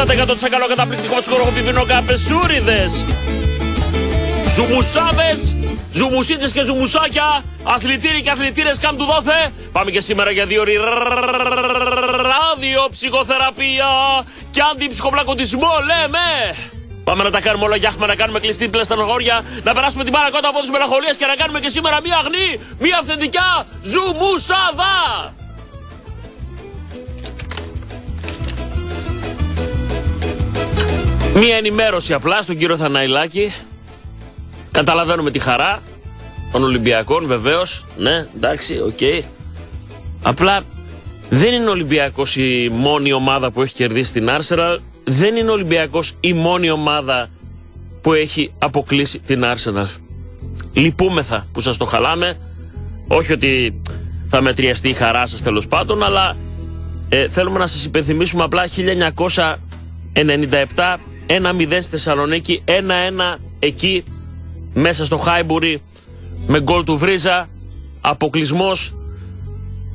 Καλώ ήρθατε, καλώ ήρθατε για το τσακαλό καταπληκτικός του χοροχοπηδινό καπεσούριδες. Ζουμουσάδες, ζουμουσίτσες και ζουμουσάκια, αθλητήρι και αθλητήρες καν του δόθε. Πάμε και σήμερα για δύο ώρε ράδιο ψυχοθεραπεία και αντιψυχοπλακωτισμό, λέμε. Πάμε να τα κάνουμε όλα γιάχμα, να κάνουμε κλειστή πλέον στα νοχώρια, να περάσουμε την πάρα κάτω από τις μελαγχολίες και να κάνουμε και σήμερα μία αγνή, μία αυθεντικά ζουμουσάδα. Μία ενημέρωση απλά στον κύριο Θαναϊλάκη. Καταλαβαίνουμε τη χαρά των Ολυμπιακών, βεβαίως. Ναι, εντάξει, okay. Απλά δεν είναι ο Ολυμπιακός η μόνη ομάδα που έχει κερδίσει την Arsenal. Δεν είναι ο Ολυμπιακός η μόνη ομάδα που έχει αποκλείσει την Arsenal. Λυπούμεθα που σας το χαλάμε. Όχι ότι θα μετριαστεί η χαρά σας τέλος πάντων, αλλά ε, θέλουμε να σας υπενθυμίσουμε απλά 1997 1-0 στη Θεσσαλονίκη, 1-1 εκεί μέσα στο Χάιμπουρι με γκολ του Βρίζα. Αποκλεισμός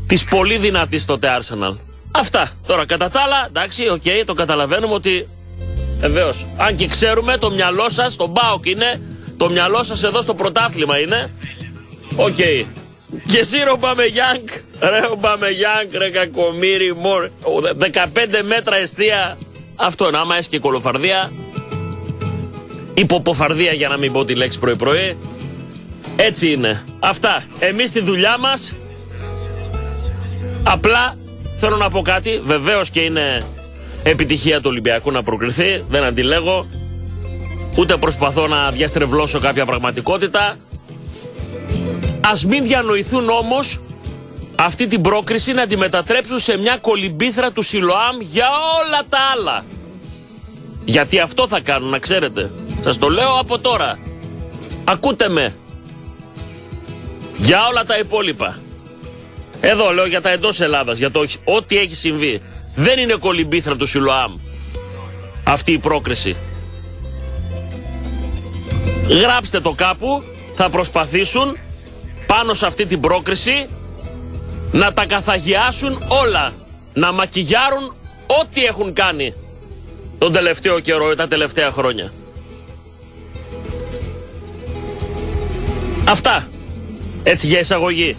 της πολύ δυνατής τότε Arsenal. Αυτά. Τώρα κατά τα άλλα, εντάξει, okay, το καταλαβαίνουμε ότι βεβαίως. Αν και ξέρουμε το μυαλό σας, το ΠΑΟΚ είναι, το μυαλό σας εδώ στο πρωτάθλημα είναι. Okay. Και εσύ ρε Ομπαμεγιάνγκ, ρε Ομπαμεγιάνγκ, ρε κακομοίρη, 15 μέτρα εστία αυτό είναι, άμα έχει και κωλοφαρδία, ποποφαρδία για να μην πω τη λέξη πρωί-πρωί. Έτσι είναι. Αυτά. Εμείς τη δουλειά μας, απλά θέλω να πω κάτι, βεβαίως και είναι επιτυχία του Ολυμπιακού να προκριθεί, δεν αντιλέγω, ούτε προσπαθώ να διαστρεβλώσω κάποια πραγματικότητα. Ας μην διανοηθούν όμως αυτή την πρόκριση να τη μετατρέψουν σε μια κολυμπήθρα του Σιλοάμ για όλα τα άλλα. Γιατί αυτό θα κάνουν, να ξέρετε. Σας το λέω από τώρα. Ακούτε με. Για όλα τα υπόλοιπα. Εδώ λέω για τα εντός Ελλάδας, για το ό,τι έχει συμβεί. Δεν είναι κολυμπήθρα του Σιλοάμ. Αυτή η πρόκριση. Γράψτε το κάπου, θα προσπαθήσουν πάνω σε αυτή την πρόκριση να τα καθαγιάσουν όλα. Να μακιγιάρουν ό,τι έχουν κάνει τον τελευταίο καιρό ή τα τελευταία χρόνια. Αυτά. Έτσι για εισαγωγή.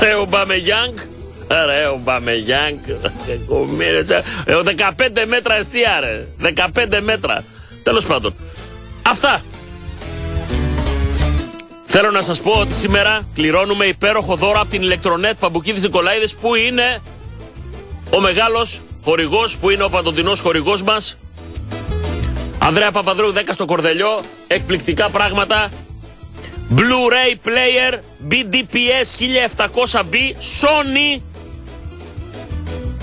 Ρε ο Μπαμεγιάνγκ. Ρε ο Μπαμεγιάνγκ. 15 μέτρα εστία ρε. 15 μέτρα. Τέλος πάντων. Αυτά. Θέλω να σας πω ότι σήμερα κληρώνουμε υπέροχο δώρο από την ηλεκτρονέτ Παμπουκίδης Νικολαίδης που είναι ο μεγάλος χορηγός που είναι ο παντοτινός χορηγός μας. Ανδρέα Παπαδρέου 10 στο Κορδελιό εκπληκτικά πράγματα. Blu-ray player BDPS 1700B Sony.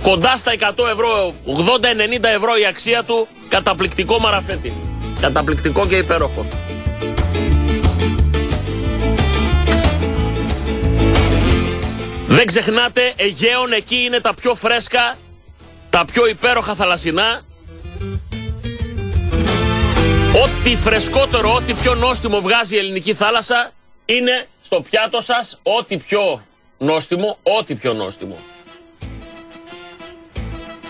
Κοντά στα 100 ευρώ 80-90 ευρώ η αξία του. Καταπληκτικό μαραφέτη. Καταπληκτικό και υπέροχο Δεν ξεχνάτε, Αιγαίων εκεί είναι τα πιο φρέσκα, τα πιο υπέροχα θαλασσινά. Ό,τι φρεσκότερο, ό,τι πιο νόστιμο βγάζει η ελληνική θάλασσα είναι στο πιάτο σας ό,τι πιο νόστιμο, ό,τι πιο νόστιμο.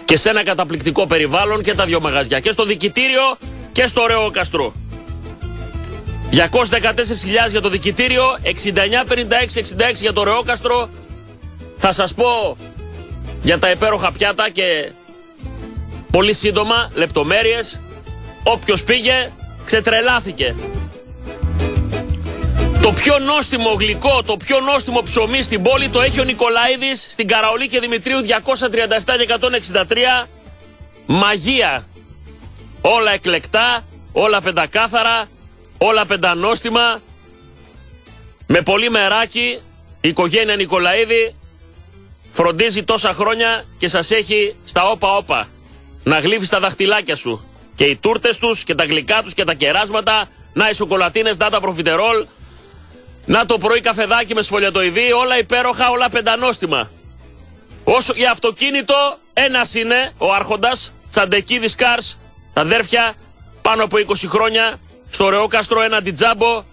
Και σε ένα καταπληκτικό περιβάλλον και τα δυο μαγαζιά. Και στο δικητήριο και στο ωραίο καστρό. 214.000 για το δικητήριο, 69,56-66 για το ρεόκαστρο, θα σας πω για τα υπέροχα πιάτα και πολύ σύντομα, λεπτομέρειες. Όποιος πήγε, ξετρελάθηκε. Το πιο νόστιμο γλυκό, το πιο νόστιμο ψωμί στην πόλη το έχει ο Νικολάηδης στην Καραολή και Δημητρίου 237 και 163. Μαγεία. Όλα εκλεκτά, όλα πεντακάθαρα, όλα πεντανόστιμα. Με πολύ μεράκι, η οικογένεια Νικολαίδη φροντίζει τόσα χρόνια και σας έχει στα όπα όπα. Να γλύφεις τα δαχτυλάκια σου. Και οι τούρτες τους και τα γλυκά τους και τα κεράσματα. Να οι σοκολατίνες, να τα προφιτερόλ. Να το πρωί καφεδάκι με σφολιατοειδή. Όλα υπέροχα, όλα πεντανόστιμα. Όσο για αυτοκίνητο, ένας είναι ο Άρχοντας, Τσαντεκίδης Κάρς, τα αδέρφια, πάνω από 20 χρόνια, στο Ρεόκαστρο, ένα ντιτζάμπο.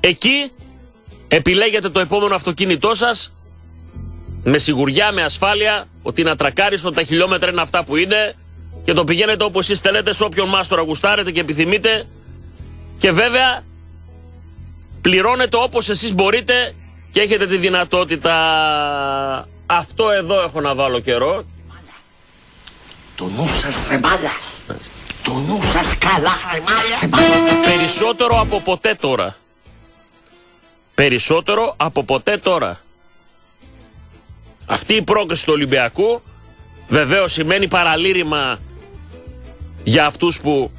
Εκεί επιλέγετε το επόμενο αυτοκίνητό σας με σιγουριά, με ασφάλεια, ότι να τρακάριστο τα χιλιόμετρα είναι αυτά που είναι και το πηγαίνετε όπου εσείς θέλετε, σε όποιον μάστορα γουστάρετε και επιθυμείτε και βέβαια πληρώνετε όπως εσείς μπορείτε και έχετε τη δυνατότητα. Αυτό εδώ έχω να βάλω καιρό. Το νου σας ρε μάλα. Το νου σας καλά ρε μάλα. Περισσότερο από ποτέ τώρα. Περισσότερο από ποτέ τώρα. Αυτή η πρόκριση του Ολυμπιακού βεβαίως σημαίνει παραλήρημα για αυτούς που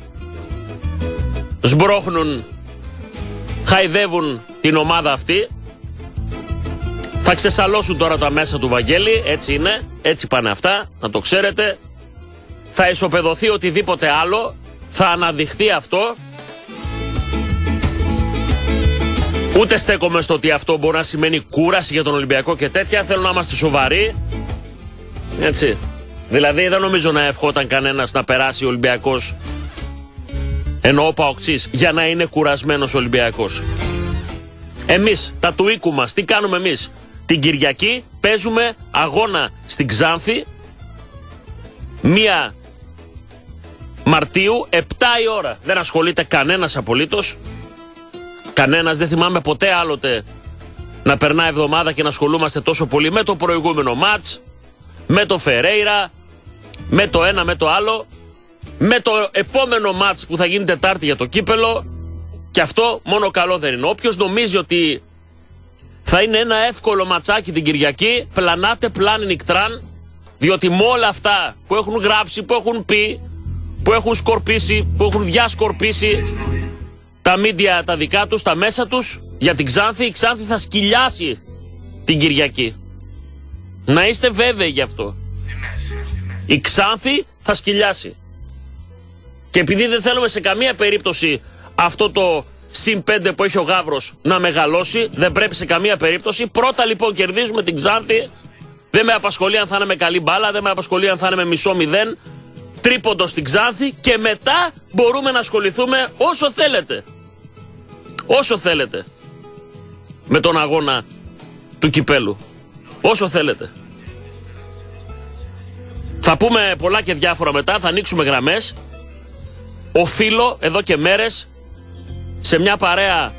σμπρώχνουν, χαϊδεύουν την ομάδα αυτή. Θα ξεσαλώσουν τώρα τα μέσα του Βαγγέλη, έτσι είναι, έτσι πάνε αυτά, να το ξέρετε. Θα ισοπεδωθεί οτιδήποτε άλλο, θα αναδειχθεί αυτό. Ούτε στέκομαι στο ότι αυτό μπορεί να σημαίνει κούραση για τον Ολυμπιακό και τέτοια. Θέλω να είμαστε σοβαροί. Έτσι. Δηλαδή δεν νομίζω να ευχόταν κανένας να περάσει ο Ολυμπιακός ενώ ο Παοξή για να είναι κουρασμένος Ολυμπιακός. Εμείς, τα του οίκου μας, τι κάνουμε εμείς; Την Κυριακή παίζουμε αγώνα στην Ξάνθη. Μία Μαρτίου, 7 η ώρα. Δεν ασχολείται κανένας απολύτως. Κανένας δεν θυμάμαι ποτέ άλλοτε να περνά εβδομάδα και να ασχολούμαστε τόσο πολύ με το προηγούμενο μάτς, με το Φερέιρα, με το ένα με το άλλο, με το επόμενο μάτς που θα γίνει Τετάρτη για το κύπελο και αυτό μόνο καλό δεν είναι. Όποιος νομίζει ότι θα είναι ένα εύκολο ματσάκι την Κυριακή, πλανάτε πλάνη νικτράν, διότι με όλα αυτά που έχουν γράψει, που έχουν πει, που έχουν σκορπίσει, που έχουν διασκορπίσει τα μίντια τα δικά τους, τα μέσα τους, για την Ξάνθη, η Ξάνθη θα σκυλιάσει την Κυριακή. Να είστε βέβαιοι γι' αυτό. Η Ξάνθη θα σκυλιάσει. Και επειδή δεν θέλουμε σε καμία περίπτωση αυτό το συν 5 που έχει ο Γαύρος να μεγαλώσει, δεν πρέπει σε καμία περίπτωση. Πρώτα λοιπόν κερδίζουμε την Ξάνθη. Δεν με απασχολεί αν θα είναι με καλή μπάλα, δεν με απασχολεί αν θα είναι με μισό μηδέν. Τρίποντο στην Ξάνθη και μετά μπορούμε να ασχοληθούμε όσο θέλετε. Όσο θέλετε. Με τον αγώνα του κυπέλου. Όσο θέλετε. Θα πούμε πολλά και διάφορα μετά, θα ανοίξουμε γραμμές. Οφείλω εδώ και μέρες σε μια παρέα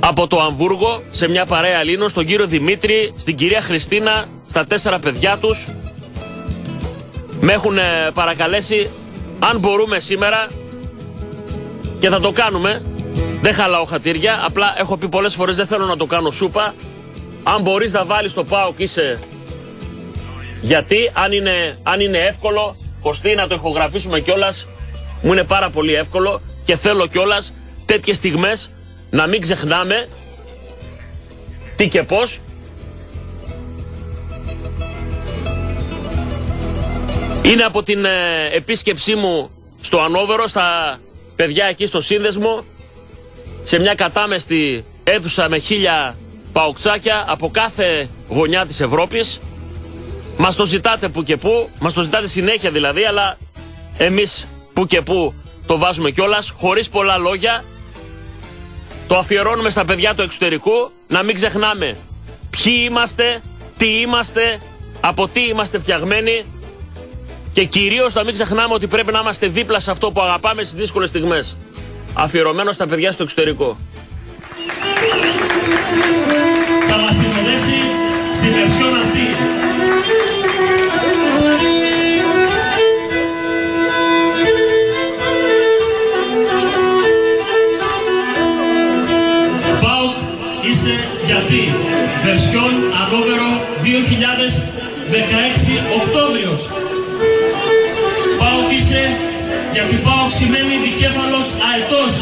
από το Αμβούργο, σε μια παρέα Ελλήνων, στον κύριο Δημήτρη, στην κυρία Χριστίνα, στα τέσσερα παιδιά τους. Με έχουν παρακαλέσει αν μπορούμε σήμερα και θα το κάνουμε. Δεν χαλάω χατήρια, απλά έχω πει πολλές φορές δεν θέλω να το κάνω σούπα. Αν μπορείς να βάλεις το ΠΑΟΚ είσαι γιατί αν είναι, αν είναι εύκολο, Κωστή να το ηχογραφήσουμε κιόλας, μου είναι πάρα πολύ εύκολο και θέλω κιόλας τέτοιες στιγμές να μην ξεχνάμε τι και πώς. Είναι από την ε, επίσκεψή μου στο Ανόβερο, στα παιδιά εκεί στο σύνδεσμο, σε μια κατάμεστη αίθουσα με χίλια παοκτσάκια από κάθε γωνιά της Ευρώπης. Μας το ζητάτε που και που, μας το ζητάτε συνέχεια δηλαδή, αλλά εμείς που και που το βάζουμε κιόλας, χωρίς πολλά λόγια. Το αφιερώνουμε στα παιδιά του εξωτερικού, να μην ξεχνάμε ποιοι είμαστε, τι είμαστε, από τι είμαστε φτιαγμένοι και κυρίως να μην ξεχνάμε ότι πρέπει να είμαστε δίπλα σε αυτό που αγαπάμε στις δύσκολες στιγμές. Αφιερωμένο στα παιδιά στο εξωτερικό. Θα μας συνοδεύσει στη βερσιόν αυτή γιατί Βερσιόν Ανόβερο 2016 Οκτώβριος Πάω είσαι γιατί πάω σημαίνει δικέφαλος αετός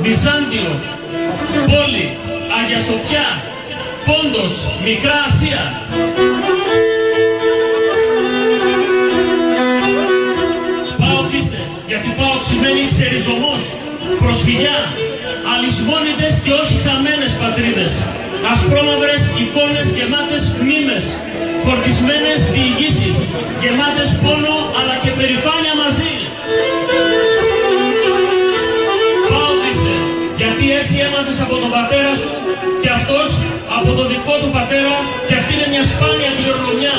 Βυζάντιο Πόλη Αγία Σοφιά Πόντος Μικρά Ασία Πάω είσαι γιατί πάω σημαίνει ξεριζωμός Προσφυγιά αλυσμόνητες και όχι χαμένες πατρίδες. Ασπρόμαυρες εικόνες γεμάτες μνήμες, φορτισμένες διηγήσεις, γεμάτες πόνο αλλά και περηφάνεια μαζί. Πάω γιατί έτσι έμαθες από τον πατέρα σου και αυτός από το δικό του πατέρα και αυτή είναι μια σπάνια κληρονομιά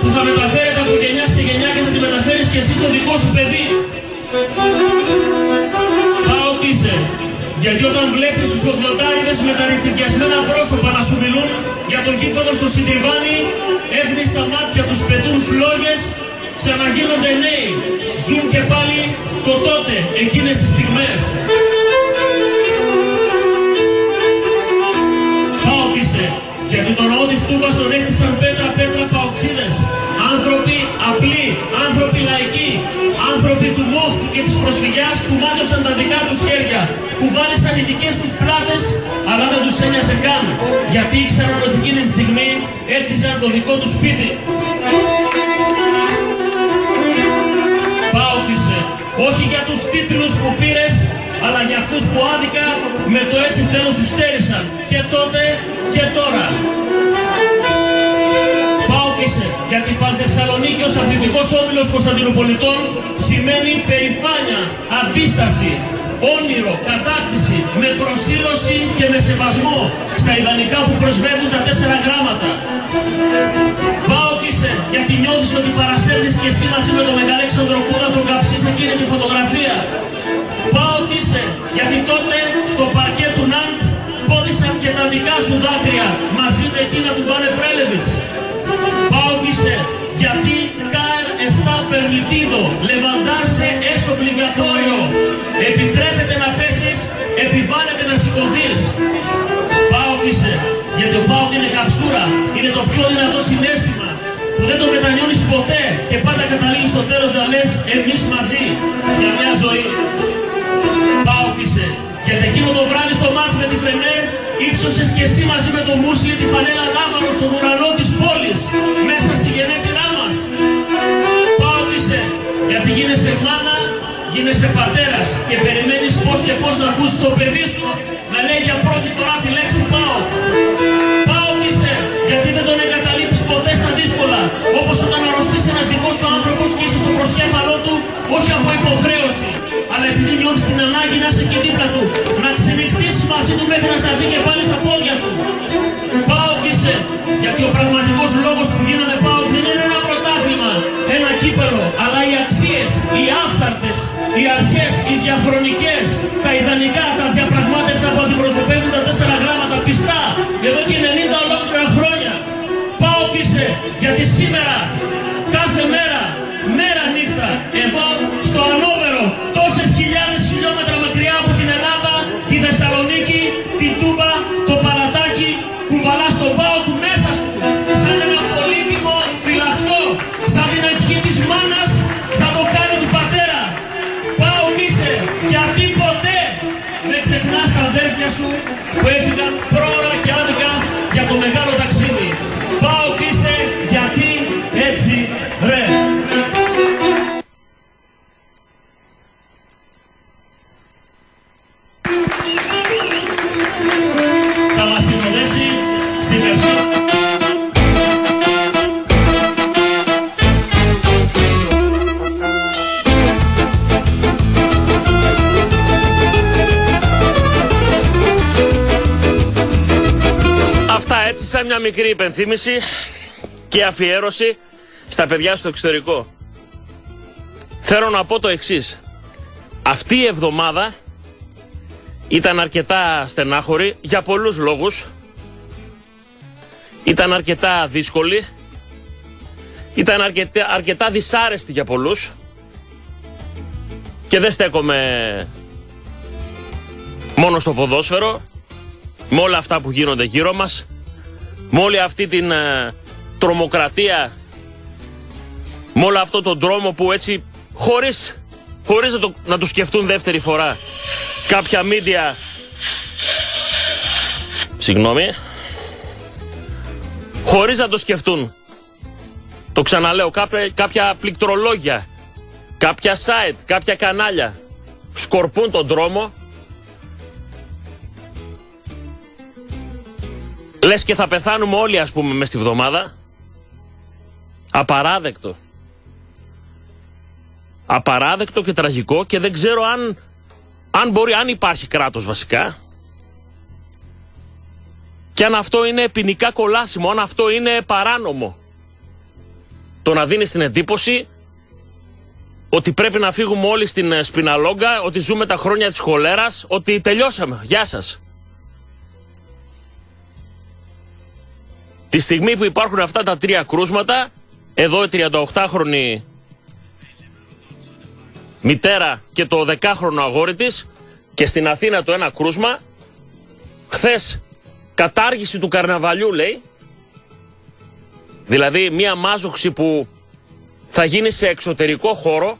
που θα μεταφέρεται από γενιά σε γενιά και θα τη μεταφέρεις και εσύ στο δικό σου παιδί. Πάω είσαι. Γιατί όταν βλέπεις τους ογδοντάριδες με τα ρητικιασμένα πρόσωπα να σου μιλούν για το γήπεδο στο Σιντιβάνι, έφνεις στα μάτια τους πετούν φλόγες, ξαναγίνονται νέοι. Ζουν και πάλι το τότε, εκείνες τις στιγμές. Γιατί το ναό της Τούμπας τον έκτισαν πέτρα-πέτρα παοξίδες. Άνθρωποι απλοί, άνθρωποι λαϊκοί, άνθρωποι του μόχθου και της προσφυγιάς που μάτωσαν τα δικά τους χέρια, που βάλισαν οι δικές τους πλάτες, αλλά δεν τους ένοιασε καν, γιατί ήξεραν ότι εκείνη τη στιγμή έκτιζαν το δικό τους σπίτι. Όχι για τους τίτλους που πήρες, αλλά για αυτούς που άδικα με το έτσι θέλω σου στέρισαν. Και τότε και τώρα. Πάω πίσε, γιατί Πανθεσσαλονίκη ως αθλητικός όμιλος Κωνσταντινούπολιτών σημαίνει περηφάνεια, αντίσταση, όνειρο, κατάκτηση, με προσήλωση και με σεβασμό στα ιδανικά που προσβεύουν τα τέσσερα γράμματα. Πάω είσαι, γιατί νιώθεις ότι παρασέρνεις και εσύ μαζί με τον Μεγαλέξανδρο Κούδα τον καψί σε εκείνη τη φωτογραφία. Πάω είσαι, γιατί τότε στο παρκέ του Ναντ πόδισαν και τα δικά σου δάκρυα μαζί με εκείνα του Μπάνε Πρέλεβιτς. Πάω είσαι, γιατί car está permitido levantarse es obligatorio. Επιτρέπεται να πέσεις, επιβάλλεται να σηκωθείς. Πάω είσαι, γιατί ο Πάο είναι καψούρα, είναι το πιο δυνατό συνέστημα που δεν το μετανιώνεις ποτέ και πάντα καταλήγεις στο τέλος να λες εμείς μαζί για μια ζωή. Πάω πίσε. Γιατί εκείνο το βράδυ στο μάτς με τη Φενέρ ύψωσες και εσύ μαζί με το Μούσλι τη φανέλα γίνεσαι πατέρας και περιμένεις πώς και πώς να ακούσεις το παιδί σου να λέει για πρώτη φορά τη λέξη πάω. Πάω πίσε. Γιατί δεν τον εγκαταλείπεις ποτέ στα δύσκολα. Όπως όταν αρρωστείς ένας δικός σου άνθρωπος και είσαι στο προσκέφαλό του όχι από υποχρέωση αλλά επειδή νιώθεις την ανάγκη να είσαι εκεί δίπλα του, να ξενυχτήσεις μαζί του μέχρι να σταθεί και πάλι στα πόδια του. Πάω και είσαι, γιατί ο πραγματικός λόγος που γίναμε πάω δεν είναι ένα πρωτάθλημα, ένα κύπελο, αλλά οι αξίες, οι άφθαρτες, οι αρχές, οι διαχρονικές, τα ιδανικά, τα διαπραγμάτευτα που αντιπροσωπεύουν τα τέσσερα γράμματα πιστά, εδώ και 90 ολόκληρα χρόνια. Πάω και είσαι, γιατί σήμερα, κάθε μέρα, μέρα νύχτα, εδώ μικρή υπενθύμηση και αφιέρωση στα παιδιά στο εξωτερικό. Θέλω να πω το εξής. Αυτή η εβδομάδα ήταν αρκετά στενάχωρη για πολλούς λόγους. Ήταν αρκετά δύσκολη. Ήταν αρκετά, αρκετά δυσάρεστη για πολλούς. Και δεν στέκομαι μόνο στο ποδόσφαιρο. Με όλα αυτά που γίνονται γύρω μας. Με όλη αυτή την ε, τρομοκρατία. Με όλο αυτό τον δρόμο που έτσι χωρίς, χωρίς να, το, να το σκεφτούν δεύτερη φορά κάποια μίντια. Συγγνώμη. Χωρίς να το σκεφτούν. Το ξαναλέω κάποια, κάποια πληκτρολόγια κάποια site, κάποια κανάλια σκορπούν τον δρόμο λες και θα πεθάνουμε όλοι ας πούμε μες στη βδομάδα απαράδεκτο απαράδεκτο και τραγικό και δεν ξέρω αν αν μπορεί, αν υπάρχει κράτος βασικά, και αν αυτό είναι ποινικά κολάσιμο, αν αυτό είναι παράνομο. Το να δίνεις την εντύπωση ότι πρέπει να φύγουμε όλοι στην ε, Σπιναλόγκα, ότι ζούμε τα χρόνια της χολέρας, ότι τελειώσαμε. Γεια σας. Τη στιγμή που υπάρχουν αυτά τα τρία κρούσματα, εδώ η 38χρονη μητέρα και το 10χρονο αγόρι της και στην Αθήνα το ένα κρούσμα, χθες κατάργηση του καρναβαλιού λέει, δηλαδή μία μάζοξη που θα γίνει σε εξωτερικό χώρο.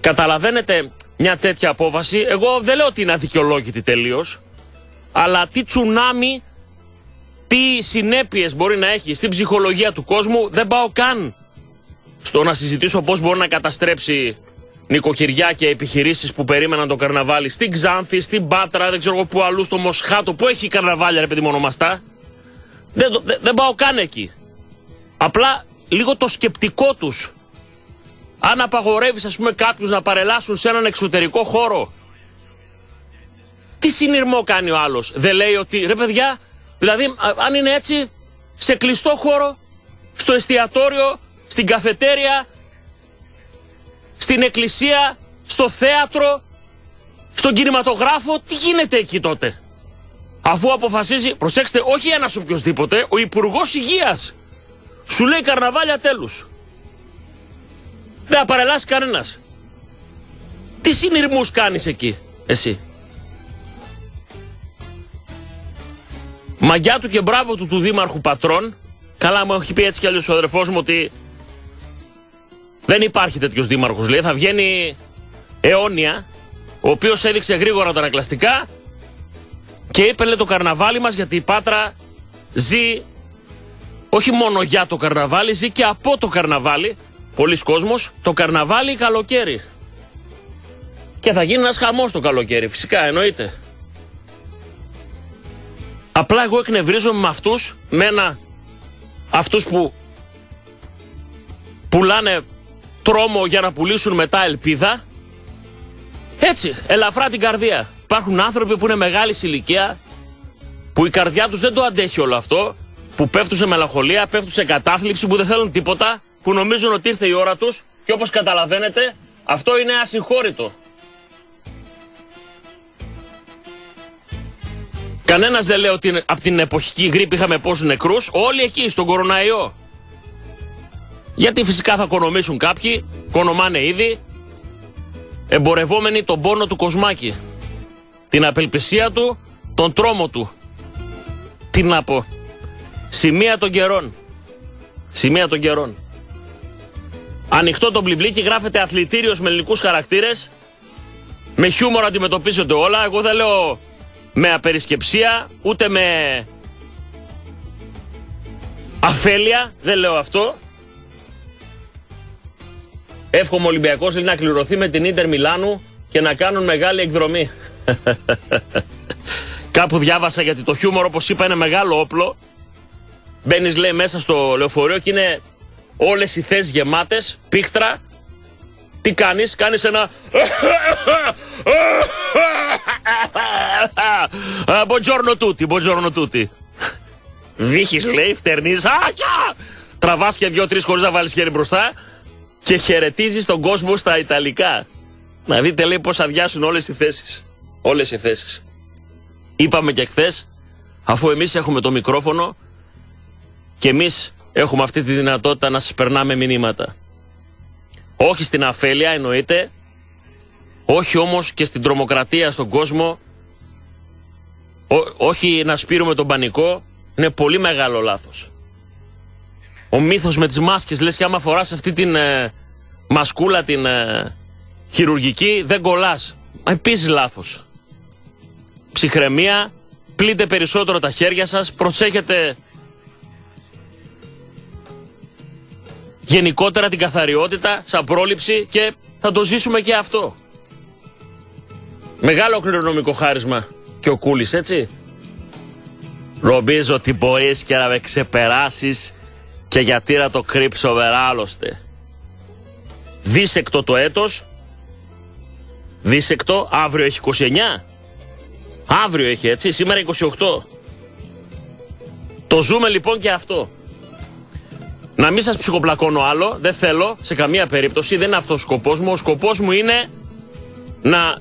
Καταλαβαίνετε μια τέτοια απόφαση. Εγώ δεν λέω ότι είναι αδικαιολόγητη τελείως. Αλλά τι τσουνάμι, τι συνέπειες μπορεί να έχει στην ψυχολογία του κόσμου, δεν πάω καν στο να συζητήσω πώς μπορεί να καταστρέψει νοικοκυριά και επιχειρήσεις που περίμεναν το καρναβάλι στην Ξάνθη, στην Πάτρα, δεν ξέρω εγώ πού αλλού, στο Μοσχάτο, που έχει καρναβάλια, ρε παιδί μονομαστά. Δεν, δεν, δεν πάω καν εκεί. Απλά λίγο το σκεπτικό τους. Αν απαγορεύεις ας πούμε κάποιους να παρελάσουν σε έναν εξωτερικό χώρο, τι συνειρμό κάνει ο άλλος; Δεν λέει ότι ρε παιδιά, δηλαδή αν είναι έτσι, σε κλειστό χώρο, στο εστιατόριο, στην καφετέρια, στην εκκλησία, στο θέατρο, στον κινηματογράφο, τι γίνεται εκεί τότε; Αφού αποφασίζει, προσέξτε, όχι ένας οποιοδήποτε, ο Υπουργός Υγείας σου λέει καρναβάλια τέλους. Δεν θα παρελάσει κανένας. Τι συνειρμούς κάνεις εκεί, εσύ; Μαγιά του και μπράβο του του Δήμαρχου Πατρών. Καλά μου έχει πει έτσι κι αλλιώς ο αδερφός μου ότι δεν υπάρχει τέτοιος δήμαρχος. Λέει θα βγαίνει αιώνια, ο οποίος έδειξε γρήγορα τα ανακλαστικά και είπε λέει το καρναβάλι μας γιατί η Πάτρα ζει όχι μόνο για το καρναβάλι, ζει και από το καρναβάλι. Πολλοί κόσμος, το καρναβάλι καλοκαίρι. Και θα γίνει ένας χαμός το καλοκαίρι, φυσικά εννοείται. Απλά εγώ εκνευρίζομαι με αυτούς, με ένα. αυτούς που πουλάνε τρόμο για να πουλήσουν μετά ελπίδα. Έτσι, ελαφρά την καρδία. Υπάρχουν άνθρωποι που είναι μεγάλη ηλικία, που η καρδιά τους δεν το αντέχει όλο αυτό που πέφτουν σε μελαγχολία, πέφτουν σε κατάθλιψη, που δεν θέλουν τίποτα, που νομίζουν ότι ήρθε η ώρα τους και όπως καταλαβαίνετε αυτό είναι ασυγχώρητο. Κανένας δεν λέει ότι από την εποχική γρήπη είχαμε πόσους νεκρούς. Όλοι εκεί, στον κοροναϊό. Γιατί φυσικά θα οικονομήσουν κάποιοι, οικονομάνε ήδη, εμπορευόμενοι τον πόνο του κοσμάκι. Την απελπισία του, τον τρόμο του. Τι να πω. Σημεία των καιρών. Σημεία των καιρών. Ανοιχτό το μπλιμπλίκι γράφεται αθλητήριος με ελληνικούς χαρακτήρες. Με χιούμορ αντιμετωπίζονται όλα. Εγώ δεν λέω με απερισκεψία, ούτε με αφέλεια. Δεν λέω αυτό. Εύχομαι ο Ολυμπιακός να κληρωθεί με την Ίντερ Μιλάνου και να κάνουν μεγάλη εκδρομή. Κάπου διάβασα γιατί το χιούμορ όπως είπα είναι μεγάλο όπλο Μπαίνεις, λέει, μέσα στο λεωφορείο και είναι όλες οι θέσεις γεμάτες, πίχτρα. Τι κάνεις, κάνεις ένα. Μποτζόρνο τούτι, μποτζόρνο τούτι. Βύχει, λέει, φτερνεί. Τραβάς και δύο-τρει χωρίς να βάλεις χέρι μπροστά και χαιρετίζεις τον κόσμο στα Ιταλικά. Να δείτε, λέει, πώς αδειάσουν όλες οι θέσεις. Όλες οι θέσεις. Είπαμε και χθες, αφού εμείς έχουμε το μικρόφωνο, και εμείς έχουμε αυτή τη δυνατότητα να σας περνάμε μηνύματα. Όχι στην αφέλεια εννοείται, όχι όμως και στην τρομοκρατία στον κόσμο, όχι να σπείρουμε τον πανικό, είναι πολύ μεγάλο λάθος. Ο μύθος με τις μάσκες, λες και άμα φοράς αυτή την ε, μασκούλα την ε, χειρουργική, δεν κολλάς. Μα επίσης λάθος. Ψυχραιμία, πλείτε περισσότερο τα χέρια σας, προσέχετε γενικότερα την καθαριότητα σαν πρόληψη και θα το ζήσουμε και αυτό. Μεγάλο κληρονομικό χάρισμα και ο Κούλης, έτσι. Ρομπίζω ότι μπορείς και να με ξεπεράσεις και γιατί να το κρύψω άλλωστε. Δίσεκτο το έτος. Δίσεκτο, αύριο έχει 29. Αύριο έχει έτσι, σήμερα 28. Το ζούμε λοιπόν και αυτό. Να μην σας ψυχοπλακώνω άλλο, δεν θέλω σε καμία περίπτωση, δεν είναι αυτός ο σκοπός μου. Ο σκοπός μου είναι να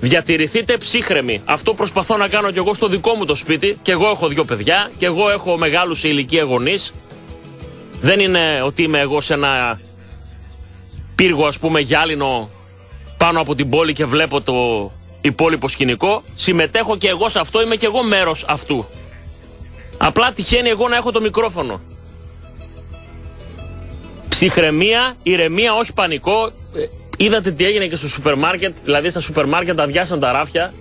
διατηρηθείτε ψύχρεμοι. Αυτό προσπαθώ να κάνω και εγώ στο δικό μου το σπίτι. Και εγώ έχω δύο παιδιά και εγώ έχω μεγάλους σε ηλικία γονείς. Δεν είναι ότι είμαι εγώ σε ένα πύργο ας πούμε γυάλινο πάνω από την πόλη και βλέπω το υπόλοιπο σκηνικό. Συμμετέχω και εγώ σε αυτό, είμαι και εγώ μέρος αυτού. Απλά τυχαίνει εγώ να έχω το μικρόφωνο. Ψυχραιμία, ηρεμία, όχι πανικό. Ε, είδατε τι έγινε και στο σούπερ μάρκετ. Δηλαδή στα σούπερ μάρκετ αδειάσαν τα ράφια.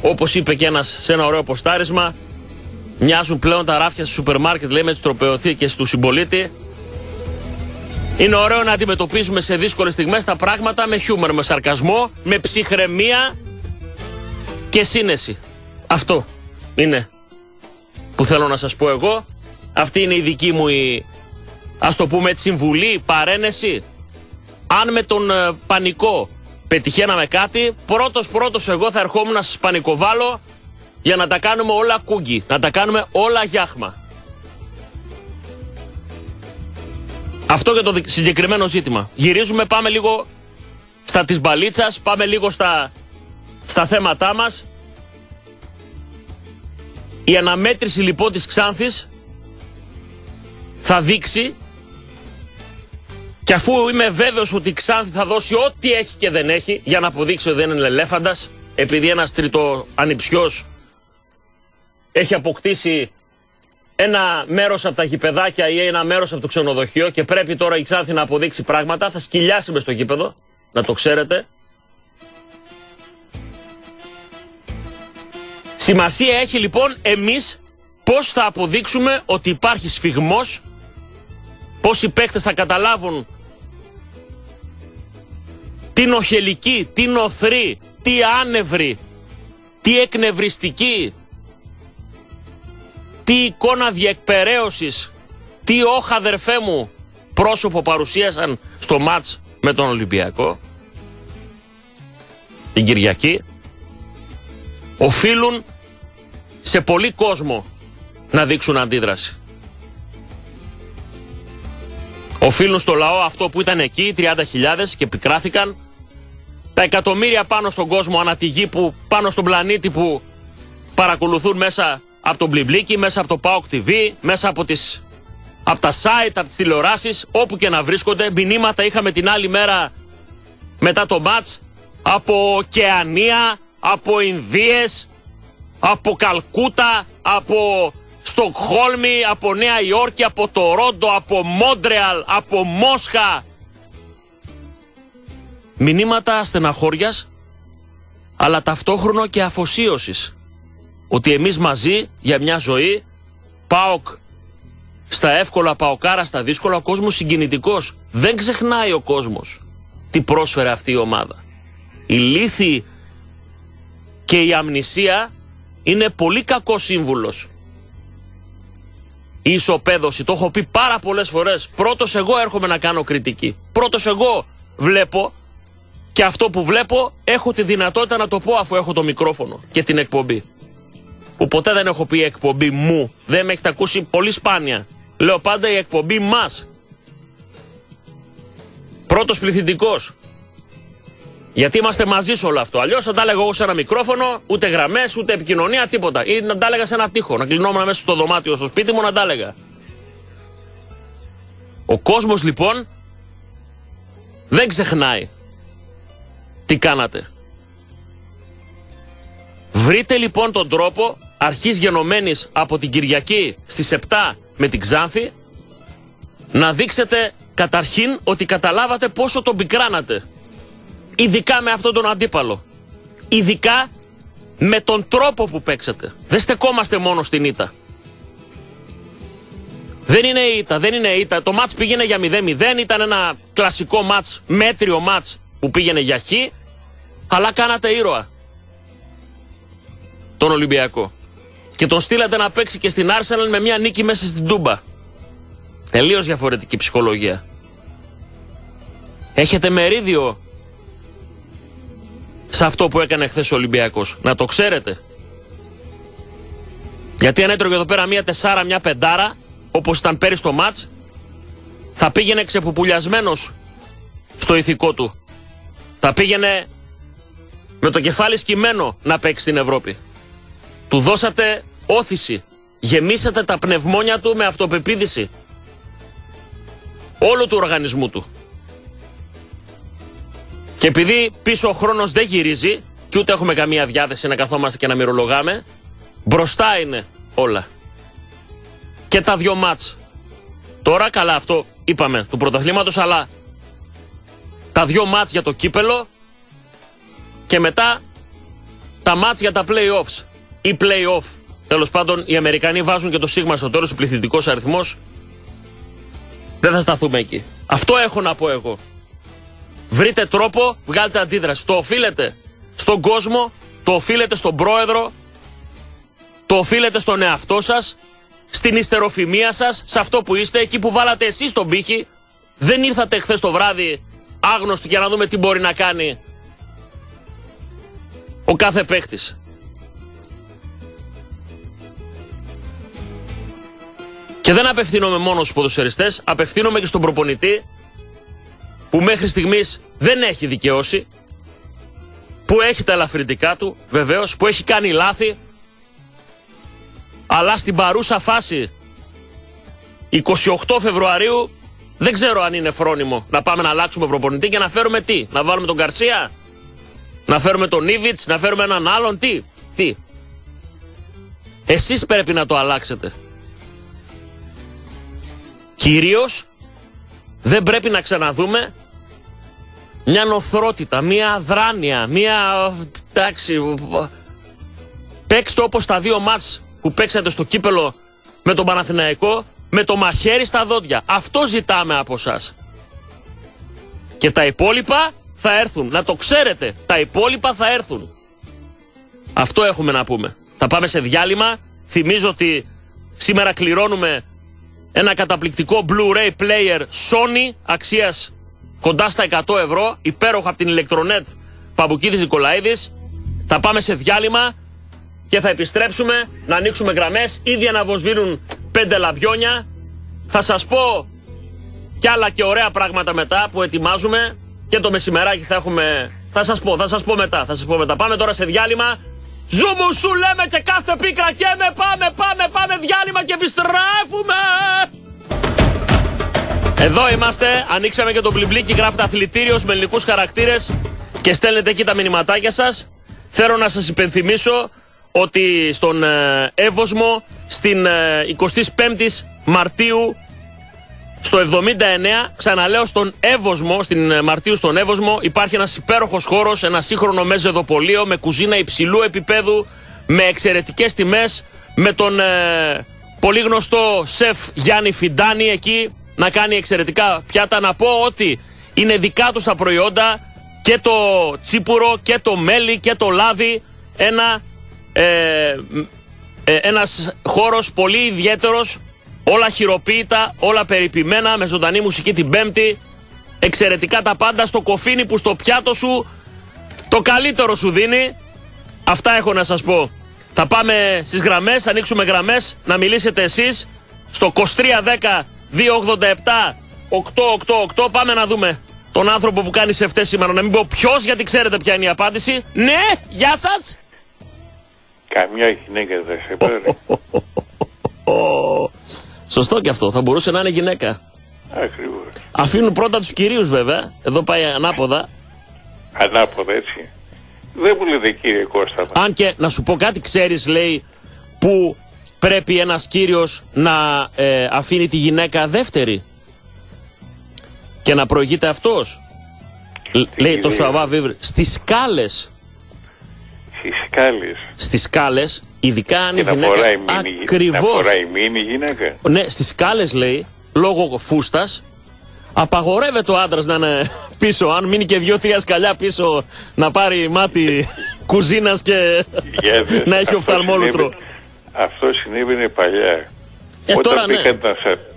Όπως είπε και ένας σε ένα ωραίο ποστάρισμα. Μοιάζουν πλέον τα ράφια στο σούπερ μάρκετ, λέει με τις τροπεοθήκε του συμπολίτη. Είναι ωραίο να αντιμετωπίζουμε σε δύσκολες στιγμές τα πράγματα με χιούμορ, με σαρκασμό, με ψυχραιμία και σύνεση. Αυτό είναι που θέλω να σας πω εγώ. Αυτή είναι η δική μου η, ας το πούμε έτσι, συμβουλή, παρένεση. Αν με τον ε, πανικό πετυχαίναμε κάτι, πρώτος πρώτος εγώ θα ερχόμουν να σας πανικοβάλω για να τα κάνουμε όλα κούγκι, να τα κάνουμε όλα γιάχμα. Αυτό για το συγκεκριμένο ζήτημα. Γυρίζουμε, πάμε λίγο στα της μπαλίτσας, πάμε λίγο στα, στα θέματά μας. Η αναμέτρηση λοιπόν της Ξάνθης θα δείξει και αφού είμαι βέβαιος ότι η Ξάνθη θα δώσει ό,τι έχει και δεν έχει για να αποδείξει ότι δεν είναι ελέφαντας επειδή ένας τρίτο ανιψιός έχει αποκτήσει ένα μέρος από τα γηπεδάκια ή ένα μέρος από το ξενοδοχείο και πρέπει τώρα η Ξάνθη να αποδείξει πράγματα θα σκυλιάσει με στο γήπεδο, να το ξέρετε. Σημασία έχει λοιπόν εμείς πώς θα αποδείξουμε ότι υπάρχει σφιγμός, πώς οι παίκτες θα καταλάβουν τι νοχελική, τι νοθρή, τι άνευρη, τι εκνευριστική, τι εικόνα διεκπαιρέωσης, τι όχα αδερφέ μου πρόσωπο παρουσίασαν στο μάτς με τον Ολυμπιακό την Κυριακή οφείλουν σε πολύ κόσμο να δείξουν αντίδραση. Οφείλουν στο λαό αυτό που ήταν εκεί, 30.000 και επικράθηκαν, τα εκατομμύρια πάνω στον κόσμο ανά τη γη που, πάνω στον πλανήτη που παρακολουθούν μέσα από τον Μπλιμπλίκι, μέσα από το PAOK TV, μέσα από, τις, από τα site, από τις τηλεοράσεις, όπου και να βρίσκονται. Μηνύματα είχαμε την άλλη μέρα μετά το μάτς από Κεανία, από Ινδίες, από Καλκούτα, από Στοκχόλμη, από Νέα Υόρκη, από Τορόντο, από Μόντρεαλ, από Μόσχα. Μηνύματα στεναχώριας, αλλά ταυτόχρονο και αφοσίωσης. Ότι εμείς μαζί για μια ζωή, ΠΑΟΚ στα εύκολα, ΠΑΟΚάρα στα δύσκολα, ο κόσμος συγκινητικός. Δεν ξεχνάει ο κόσμος τι πρόσφερε αυτή η ομάδα. Η λύθη και η αμνησία είναι πολύ κακός σύμβουλος. Η ισοπαίδωση, το έχω πει πάρα πολλές φορές. Πρώτος εγώ έρχομαι να κάνω κριτική. Πρώτος εγώ βλέπω και αυτό που βλέπω έχω τη δυνατότητα να το πω αφού έχω το μικρόφωνο και την εκπομπή. Που ποτέ δεν έχω πει εκπομπή μου. Δεν με έχετε ακούσει πολύ σπάνια. Λέω πάντα η εκπομπή μας. Πρώτος πληθυντικός. Γιατί είμαστε μαζί σε όλο αυτό. Αλλιώς θα τα έλεγα εγώ σε ένα μικρόφωνο, ούτε γραμμές, ούτε επικοινωνία, τίποτα. Ή να τα έλεγα σε ένα τείχο. Να κλεινόμουν μέσα στο δωμάτιο στο σπίτι μου να τα έλεγα. Ο κόσμος λοιπόν δεν ξεχνάει τι κάνατε. Βρείτε λοιπόν τον τρόπο αρχής γενομένης από την Κυριακή στις 7 με την Ξάνθη να δείξετε καταρχήν ότι καταλάβατε πόσο τον πικράνατε. Ειδικά με αυτόν τον αντίπαλο. Ειδικά με τον τρόπο που παίξατε. Δεν στεκόμαστε μόνο στην ήττα. Δεν είναι ήττα, δεν είναι ήττα. Το μάτς πήγαινε για 0-0, ήταν ένα κλασικό μάτς, μέτριο μάτς που πήγαινε για χ, αλλά κάνατε ήρωα. Τον Ολυμπιακό. Και τον στείλατε να παίξει και στην Arsenal με μια νίκη μέσα στην Τούμπα. Τελείως διαφορετική ψυχολογία. Έχετε μερίδιο σε αυτό που έκανε χθες ο Ολυμπιακός. Να το ξέρετε. Γιατί αν έτρωγε εδώ πέρα μία τεσσάρα, μία πεντάρα, όπως ήταν πέρυσι το μάτς, θα πήγαινε ξεπουπουλιασμένος στο ηθικό του. Θα πήγαινε με το κεφάλι σκυμμένο να παίξει στην Ευρώπη. Του δώσατε όθηση. Γεμίσατε τα πνευμόνια του με αυτοπεποίθηση. Όλου του οργανισμού του. Και επειδή πίσω ο χρόνος δεν γυρίζει και ούτε έχουμε καμία διάθεση να καθόμαστε και να μυρολογάμε, μπροστά είναι όλα. Και τα δυο μάτς. Τώρα καλά αυτό είπαμε του πρωταθλήματος, αλλά τα δυο μάτς για το κύπελο και μετά τα μάτς για τα play-offs ή play-off. Τέλος πάντων, οι Αμερικανοί βάζουν και το σίγμα στο τέλος, ο πληθυντικός αριθμός. Δεν θα σταθούμε εκεί. Αυτό έχω να πω εγώ. Βρείτε τρόπο, βγάλτε αντίδραση. Το οφείλετε στον κόσμο, το οφείλετε στον πρόεδρο, το οφείλετε στον εαυτό σας, στην ιστεροφημία σας, σε αυτό που είστε, εκεί που βάλατε εσείς τον πύχη. Δεν ήρθατε χθες το βράδυ άγνωστοι για να δούμε τι μπορεί να κάνει ο κάθε παίχτης. Και δεν απευθύνομαι μόνος στους ποδοσφαιριστές, απευθύνομαι και στον προπονητή που μέχρι στιγμής δεν έχει δικαιώσει, που έχει τα ελαφρυντικά του, βεβαίως, που έχει κάνει λάθη, αλλά στην παρούσα φάση 28 Φεβρουαρίου δεν ξέρω αν είναι φρόνιμο να πάμε να αλλάξουμε προπονητή και να φέρουμε τι, να βάλουμε τον Καρσία, να φέρουμε τον Νίβιτς, να φέρουμε έναν άλλον, τι, τι. Εσείς πρέπει να το αλλάξετε. Κυρίως δεν πρέπει να ξαναδούμε μια νοθρότητα, μια αδράνεια, μια... εντάξει... Παίξτε όπως τα δύο μάτς που παίξατε στο κύπελο με τον Παναθηναϊκό, με το μαχαίρι στα δόντια. Αυτό ζητάμε από εσά. Και τα υπόλοιπα θα έρθουν. Να το ξέρετε, τα υπόλοιπα θα έρθουν. Αυτό έχουμε να πούμε. Θα πάμε σε διάλειμμα. Θυμίζω ότι σήμερα κληρώνουμε ένα καταπληκτικό Blu-ray player Sony αξίας κοντά στα 100 ευρώ, υπέροχο από την ηλεκτρονέτ Παμπουκίδης Νικολαίδης. Θα πάμε σε διάλειμμα και θα επιστρέψουμε να ανοίξουμε γραμμές. Ήδη αναβοσβήνουν πέντε λαμπιόνια. Θα σας πω κι άλλα και ωραία πράγματα μετά που ετοιμάζουμε και το μεσημεράκι θα έχουμε... Θα σας πω, θα σας πω μετά, θα σας πω μετά. Πάμε τώρα σε διάλειμμα. Ζούμου σου λέμε και κάθε πίκρα και με πάμε, πάμε, πάμε διάλειμμα και επιστρέφουμε. Εδώ είμαστε, ανοίξαμε και το πλημπλίκι, γράφετε αθλητήριος με ελληνικούς χαρακτήρες και στέλνετε εκεί τα μηνυματάκια σας. Θέλω να σας υπενθυμίσω ότι στον ε, Εύωσμο στην 25η ε, Μαρτίου στο 79, ξαναλέω στον Εύωσμο, στην ε, Μαρτίου στον Εύωσμο, υπάρχει ένας υπέροχος χώρος, ένα σύγχρονο μέζεδοπολείο με κουζίνα υψηλού επίπεδου, με εξαιρετικές τιμές, με τον ε, πολύ γνωστό σεφ Γιάννη Φιντάνη εκεί να κάνει εξαιρετικά πιάτα. Να πω ότι είναι δικά τους τα προϊόντα και το τσίπουρο και το μέλι και το λάδι. Ένα, ε, ε, ένας χώρος πολύ ιδιαίτερος Όλα χειροποίητα, όλα περιποιημένα, με ζωντανή μουσική την Πέμπτη. Εξαιρετικά τα πάντα στο κοφίνι που στο πιάτο σου το καλύτερο σου δίνει. Αυτά έχω να σας πω. Θα πάμε στις γραμμές, θα ανοίξουμε γραμμές, να μιλήσετε εσείς στο 2310 287 888. Πάμε να δούμε τον άνθρωπο που κάνει σε αυτές σήμερα. Να μην πω ποιος, γιατί ξέρετε ποια είναι η απάντηση. Ναι, γεια σας. Καμιά γυναίκα δεν σε πάρει. Σωστό και αυτό. Θα μπορούσε να είναι γυναίκα. Ακριβώς. Αφήνουν πρώτα τους κυρίους βέβαια. Εδώ πάει ανάποδα. Ανάποδα έτσι. Δεν μου λέτε κύριε Κώστα. Αν και να σου πω κάτι, ξέρεις, λέει, που πρέπει ένας κύριος να ε, αφήνει τη γυναίκα δεύτερη και να προηγείται αυτός. Λέει το Σουαβά Βίβρ. Στις σκάλες. Στις σκάλες. Στις σκάλες Ειδικά αν η γυναίκα. Ακριβώ. Να φοράει μήνυ γυναίκα. Ναι, στις σκάλες λέει, λόγω φούστας, απαγορεύεται ο άντρας να είναι πίσω. Αν μείνει και δύο-τρία σκαλιά πίσω, να πάρει μάτι κουζίνας και να έχει οφθαλμόλουτρο. Αυτό συνέβαινε παλιά. Ε, όταν, τώρα, ναι. μπήκαν ναι.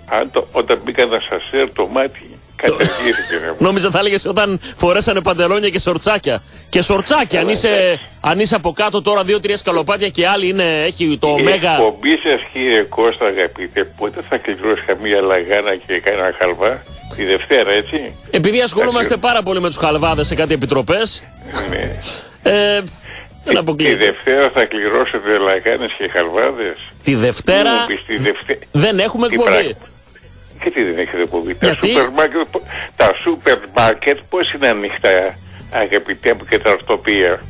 να, αν το, όταν μπήκαν να σα το μάτι, Κατεργήθηκε. ρε. Νόμιζα θα έλεγες όταν φορέσανε παντελόνια και σορτσάκια. Και σορτσάκια, αν είσαι, αν είσαι από κάτω τώρα δύο-τρία σκαλοπάτια και άλλοι είναι, έχει το Η μέγα. εκπομπή σας κύριε Κώστα αγαπητέ, πότε θα κλειδώσει καμία λαγάνα και κανένα χαλβά; Τη Δευτέρα έτσι; Επειδή ασχολούμαστε πάρα πολύ με τους χαλβάδες σε κάτι επιτροπές. Ναι. Ε, δεν Τη αποκλείεται. Δευτέρα θα κληρώσετε λαγάνες και χαλβάδες. Τη Δευτέρα Μου πεις, τη Δευτε- δεν έχουμε Τι εκπομπή. πράγμα. Γιατί δεν έχετε εκπομπή. Τα Γιατί; σούπερ μάρκετ, τα σούπερ μάρκετ πώς είναι ανοιχτά αγαπητέ μου και τα ορθοπία.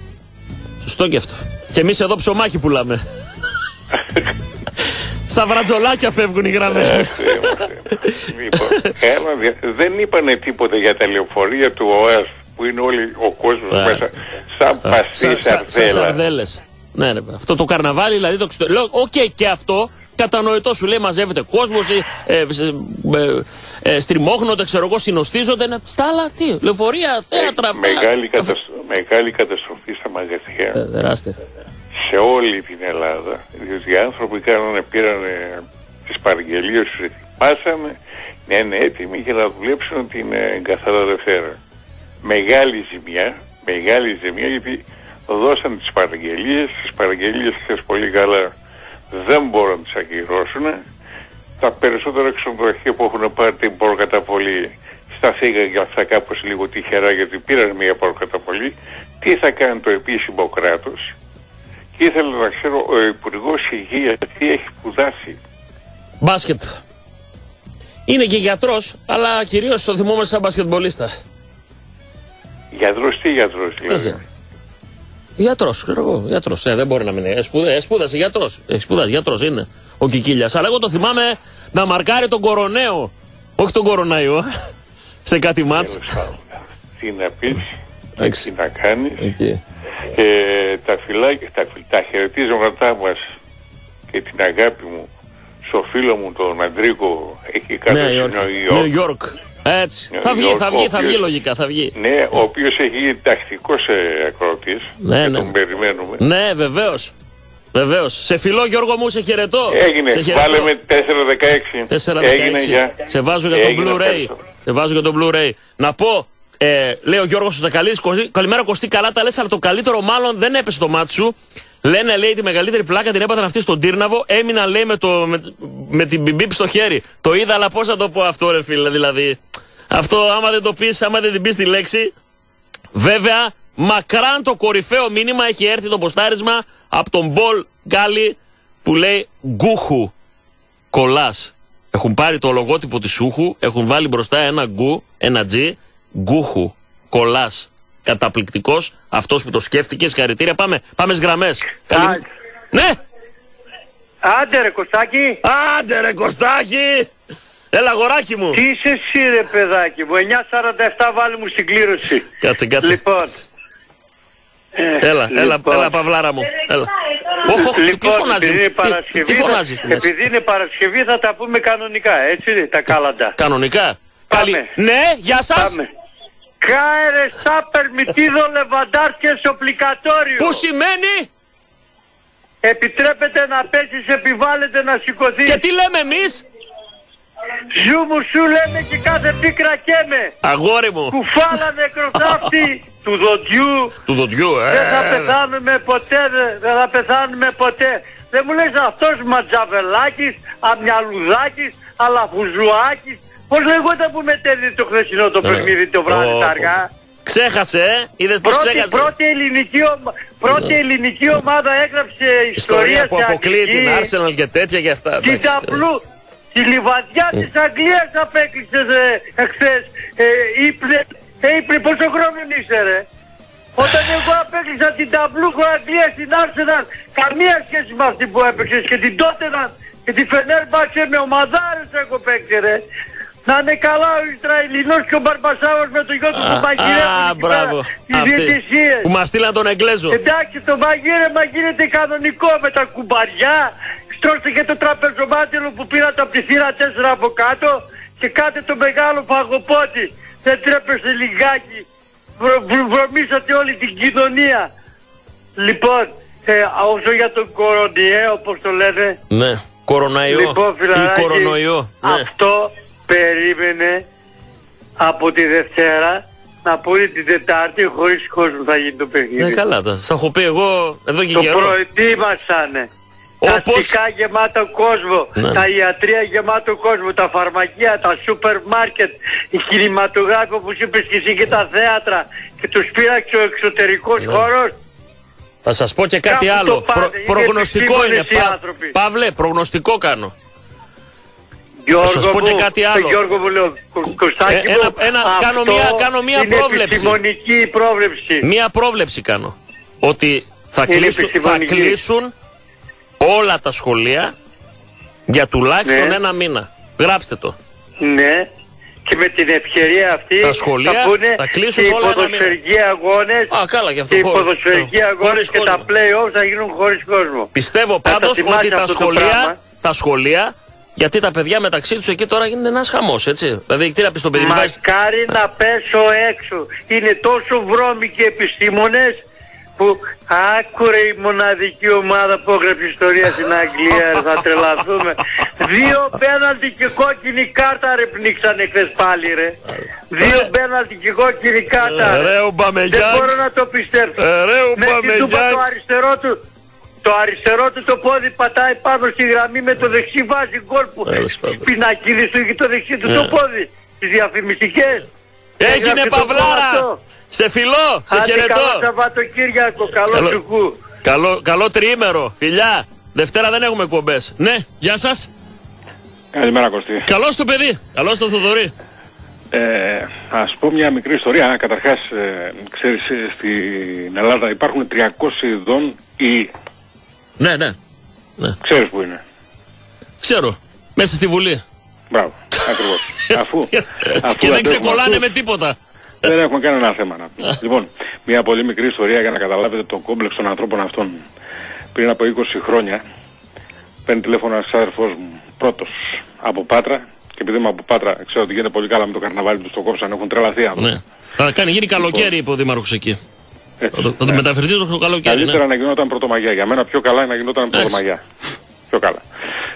Σωστό και αυτό. Και εμείς εδώ ψωμάκι πουλάμε. Στα βρατζολάκια φεύγουν οι γραμμές. Ε, Θεέ μου, Θεέ μου. λοιπόν, ένα δια- δεν είπανε τίποτα για τα λεωφορεία του ΟΑΣ; Που είναι όλοι ο κόσμος Ε. μέσα σαν παστή Σαν σαρδέλα. σαρδέλες. Ναι, ναι, αυτό το καρναβάλι, δηλαδή το εξωτερικό. Λέω, οκ, και αυτό κατανοητό σου λέει μαζεύεται κόσμος, ε, ε, ε, ε, στριμώχνονται, ξέρω εγώ, συνοστίζονται. Ναι. Στα άλλα, τι, λεωφορεία, θέατρα, αυτά. Μεγάλη, καταστρο- μεγάλη καταστροφή στα μαγαζιά Ε, Τεράστια. σε όλη την Ελλάδα. Διότι οι άνθρωποι κάνανε, πήρανε τις παραγγελίες τους, ετοιμάσανε να είναι έτοιμοι για να δουλέψουν την ε, καθαρά Δευτέρα. Μεγάλη ζημιά, μεγάλη ζημιά γιατί δώσαν τις παραγγελίες, τις παραγγελίες ξέρεις πολύ καλά δεν μπορούν να τις ακυρώσουν. Τα περισσότερα ξενοδοχεία που έχουν πάρει την προκαταβολή σταθήκαν για αυτά κάπως λίγο τυχερά γιατί πήραν μια προκαταβολή. Τι θα κάνει το επίσημο κράτος; Και ήθελα να ξέρω ο Υπουργός Υγείας τι έχει σπουδάσει; Μπάσκετ. Είναι και γιατρός, αλλά κυρίως το θυμόμαστε σαν μπασκετμπολίστα. Γιατρός τι γιατρός δηλαδή. Γιατρός, ξέρω εγώ. Γιατρός. Ε, δεν μπορεί να μην είναι. Ε, σπουδα- ε, σπούδασε γιατρός. Ε, σπούδασε γιατρός είναι ο Κικίλιας. Αλλά εγώ το θυμάμαι να μαρκάρει τον κοροναίο. Όχι τον κοροναϊό. σε κάτι μάτς. Τέλος πάντων. Τι να πεις, Εντάξει. τι να κάνεις. Εκεί. Και τα φυλάκια, τα, φιλ- τα χαιρετίσματά μας και την αγάπη μου στο φίλο μου τον Αντρίκο εκεί κάτω Νέα στη Υόρκη. Νέα Νέο Υόρκ. Υόρκ. Έτσι. Νέο Θα βγει, Υόρκ, θα ο βγει, θα βγει οποίος- λογικά, θα βγει. Ναι, ο οποίος έχει γίνει τακτικός ε, ακρότης Ναι, και ναι. τον περιμένουμε. Ναι, βεβαίως. Βεβαίως. Σε φιλό Γιώργο μου, σε χαιρετώ. Έγινε, Σε χαιρετώ. βάλε με 4-16. 4-16. Έγινε για... Σε βάζω για το Έγινε, Blu-ray. ευχαριστώ. Σε βάζω για το Blu-ray. Να πω, ε, λέει ο Γιώργος Σωτακαλίδη, καλημέρα Κωστή, καλά τα λες, αλλά το καλύτερο μάλλον δεν έπεσε το μάτι σου. Λένε, λέει, τη μεγαλύτερη πλάκα την έπαθαν αυτή στον Τύρναβο. Έμεινα, λέει, με, το, με, με την μπιμπίπ στο χέρι. Το είδα, αλλά πώς θα το πω αυτό, ρε φίλε, δηλαδή. Αυτό, άμα δεν το πεις, άμα δεν την πεις τη λέξη. Βέβαια, μακράν το κορυφαίο μήνυμα έχει έρθει το ποστάρισμα από τον Μπολ Γκάλι που λέει Γκούχου κολλάς. Έχουν πάρει το λογότυπο της Σούχου, έχουν βάλει μπροστά ένα γκου, ένα G, γκούχου, κολλάς. Καταπληκτικός, αυτός που το σκέφτηκε. Συγχαρητήρια. Πάμε, πάμε στις γραμμές. Ναι! Άντε ρε Κωστάκη, Άντε ρε Κωστάκη! Έλα αγοράκι μου! τι είσαι εσύ ρε παιδάκι μου, 9.47 βάλει μου στην κλήρωση. Κάτσε, κάτσε. Λοιπόν, ε, Έλα, έλα, λοιπόν. έλα, παυλάρα μου. Έλα. Όχ, όχ, τι Λοιπόν, φωνάζει, επειδή είναι τι- Παρασκευή, τι θα- φωνάζεις στη μέση; επειδή είναι Παρασκευή θα τα πούμε κανονικά, έτσι, τα κάλαντα. Κανονικά. Πάμε. Καλή- Ναι, γεια σας. Πάμε. Caer está permitido, levantarse es obligatorio. Που σημαίνει; Επιτρέπεται να πέσεις, επιβάλλεται να σηκωθείς. και τι λέμε εμείς; Ζου μου σου λέμε και κάθε πίκρα καίμε. Αγόρι μου. Κουφάλα νεκροτάφτη του δοντιού. Του δοντιού, ε. Δεν θα πεθάνουμε ποτέ, δε- δεν θα πεθάνουμε ποτέ. Δεν μου λες αυτός Ματζαβελάκης, Αμιαλουδάκης, Αλαφουζουάκης. Πώς λεγόταν που μετέδιδε το χθεσινό το παιχνίδι το βράδυ Ω, τα αργά. Ξέχασε, ε; Είδες πώς Πρώτη, ξέχασε; πρώτη, ελληνική, ομα- πρώτη ελληνική ομάδα έγραψε ιστορία, Ιστορία που σε αποκλείει αγγλική. την Arsenal και τέτοια και αυτά. Την εντάξει. ταμπλού, τη λιβαδιά της Αγγλίας απέκλεισε ε, εχθές. Ε, ήπνε, ε, ήπνε, πόσο χρόνο είσαι ρε; Όταν εγώ απέκλεισα την ταμπλού Αγγλία στην Arsenal, καμία σχέση με αυτή που έπαιξες και την Tottenham και τη Φενέρμπαξε με ομαδάρες έχω παίξει ρε. Να είναι καλά ο Ισραηλινός και ο Μπαρμπασάβος με το γιο του που μαγειρεύουν Α, εκεί πέρα μπράβο. τις Αυτοί διαιτησίες. Που μας στείλαν τον Εγγλέζο. Εντάξει, το μαγείρεμα γίνεται κανονικό με τα κουμπαριά. Στρώστε και το τραπεζομάτιλο που πήρατε από τη θύρα 4 από κάτω και κάτε το μεγάλο φαγοπότη. Δεν τρέπεστε λιγάκι. Βρο, βρο- βρωμίσατε όλη την κοινωνία. Λοιπόν, ε, όσο για τον κορονοϊό, όπως το λένε, Ναι. Κοροναϊό. Λοιπόν, ή φιλαράκι, κορονοϊό. Ναι. αυτό περίμενε από τη Δευτέρα να πούνε την Τετάρτη χωρίς κόσμο θα γίνει το παιχνίδι. Ναι, καλά. Τα θα έχω πει εγώ εδώ και Το καιρό. προετοίμασανε. Τα Όπως- αστικά γεμάτο κόσμο, Ναι. τα ιατρία γεμάτο κόσμο, τα φαρμακεία, τα σούπερ μάρκετ, οι κινηματογράφοι όπως είπες και εσύ και τα θέατρα και τους πήραξε ο εξωτερικός Ναι. χώρος. Θα σας πω και κάτι Κάπου άλλο. το πάνε, είναι προγνωστικό είναι. επιστήμονες οι Πα- άνθρωποι. Παύλε, προγνωστικό κάνω. Γιώργο σας πω και μου, κάτι άλλο. ε, Γιώργο μου λέω, Κο- Κωστάκη Ε, ένα- μου, ένα- κάνω αυτό μία- κάνω μία είναι πρόβλεψη. επιστημονική πρόβλεψη. Μία πρόβλεψη κάνω. Ότι θα Είναι κλείσουν, θα επιστημονική. κλείσουν όλα τα σχολεία για τουλάχιστον Ναι. ένα μήνα. Γράψτε το. Ναι. Και με την ευκαιρία αυτή Τα σχολεία θα πούνε θα κλείσουν και οι όλα ένα ποδοσφαιρικοί αγώνες Α, καλά, γι' αυτό και οι χω- ποδοσφαιρικοί χω- αγώνες χωρίς και τα κόσμο. play-off θα γίνουν χωρίς κόσμο. Πιστεύω Θα πάντως τα θυμάσαι ότι τα αυτό το σχολεία, πράγμα. τα σχολεία, γιατί τα παιδιά μεταξύ τους εκεί τώρα γίνεται ένας χαμός, έτσι. Δηλαδή, τι να πεις στον παιδί, βάζεις- Μακάρι να πέσω έξω. Είναι τόσο βρώμικοι επιστήμονες που άκουρε η μοναδική ομάδα που έγραψε ιστορία στην Αγγλία, ρε, θα τρελαθούμε. Δύο πέναλτι και κόκκινη κάρτα ρε πνίξανε χθες πάλι ρε. Δύο πέναλτι και κόκκινη κάρτα. Ε, ρε, ο Δεν Μπαμεγιάνγκ. μπορώ να το πιστέψω. Ε, ρε, ο Με την τούπα το Μπαμεγιάνγκ. αριστερό του. Το αριστερό του το πόδι πατάει πάνω στη γραμμή με το δεξί βάζει γκολ που Τέλος πάντων. πινακίδης του έχει το δεξί του το Ε. πόδι. Τις διαφημιστικές. Έγινε Έγραψε το παυλάρα. κόμμα Σε φιλό, σε Άντε χαιρετώ. καλό Σαββατοκύριακο, καλό Καλό- σου κου. Καλό, καλό τριήμερο, φιλιά. Δευτέρα δεν έχουμε εκπομπές. Ναι, γεια σας. Καλημέρα Κωστή. Καλώς το παιδί. Καλώς το Θοδωρή. Ε, ας πω μια μικρή ιστορία. Καταρχάς, ε, ξέρεις, ε, στην Ελλάδα υπάρχουν 300 ειδών ή Ναι, ναι. Ξέρεις που είναι. Ξέρω. Μέσα στη Βουλή. Μπράβο. Ακριβώς. αφού, αφού και δεν αντέχουμε ξεκολλάνε αυτούς, με τίποτα. Δεν έχουμε κανένα θέμα να πούμε. λοιπόν, μια πολύ μικρή ιστορία για να καταλάβετε το κόμπλεξ των ανθρώπων αυτών. Πριν από 20 χρόνια παίρνει τηλέφωνο ένας αδερφός μου, πρώτος, από Πάτρα. Και επειδή είμαι από Πάτρα, ξέρω ότι γίνεται πολύ καλά με το καρναβάλι του στο κόψαν, έχουν τρελαθεί άνθρωποι. Ναι. Θα κάνει γίνει καλοκαίρι, είπε ο Δήμαρχος εκεί. Έτσι, Θα το, θα το ναι. μεταφερθεί το καλοκαίρι. Καλύτερα Ναι. να γινόταν πρωτομαγιά. Για μένα πιο καλά είναι να γινόταν Εντάξει. πρωτομαγιά. Πιο καλά.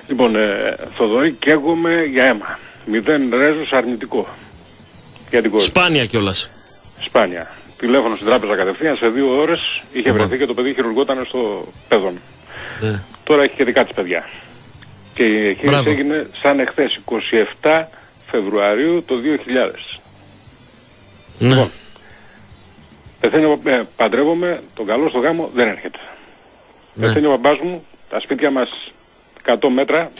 Λοιπόν, ε, Θοδωρή, καίγομαι για αίμα. Μηδέν ρέζος αρνητικό. Για την κόρη. Σπάνια κιόλας. Σπάνια. Τηλέφωνο στην τράπεζα κατευθείαν σε δύο ώρες είχε βρεθεί και το παιδί χειρουργόταν στο παιδόν. Ναι. Τώρα έχει και δικά της παιδιά. Και η εγχείρηση Μπράβο. έγινε σαν εχθές 27 Φεβρουαρίου το 2000. Ναι. Πεθαίνει, ο- ε, παντρεύομαι, τον καλό στο γάμο δεν έρχεται. Ναι. Πεθαίνει ο μπαμπάς μου, τα σπίτια μας 100 μέτρα,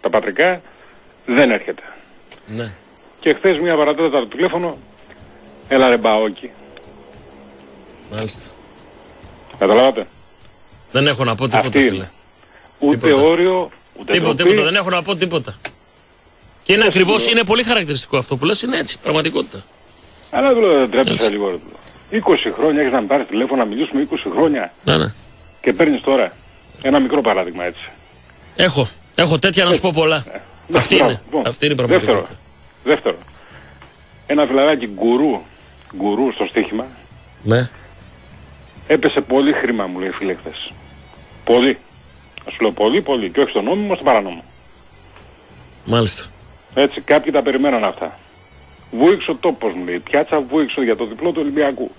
τα πατρικά, δεν έρχεται. ναι. Και χθες μία παρατέταρτα το τηλέφωνο, έλα ρε μπαόκι. Μάλιστα. Καταλάβατε. Δεν έχω να πω τίποτα, Αυτή είναι. φίλε. Ούτε Τίποτα. όριο, ούτε Τίποτα, ντροπή. τίποτα. Δεν έχω να πω τίποτα. Και είναι ακριβώς, είναι πολύ χαρακτηριστικό αυτό που λες, είναι έτσι, πραγματικότητα. Αλλά του λέω, δεν τρέπεσαι Έτσι. λίγο. Ρε, του λέω. 20 χρόνια έχεις να με πάρεις τηλέφωνο να μιλήσουμε 20 χρόνια Ναι, ναι. και παίρνεις τώρα ένα μικρό παράδειγμα έτσι. Έχω. Έχω τέτοια να σου πω πολλά. Ναι, Αυτή μπράβο. είναι. Λοιπόν, Αυτή είναι η Δεύτερο, πραγματικότητα. δεύτερο. Ένα φιλαράκι γκουρού, γκουρού στο στοίχημα, Ναι. έπεσε πολύ χρήμα μου λέει φίλε χθες. Πολύ. Να σου λέω πολύ, πολύ. Και όχι στο νόμιμο, στο παρανόμο. Μάλιστα. Έτσι, κάποιοι τα περιμέναν αυτά. Βούηξε ο τόπος μου λέει. Πιάτσα βούηξε για το διπλό του Ολυμπιακού.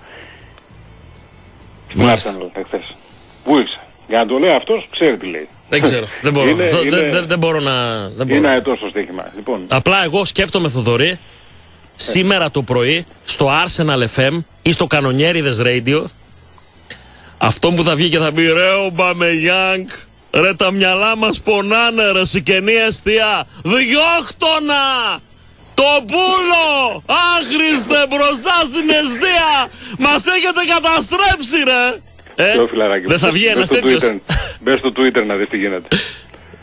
Μάλιστα. Μάλιστα. χθες. Βούηξε. Για να το λέει αυτός, ξέρει τι λέει. Δεν ξέρω. δεν μπορώ. Είναι- Αυτό- είναι- δεν, δεν, δεν μπορώ να. Δεν μπορώ. Είναι αετός στο στοίχημα. Λοιπόν, Απλά εγώ σκέφτομαι, Θοδωρή, σήμερα το πρωί στο Arsenal FM ή στο Κανονιέριδες Radio αυτό που θα βγει και θα πει ρε ο Μπαμεγιάνγκ ρε τα μυαλά μας πονάνε ρε σικενή αιστεία διώχτωνα το πούλο άχρηστε μπροστά στην αιστεία μας έχετε καταστρέψει ρε ε, ποιο φιλαράκι. δεν θα βγει Μπες ένας στο τέτοιος Twitter. Μπες στο Twitter να δεις τι γίνεται.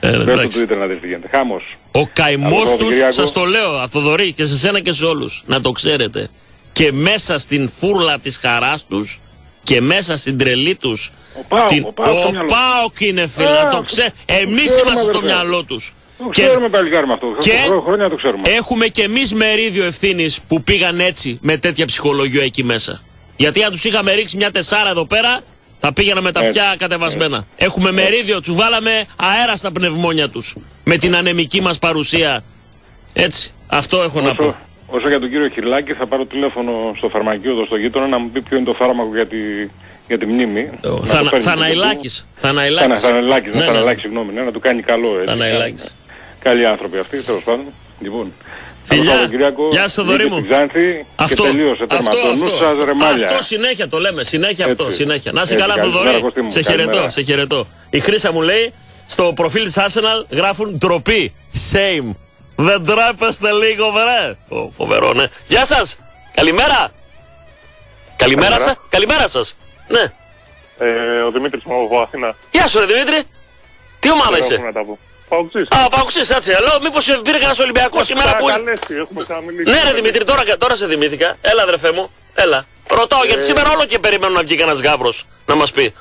ε, ρε, Μπες εντάξει. στο Twitter να δεις τι γίνεται. Χάμος. Ο καημός Από τους, Σαββατοκύριακο. σας το λέω, Αθοδωρή, και σε σένα και σε όλους, να το ξέρετε. Και μέσα στην φούρλα της χαράς τους και μέσα στην τρελή τους. Ο Πάοκ, ο Πάοκ στο μυαλό. Πάοκ είναι φίλε, Α, να το το- ξέρει. το Εμείς ξέρουμε, είμαστε στο αδερφέ. μυαλό τους. Το ξέρουμε παλικάρι με αυτό. και- Χρο- Χρόνια το ξέρουμε. έχουμε και εμείς μερίδιο ευθύνης που πήγαν έτσι με τέτοια ψυχολογία εκεί μέσα. Γιατί αν τους είχαμε ρίξει μια τεσσάρα εδώ πέρα, θα πήγαινα με τα Έτσι, αυτιά κατεβασμένα. Έχουμε μερίδιο, τους βάλαμε αέρα στα πνευμόνια τους. Με την ανεμική μας παρουσία. Έτσι. Αυτό έχω να πω. Όσο, Όσο για τον κύριο Χιλάκη θα πάρω τηλέφωνο στο φαρμακείο εδώ στο γείτονα να μου πει ποιο είναι το φάρμακο για τη, για τη μνήμη. Να το Θα, παίρνει Θαναϊλάκης. το Θαναϊλάκης. του. Θαναϊλάκης, Ναι, ναι, ναι. Θαναϊλάκης, συγγνώμη, ναι, να του κάνει καλό έτσι. Θαναϊλάκης. Καλοί άνθρωποι αυτοί, τέλος πάντων. Λοιπόν, Φιλιά. καλό Σαββατοκύριακο, Γεια σου, Θοδωρή νίκη μου. στην Ξάνθη Αυτό, και τελείωσε τέρμα. αυτό, Το νου αυτό, σας, αυτό, ρε μάλια. αυτό συνέχεια το λέμε, συνέχεια αυτό, Έτσι. συνέχεια. Να είσαι Έτσι, καλά, καλημέρα, Θοδωρή. Κωστή μου, Σε χαιρετώ, καλημέρα. σε χαιρετώ. Η Χρύσα μου λέει, στο προφίλ της Arsenal γράφουν ντροπή, shame. Δεν τρέπεστε λίγο, βρε. Ω, Φοβερό, ναι. Γεια σας, καλημέρα. Καλημέρα σας, καλημέρα σας. Ναι. Ε, ο Δημήτρης μου από Αθήνα. Γεια σου, ρε Δημήτρη. Τι ομάδα είσαι; Έχουμε να τα πω. Παοξής. Α, παουξής, έτσι. Λέω, μήπως πήρε κανένας Ολυμπιακός σήμερα που είναι. καλέσει, έχουμε ξαναμιλήσει. Ναι, ρε Δημήτρη, τώρα, τώρα σε θυμήθηκα. Έλα, αδερφέ μου. Έλα. Ρωτάω γιατί σήμερα όλο και περιμένουν να βγει κανένας γάβρο να μας πει.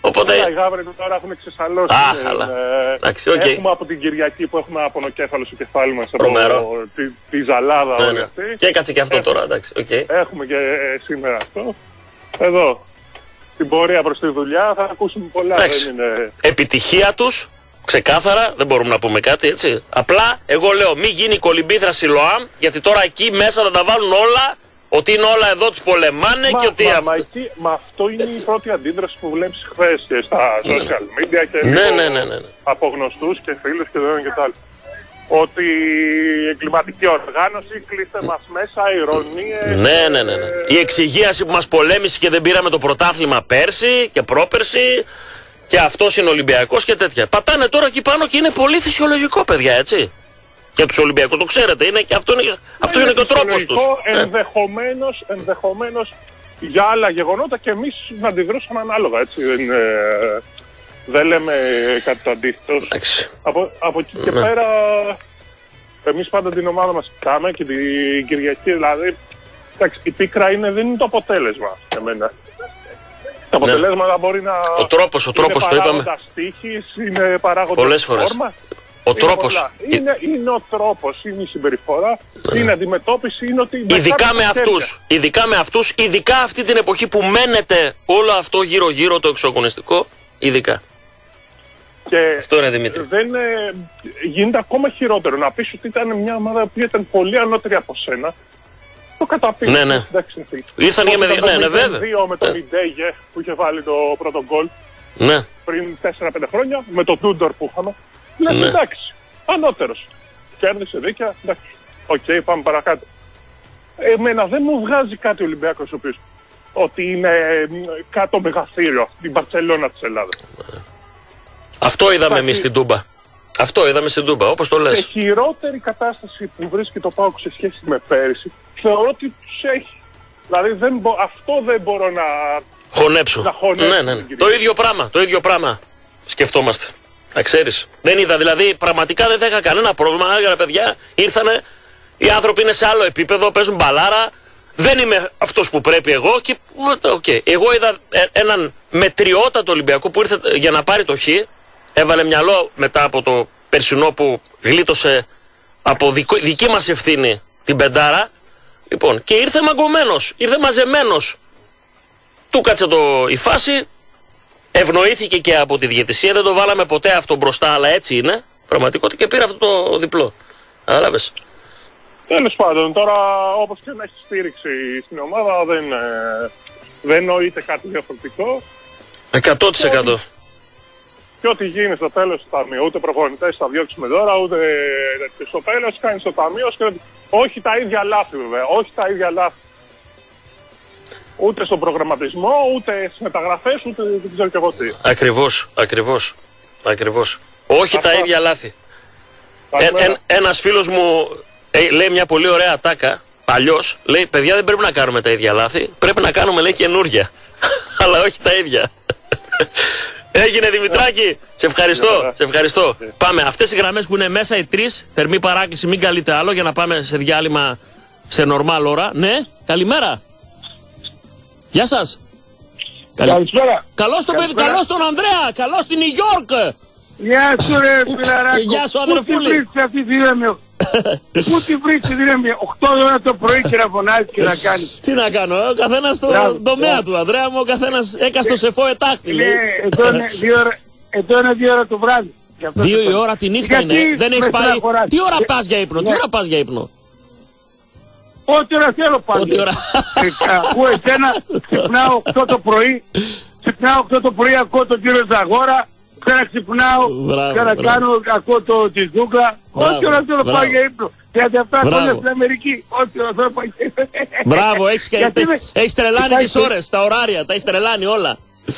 Οπότε. Καλά, οι γάβροι του τώρα έχουν ξεσαλώσει. Α, ε, καλά. ε, Εντάξει, οκ. Έχουμε από την Κυριακή που έχουμε απονοκέφαλο στο κεφάλι μας εδώ, Τρομερό. τη, τη ζαλάδα Ναι, όλη ναι. αυτή. Και έκατσε και αυτό τώρα, εντάξει. οκ. Έχουμε και ε, σήμερα αυτό. Εδώ. Την πορεία προς τη δουλειά θα ακούσουμε πολλά. Εντάξει. Δεν είναι... Επιτυχία τους, ξεκάθαρα, δεν μπορούμε να πούμε κάτι έτσι. Απλά εγώ λέω μην γίνει κολυμπήθρα Σιλοάμ, γιατί τώρα εκεί μέσα θα τα βάλουν όλα, ότι είναι όλα εδώ τους πολεμάνε Μα, και ότι. μα, αυ- μα, εκεί, μα αυτό είναι η πρώτη αντίδραση που βλέπεις χθες και στα social media και Ναι, λίγο ναι, ναι, ναι, ναι. από γνωστούς και φίλους και το ένα και το άλλο. Ότι η εγκληματική οργάνωση κλείστε μας μέσα, ηρωνίες... Ναι, ναι, ναι, ναι. ε, Η εξυγίαση που μας πολέμησε και δεν πήραμε το πρωτάθλημα πέρσι και πρόπερσι. Και αυτός είναι Ολυμπιακός και τέτοια. Πατάνε τώρα εκεί πάνω και είναι πολύ φυσιολογικό, παιδιά, έτσι. Για τους Ολυμπιακούς, το ξέρετε. Είναι, και αυτό είναι, αυτός είναι και ο τρόπος τους. φυσιολογικό, Ενδεχομένως, ενδεχομένως για άλλα γεγονότα και εμείς να αντιδρούσαμε ανάλογα, έτσι. Δεν, είναι, δεν λέμε κάτι το αντίθετο. Από, από εκεί και Ναι. πέρα, εμείς πάντα την ομάδα μας κοιτάμε και την Κυριακή, δηλαδή, εντάξει, η πίκρα είναι, δεν είναι το αποτέλεσμα για μένα. Τα αποτελέσματα μπορεί να... Ναι. Ο τρόπος, ο τρόπος, το είναι είπαμε. παράγοντας τύχης, είναι παράγοντας Πολλές φορές. φόρμα. Ο Είναι τρόπος. πολλά. Είναι, είναι ο τρόπος, είναι η συμπεριφορά, είναι η αντιμετώπιση, είναι ότι... Ειδικά μετά με τα χέρια. αυτούς. Ειδικά με αυτούς, ειδικά αυτή την εποχή που μένεται όλο αυτό γύρω-γύρω το εξωγωνιστικό. Ειδικά. Και Αυτό είναι Δημήτρη. δεν ε, γίνεται ακόμα χειρότερο. Να πεις ότι ήταν μια ομάδα που ήταν πολύ ανώτερη από σένα. Το καταπίνει. Ναι, ναι. Εντάξει, φίλε. Ήρθαν για με Όταν δι- ναι, το ναι, βέβαια. 0-2 με τον Ναι. Ιντέγε που είχε βάλει το πρώτο γκολ Ναι. πριν 4-5 χρόνια, με τον Τούντορ που είχαμε. Λέμε Ναι. εντάξει, ανώτερος. Κέρδισε δίκαια, εντάξει. Οκ, πάμε παρακάτω. Εμένα δεν μου βγάζει κάτι ο Ολυμπιακός ο οποίος ότι είναι ε, κάτω μεγαθύριο, την Μπαρτσελώνα της Ελλάδας. Αυτό είδαμε Εντάξει. εμείς στην Τούμπα. Αυτό είδαμε στην Τούμπα, όπως το λες. Σε χειρότερη κατάσταση που βρίσκει το ΠΑΟΚ σε σχέση με πέρυσι, θεωρώ ότι τους έχει. Δηλαδή δεν μπο- αυτό δεν μπορώ να... Χωνέψω. Να χωνέψω Ναι, ναι, ναι. την κυρία. Το ίδιο πράγμα. Το ίδιο πράγμα σκεφτόμαστε. Να ξέρεις. Δεν είδα, δηλαδή, πραγματικά δεν θα είχα κανένα πρόβλημα. Άγια παιδιά, ήρθανε. Οι άνθρωποι είναι σε άλλο επίπεδο, παίζουν μπαλάρα. Δεν είμαι αυτός που πρέπει εγώ. Και, οκ. Εγώ είδα ε, έναν μετριότατο Ολυμπιακό που ήρθε για να πάρει το χ. Έβαλε μυαλό μετά από το περσινό που γλίτωσε από δικο- δική μας ευθύνη την πεντάρα. Λοιπόν, και ήρθε μαγκωμένος, ήρθε μαζεμένος. Του κάτσε το, η φάση, ευνοήθηκε και από τη διαιτησία, δεν το βάλαμε ποτέ αυτό μπροστά, αλλά έτσι είναι. Πραγματικότητα και πήρε αυτό το διπλό. Κατάλαβε. Τέλος πάντων, τώρα όπως και να έχει στήριξη στην ομάδα δεν, ε, δεν νοείται κάτι διαφορετικό. 100%. Και ό,τι γίνει στο τέλος του ταμείου, ούτε προπονητές θα διώξουμε τώρα, ούτε τέτοιο. στο τέλος κάνει το ταμείο και όχι τα ίδια λάθη βέβαια, όχι τα ίδια λάθη. Ούτε στον προγραμματισμό, ούτε στις μεταγραφές, ούτε δεν ξέρω και εγώ τι. Ακριβώς, ακριβώς. Ακριβώς. Όχι τα Αυτά. ίδια λάθη. Ε, Καλημέρα. ε, Ένας φίλος μου ε, λέει μια πολύ ωραία ατάκα. Παλιός λέει: Παιδιά, δεν πρέπει να κάνουμε τα ίδια λάθη. Πρέπει να κάνουμε, λέει, καινούρια. Αλλά όχι τα ίδια. Έγινε Δημητράκη, σε ευχαριστώ. Μια χαρά. Σε ευχαριστώ. Πάμε. Αυτές οι γραμμές που είναι μέσα, οι τρεις, θερμή παράκληση, μην καλείτε άλλο για να πάμε σε διάλειμμα σε νορμάλ ώρα. Ναι, καλημέρα. Γεια σας. Καλησπέρα. Καλώς τον, παιδί, Καλησπέρα. καλώς τον Ανδρέα, καλώς την Νιου Γιόρκ. Γεια σου ρε φιλαράκο. Γεια σου, Πού αδερφούλη. τη βρίσκεις αυτή τη δύναμη. Πού τη βρίσκεις τη δύναμη; 8 ώρα το πρωί και να φωνάζεις και να κάνεις. Τι να κάνω, ο καθένας στο Μπράβο, τομέα μπράβο. του. Ανδρέα μου, ο καθένας έκαστος σε φω ετάχτη. Ναι, λέει. εδώ είναι δύο ώρα, εδώ είναι δύο ώρα το βράδυ. Γι' αυτό Δύο το η πω. ώρα τη νύχτα Γιατί είναι. Δεν έχεις με πάρει. στεναχωράς. Τι ώρα Και- πας για ύπνο, τι Ναι. ώρα πας για ύπνο; Ό,τι ώρα θέλω πάλι. Ό,τι ώρα. Ε, Ακούω εσένα, ξυπνάω 8 το πρωί, ξυπνάω 8 το πρωί, ακούω τον κύριο Ζαγόρα, ξαναξυπνάω, Μπράβο, ξανακάνω, ακούω το τη Δούκλα. Μπράβο, Ό,τι ώρα θέλω μπράβο. πάω για ύπνο. 37 χρόνια Μπράβο. στην Αμερική. Ό,τι ώρα θέλω πάω για ύπνο. Μπράβο, έχεις Γιατί με- έχεις τρελάνει Υπάρχει- τι ώρες, τα ωράρια, τα έχεις τρελάνει όλα. Ε,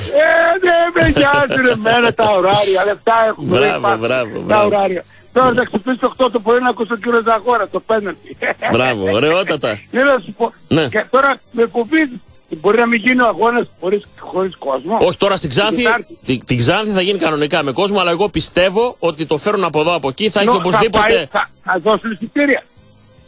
δεν με νοιάζουν εμένα τα ωράρια, λεφτά έχουμε. δεν Μπράβο, υπάρχουν μπράβο, Τα μπράβο. ωράρια. Τώρα θα ξυπνήσω 8 το πρωί να ακούσω τον κύριο Ζαγόρα, το πέναλτι. Μπράβο, ωραιότατα. Ναι, να σου πω. Ναι. Και τώρα με φοβίζει. Μπορεί να μην γίνει ο αγώνας χωρίς χωρίς κόσμο. Όχι τώρα στην Ξάνθη, Την Τετάρτη. την, την Ξάνθη θα γίνει κανονικά με κόσμο, αλλά εγώ πιστεύω ότι το φέρουν από εδώ από εκεί. Θα έχει Νο, οπωσδήποτε. Θα, πάει, θα, θα δώσουν εισιτήρια.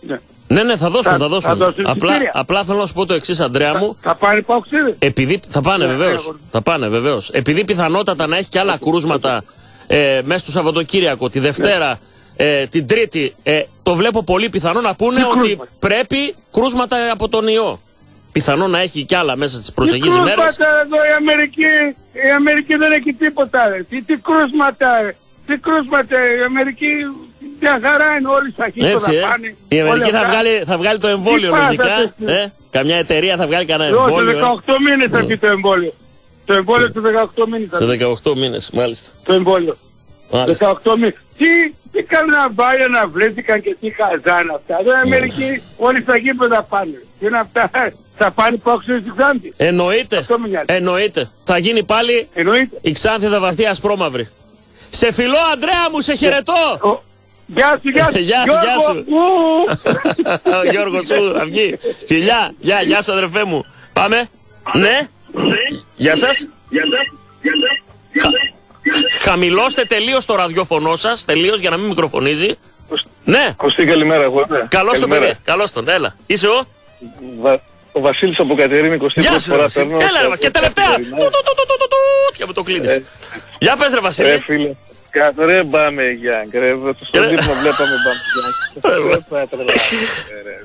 Ναι. Ναι, ναι, θα δώσουν, Θα- θα, θα δώσουν. δώσουν απλά, εισιτήρια. απλά θέλω να σου πω το εξής, Αντρέα μου. Θα πάνε παοξίδες. Επειδή, θα πάνε Ναι, βεβαίως. ναι, Θα πάνε βεβαίως. Επειδή πιθανότατα να έχει και άλλα κρούσματα ε, μέσα στο Σαββατοκύριακο, τη Δευτέρα, ε, την Τρίτη, ε, το βλέπω πολύ πιθανό να πούνε Τι ότι κρούσματα; πρέπει κρούσματα από τον ιό. Πιθανό να έχει κι άλλα μέσα στις Τι προσεγγεί ημέρες. κρούσματα εδώ η Αμερική, η Αμερική δεν έχει τίποτα. Ρε. Τι, τι κρούσματα, ρε. τι κρούσματα, η Αμερική μια χαρά είναι όλοι στα χείλη Έτσι, ε. πάνε. Η Αμερική όλα θα αυτά. βγάλει, θα βγάλει το εμβόλιο Τι λογικά. πάθατε, εσύ. Ε. Καμιά εταιρεία θα βγάλει κανένα Όχι, εμβόλιο. ε. 18 μήνες θα βγει το εμβόλιο. Το εμβόλιο του 18 μήνες θα Σε βγει 18 μήνες, μάλιστα. το εμβόλιο. μάλιστα. 18 μήνες. Τι, τι κάνουν μπάλια να βρέθηκαν και τι χαζάνε αυτά. Εδώ η Αμερική όλοι στα γήπεδα πάνε. Τι είναι αυτά, θα πάνε πόξε στη Ξάνθη. Εννοείται. Αυτό με νοιάζει. Εννοείται. Θα γίνει πάλι Εννοείται. η Ξάνθη θα βαφτεί ασπρόμαυρη. Σε φιλό, Αντρέα μου, σε χαιρετώ. Ο- Γεια σου, γεια σου. Γεια σου, γεια σου. Γιώργο, ου. Ο Γιώργο σου θα βγει. Φιλιά, γεια, γεια σου αδερφέ μου. Πάμε. Ναι. Γεια σας. Χαμηλώστε τελείως το ραδιόφωνο σας, τελείως για να μην μικροφωνίζει. Ναι, Κωστή, καλημέρα. Εγώ, ναι. καλώς τον Καλημέρα. παιδί. Καλώς τον, έλα. Είσαι ο; Βα- Ο Βασίλης από Κατερίνη, Κωστή. Γεια πρώτη σου, ρε φορά Βασίλη. παίρνω Έλα, ρε στο- Βασίλη. Και τελευταία. καθημερινά. Του, του, του, του, του, του, του, Και από το κλείνεις. Ε. Για πες, ρε Ρε Βασίλη. φίλε, κα- ρε πάμε Γιάνγκ, ρε, στο Ρε. δείπνο βλέπαμε πάμε Γιάνγκ. Ρε, θα τρελαθούμε, ρε.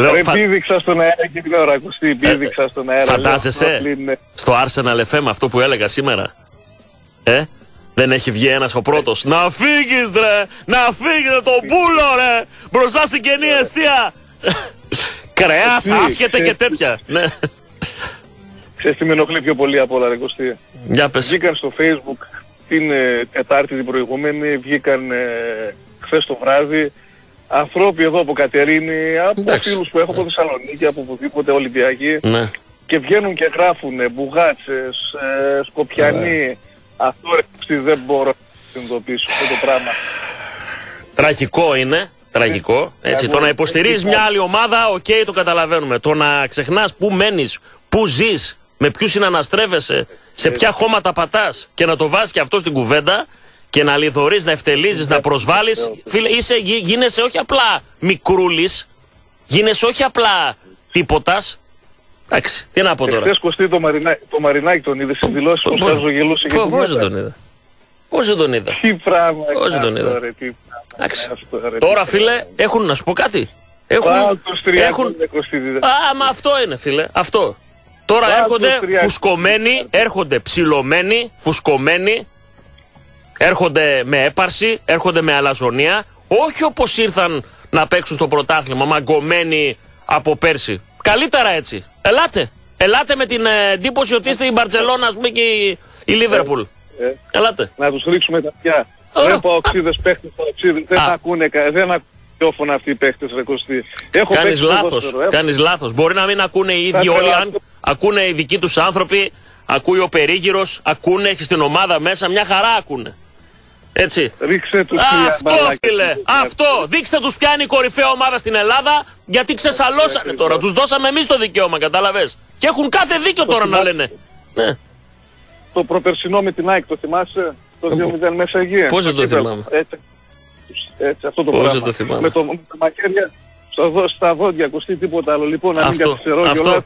Λέω, Ρε φα- πήδηξα στον αέρα και την ώρα, Κωστή, πήδηξα στον αέρα. λέω, Φαντάζεσαι Brooklyn, ε, στο Arsenal FM αυτό που έλεγα σήμερα; Ε, δεν έχει βγει ένας ο πρώτος. Να φύγεις, ρε! Να φύγεις, ρε, το μπούλο, ρε! Μπροστά στην κενή αιστεία! Κρέας, Τι, άσχετε και ξέρεις- τέτοια. Ναι. Ξέρεις τι με ενοχλεί πιο πολύ από όλα, ρε Κωστή. Για πες. Βγήκαν στο facebook την ε, Τετάρτη την προηγούμενη, βγήκαν ε, χθες το βράδυ ανθρώποι εδώ από Κατερίνη, από Εντάξει. φίλους που έχω από Θεσσαλονίκη, από οπουδήποτε Ολυμπιακοί Ναι. και βγαίνουν και γράφουν μπουγάτσες, ε, σκοπιανοί. Αυτό ρε Κωστή, δεν μπορώ να συνειδητοποιήσω αυτό το πράγμα. Τραγικό είναι. Τραγικό. Έτσι. Εγώ- Το να υποστηρίζεις έτσι, μια άλλη ομάδα, οκ, το καταλαβαίνουμε. Το να ξεχνάς πού μένεις, πού ζεις, με ποιους συναναστρέφεσαι, σε ποια χώματα πατάς και να το βάζεις και αυτό στην κουβέντα και να λοιδορείς, να ευτελίζεις, να προσβάλλεις. Φίλε, είσαι, γι- γίνεσαι όχι απλά μικρούλης, γίνεσαι όχι απλά τίποτα. Εντάξει, τι να πω τώρα. Εχθές Κωστή το, μαρινα... το Μαρινάκι τον είδες στις δηλώσεις πως Πώς- χαζογελούσε και Πώ τη δεν μέσα. τον είδα; Πώς δεν τον είδα; Τι πράγμα Πώς δεν τον είναι αυτό, είδα. Ρε, τι πράγμα Εντάξει. είναι αυτό, ρε, Τώρα, τι φίλε, πράγμα. έχουν να σου πω κάτι; Έχουν. Πάω τους 30 έχουν ρε, Κωστή, δίδε. Α, μα αυτό είναι, φίλε. Αυτό. Τώρα Πάω έρχονται τους 30. φουσκωμένοι, έρχονται ψηλωμένοι, φουσκωμένοι, έρχονται με έπαρση, έρχονται με αλαζονία. Όχι όπως ήρθαν να παίξουν στο πρωτάθλημα, μαγκωμένοι από πέρσι. Καλύτερα έτσι. Ελάτε. Ελάτε με την ε, εντύπωση ότι είστε η Μπαρσελόνα, ας πούμε, και η, η Λίβερπουλ. Ε, Ελάτε. να τους ρίξουμε τα πια. Ωραία. Ρε παοξίδες παίχτες παοξίδες. Δεν Α. ακούνε, κα- δεν ακούνε ραδιόφωνα αυτοί οι παίχτες ρε Κωστή. Έχω Κάνεις παίξει λάθος. ποδόσφαιρο, ε. Κάνεις λάθος. Μπορεί να μην ακούνε οι ίδιοι Θα όλοι. τρελαθώ. Αν ακούνε οι δικοί τους άνθρωποι, ακούει ο περίγυρος, ακούνε, έχεις την ομάδα μέσα, μια χαρά ακούνε. Έτσι. Ρίξε τους Αυτό φίλε, αυτό. Δείξτε τους ποια είναι η κορυφαία ομάδα στην Ελλάδα, γιατί ξεσαλώσανε τώρα. Τους δώσαμε εμείς το δικαίωμα, κατάλαβες. Και έχουν κάθε δίκιο τώρα να λένε. Ναι. Το προπερσινό με την ΑΕΚ το θυμάσαι; Το 2-0 μέσα εκεί. πώς δεν Στο το κύπελλο. θυμάμαι. Έτσι, έτσι αυτό το Πώς πράγμα. δεν το θυμάμαι. Με, το, με τα μαχαίρια στο δω- στα δόντια, Κωστή τίποτα άλλο. Λοιπόν, να μην Αυτό. καθυστερώ αυτό. κιόλας.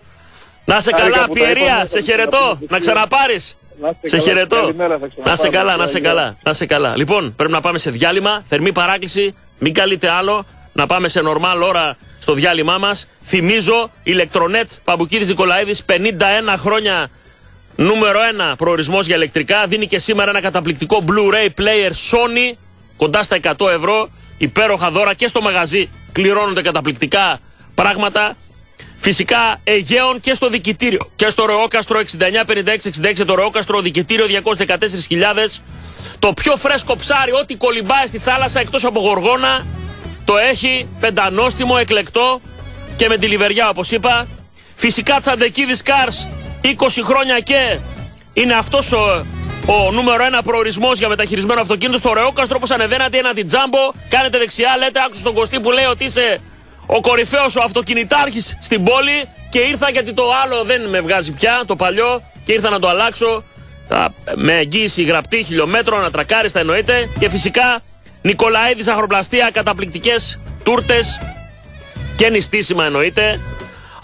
Να σε Χάρηκα καλά, που τα Πιερία, είπαμε, σε θα χαιρετώ. ξαναπούμε. Να ξαναπάρεις. Να είστε Σε καλά. χαιρετώ. Καλημέρα, θα Να σε ξαναπάρουμε. καλά, να σε Γεια. καλά, να σε καλά. Λοιπόν, πρέπει να πάμε σε διάλειμμα. Θερμή παράκληση. Μην καλείτε άλλο. Να πάμε σε νορμάλ ώρα στο διάλειμμά μας. Θυμίζω, ηλεκτρονέτ Παμπουκίδης Νικολαίδης, 51 χρόνια νούμερο 1 προορισμός για ηλεκτρικά. Δίνει και σήμερα ένα καταπληκτικό Blu-ray player Sony κοντά στα 100 ευρώ. Υπέροχα δώρα και στο μαγαζί κληρώνονται καταπληκτικά πράγματα. Φυσικά Αιγαίων και στο δικητήριο. Και στο Ρεόκαστρο 695666 το Ρεόκαστρο δικητήριο 214.000. Το πιο φρέσκο ψάρι, ό,τι κολυμπάει στη θάλασσα εκτός από γοργόνα, το έχει πεντανόστιμο, εκλεκτό και με τη λιβεριά όπως είπα. Φυσικά Τσαντεκίδης Κάρς, 20 χρόνια και είναι αυτός ο, ο νούμερο ένα προορισμός για μεταχειρισμένο αυτοκίνητο στο Ρεόκαστρο όπως ανεβαίνατε ένα τζάμπο, κάνετε δεξιά, λέτε άκουσα τον Κωστή που λέει ότι είσαι ο κορυφαίος ο αυτοκινητάρχης στην πόλη και ήρθα γιατί το άλλο δεν με βγάζει πια, το παλιό και ήρθα να το αλλάξω. Με εγγύηση γραπτή χιλιόμετρων, να τρακάριστα εννοείται. Και φυσικά Νικολαίδης Αχροπλαστία, καταπληκτικές τούρτες και νηστίσιμα εννοείται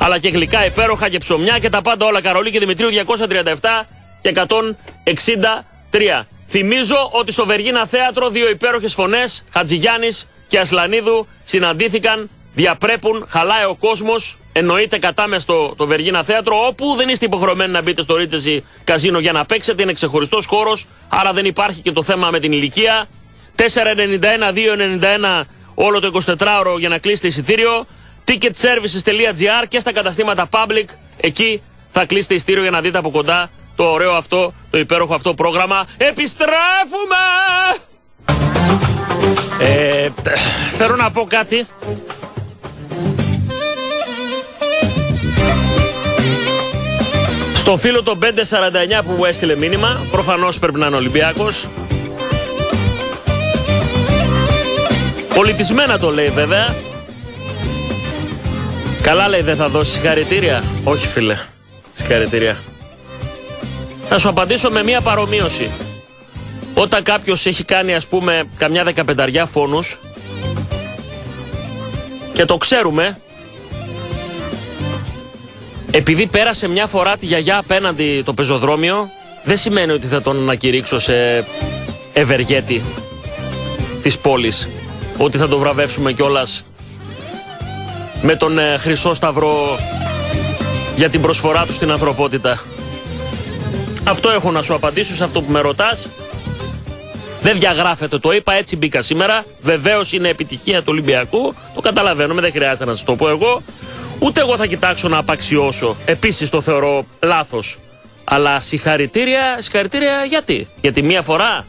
αλλά και γλυκά υπέροχα και ψωμιά και τα πάντα όλα Καρολί και Δημητρίου 237 και 163. Θυμίζω ότι στο Βεργίνα Θέατρο δύο υπέροχες φωνές, Χατζηγιάννης και Ασλανίδου, συναντήθηκαν, διαπρέπουν, χαλάει ο κόσμος, εννοείται κατάμε στο το Βεργίνα Θέατρο, όπου δεν είστε υποχρεωμένοι να μπείτε στο Ρίτσεση Καζίνο για να παίξετε, είναι ξεχωριστός χώρος, άρα δεν υπάρχει και το θέμα με την ηλικία. 491-291 όλο το 24ωρο για να κλείσετε εισιτήριο ticketservices.gr και στα καταστήματα public. Εκεί θα κλείσετε ειστήριο για να δείτε από κοντά το ωραίο αυτό, το υπέροχο αυτό πρόγραμμα. Επιστρέφουμε! Ε, θέλω να πω κάτι. Στο φίλο το 549 που μου έστειλε μήνυμα, προφανώς πρέπει να είναι Ολυμπιάκος. Πολιτισμένα το λέει βέβαια, Καλά λέει δεν θα δώσει συγχαρητήρια. Όχι φίλε. Συγχαρητήρια. Θα σου απαντήσω με μία παρομοίωση. Όταν κάποιος έχει κάνει ας πούμε καμιά δεκαπενταριά φόνους και το ξέρουμε επειδή πέρασε μια φορά τη γιαγιά απέναντι το πεζοδρόμιο δεν σημαίνει ότι θα τον ανακηρύξω σε ευεργέτη της πόλης ότι θα τον βραβεύσουμε κιόλας με τον ε, Χρυσό Σταυρό για την προσφορά του στην ανθρωπότητα. Αυτό έχω να σου απαντήσω σε αυτό που με ρωτάς. Δεν διαγράφεται, το είπα έτσι μπήκα σήμερα. Βεβαίως είναι επιτυχία του Ολυμπιακού. Το καταλαβαίνουμε, δεν χρειάζεται να σας το πω εγώ. Ούτε εγώ θα κοιτάξω να απαξιώσω. Επίσης το θεωρώ λάθος. Αλλά συγχαρητήρια, συγχαρητήρια γιατί; Γιατί μία φορά.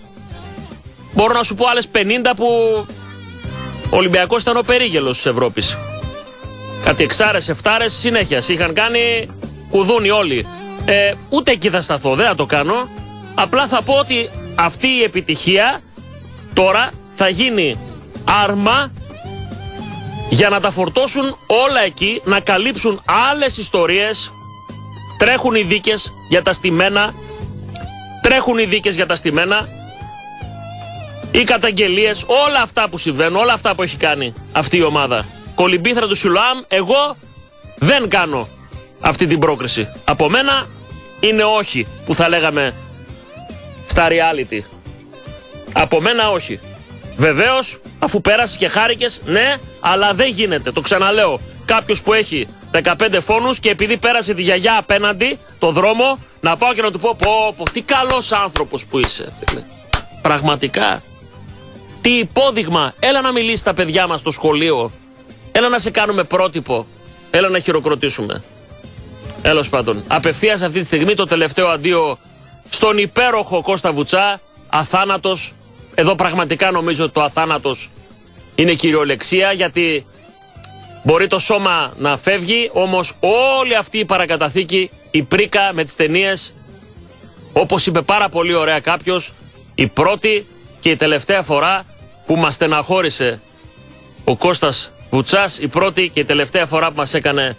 Μπορώ να σου πω άλλες 50 που ο Ολυμπιακός ήταν ο περίγελος της Ευρώπης. Κάτι εξάρες, εφτάρες συνέχεια. Είχαν κάνει κουδούνι όλοι. Ε, ούτε εκεί θα σταθώ, δεν θα το κάνω. Απλά θα πω ότι αυτή η επιτυχία τώρα θα γίνει άρμα για να τα φορτώσουν όλα εκεί, να καλύψουν άλλες ιστορίες. Τρέχουν οι δίκες για τα στημένα. Τρέχουν οι δίκες για τα στημένα. Οι καταγγελίες, όλα αυτά που συμβαίνουν, όλα αυτά που έχει κάνει αυτή η ομάδα κολυμπήθρα του Σιλουάμ, εγώ δεν κάνω αυτή την πρόκριση. Από μένα είναι όχι που θα λέγαμε στα reality. Από μένα όχι. Βεβαίως, αφού πέρασε και χάρηκες, ναι, αλλά δεν γίνεται. Το ξαναλέω. Κάποιος που έχει 15 φόνους και επειδή πέρασε τη γιαγιά απέναντι το δρόμο, να πάω και να του πω: Πω, πω τι καλός άνθρωπος που είσαι, φίλε. Πραγματικά. Τι υπόδειγμα. Έλα να μιλήσεις τα παιδιά μας στο σχολείο Έλα να σε κάνουμε πρότυπο. Έλα να χειροκροτήσουμε. Έλος πάντων. Απευθείας αυτή τη στιγμή το τελευταίο αντίο στον υπέροχο Κώστα Βουτσά. Αθάνατος. Εδώ πραγματικά νομίζω ότι το αθάνατος είναι κυριολεξία γιατί μπορεί το σώμα να φεύγει όμως όλη αυτή η παρακαταθήκη, η πρίκα με τις ταινίες, όπως είπε πάρα πολύ ωραία κάποιος, η πρώτη και η τελευταία φορά που μας στεναχώρησε ο Κώστας Βουτσά η πρώτη και η τελευταία φορά που μας έκανε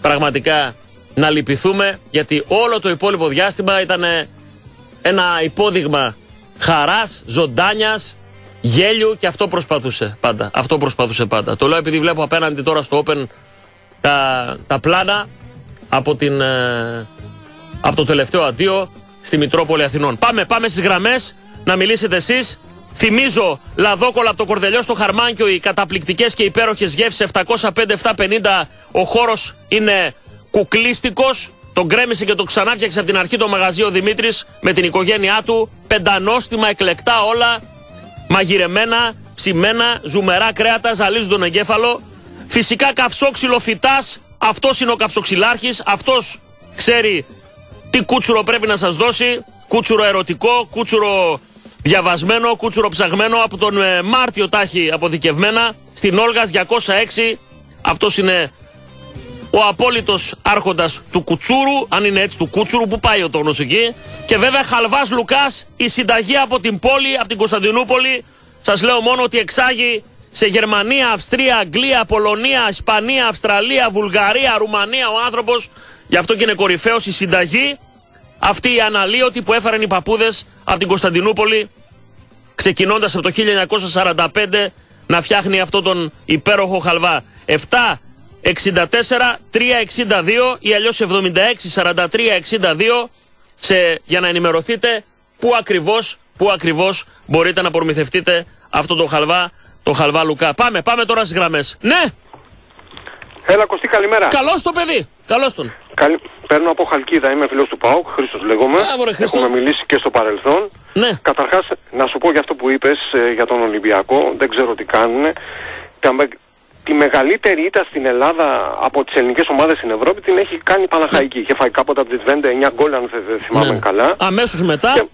πραγματικά να λυπηθούμε γιατί όλο το υπόλοιπο διάστημα ήταν ένα υπόδειγμα χαράς, ζωντάνιας, γέλιου και αυτό προσπαθούσε πάντα. Αυτό προσπαθούσε πάντα. Το λέω επειδή βλέπω απέναντι τώρα στο Open τα, τα πλάνα από, την, ε, από το τελευταίο αντίο στη Μητρόπολη Αθηνών. Πάμε, πάμε στις γραμμές να μιλήσετε εσείς. Θυμίζω λαδόκολα από το κορδελιό στο Χαρμάνκιο, οι καταπληκτικές και υπέροχες γεύσεις 705-750. Ο χώρος είναι κουκλίστικος. Τον γκρέμισε και το ξανάφτιαξε από την αρχή το μαγαζί ο Δημήτρης με την οικογένειά του. Πεντανόστιμα, εκλεκτά όλα. Μαγειρεμένα, ψημένα, ζουμερά κρέατα, ζαλίζουν τον εγκέφαλο. Φυσικά καυσόξυλο φυτάς, αυτός είναι ο καυσοξυλάρχης, αυτός ξέρει τι κούτσουρο πρέπει να σας δώσει, κούτσουρο ερωτικό, κούτσουρο διαβασμένο, κούτσουρο ψαγμένο, από τον ε, Μάρτιο τα έχει αποθηκευμένα, στην Όλγας 206, αυτός είναι ο απόλυτος άρχοντας του κουτσούρου, αν είναι έτσι του κούτσουρου, που πάει ο τόνος εκεί. Και βέβαια Χαλβάς Λουκάς, η συνταγή από την πόλη, από την Κωνσταντινούπολη. Σας λέω μόνο ότι εξάγει σε Γερμανία, Αυστρία, Αγγλία, Πολωνία, Ισπανία, Αυστραλία, Βουλγαρία, Ρουμανία ο άνθρωπος. Γι' αυτό και είναι κορυφαίος η συνταγή. Αυτή η αναλύωτη που έφεραν οι παππούδες από την Κωνσταντινούπολη, ξεκινώντας από το 1945 να φτιάχνει αυτόν τον υπέροχο χαλβά. 7 64 362 ή αλλιώς 76 43 62 σε, για να ενημερωθείτε πού ακριβώς, πού ακριβώς μπορείτε να προμηθευτείτε αυτό το χαλβά, το χαλβά Λουκά. Πάμε, πάμε τώρα στις γραμμές. Ναι! Έλα Κωστή καλημέρα. Καλώς το παιδί. Καλώς τον. Καλη... Παίρνω από Χαλκίδα, είμαι φίλος του ΠΑΟΚ, Χρήστος λέγομαι. Μπράβο, ρε, Χρήστο. Έχουμε μιλήσει και στο παρελθόν. Ναι. Καταρχάς να σου πω για αυτό που είπες ε, για τον Ολυμπιακό, δεν ξέρω τι κάνουν. Τα, με- τη μεγαλύτερη ήττα στην Ελλάδα από τις ελληνικές ομάδες στην Ευρώπη την έχει κάνει η Παναχαϊκή. Είχε φάει κάποτε από τη Τβέντε 9 γκολ αν δεν δεν θυμάμαι ναι. καλά. Αμέσως μετά. Και,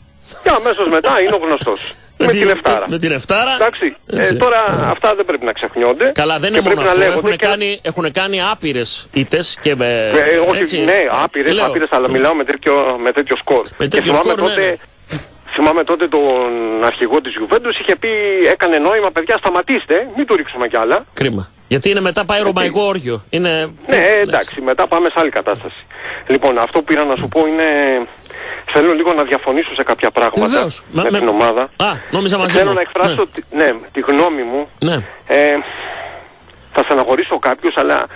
και αμέσως μετά είναι ο γνωστός. με, τη- την Εφτάρα. Με την Εφτάρα. Εντάξει, ε, Έτσι. τώρα αυτά δεν πρέπει να ξεχνιόνται. Καλά, δεν και είναι μόνο πρέπει αυτό. να λέγονται Έχουν, και- κάνει, έχουν κάνει άπειρες ήττες και με. Ε, όχι, έτσι. ναι, άπειρες, Λέω. άπειρες, αλλά μιλάω με τέτοιο, με τέτοιο σκορ. Με και τέτοιο θυμάμαι σκορ, ναι, τότε, ναι. θυμάμαι τότε τον αρχηγό της Γιουβέντους είχε πει, έκανε νόημα, παιδιά σταματήστε, μην του ρίξουμε κι άλλα. Κρίμα. Γιατί είναι μετά πάει ρωμαϊκό όργιο. Είναι... Ναι, εντάξει, μετά πάμε σε άλλη κατάσταση. Λοιπόν, αυτό που πήρα να σου πω είναι, θέλω λίγο να διαφωνήσω σε κάποια πράγματα Βεβαίως. με, Με- με- την ομάδα. Α, νόμιζα μαζί Θέλω μου. να εκφράσω Ναι. τη, ναι, τη γνώμη μου. Ναι. Ε, θα στεναχωρήσω κάποιους, αλλά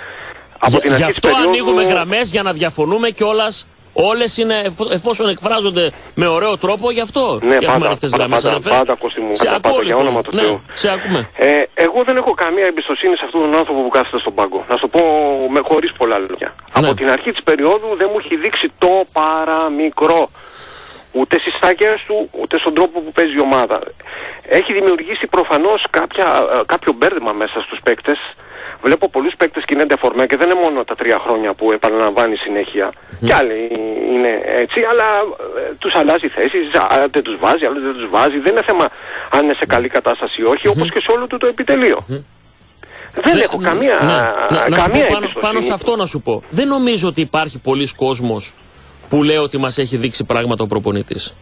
από Για- την Γι' αρχή αυτό της περίοδου... ανοίγουμε γραμμές για να διαφωνούμε κιόλας. Όλες είναι, εφ- εφόσον εκφράζονται με ωραίο τρόπο, γι' αυτό Ναι, και έχουμε πάντα, αυτές τις πάντα, γραμμές, πάντα, αδερφέ. πάντα, Κώστη μου, Σε πάντα, ακούω, πάντα, για λοιπόν. όνομα του Ναι, Θεού. σε ακούμε. Ε, εγώ δεν έχω καμία εμπιστοσύνη σε αυτόν τον άνθρωπο που κάθεται στον πάγκο. Να σου πω με χωρίς πολλά λόγια. Ναι. Από την αρχή της περίοδου δεν μου έχει δείξει το παραμικρό. Ούτε στις στάκες του, ούτε στον τρόπο που παίζει η ομάδα. Έχει δημιουργήσει προφανώς κάποια, ε, κάποιο μπέρδεμα μέσα στους παίκτες. Βλέπω πολλούς παίκτες κινούνται φορμέ και δεν είναι μόνο τα τρία χρόνια που επαναλαμβάνει συνέχεια. Κι άλλοι είναι έτσι, αλλά ε, τους αλλάζει θέσεις, α, δεν τους βάζει, άλλους δεν τους βάζει. Δεν είναι θέμα αν είναι σε καλή κατάσταση ή όχι, όπως και σε όλο του το επιτελείο. Δεν Ναι, έχω ναι, καμία, ναι. Να- να σου καμία πω πάνω, εμπιστοσύνη. πάνω σε αυτό να σου πω. Δεν νομίζω ότι υπάρχει πολλοί κόσμος που λέει ότι μας έχει δείξει πράγματα ο προπονητής.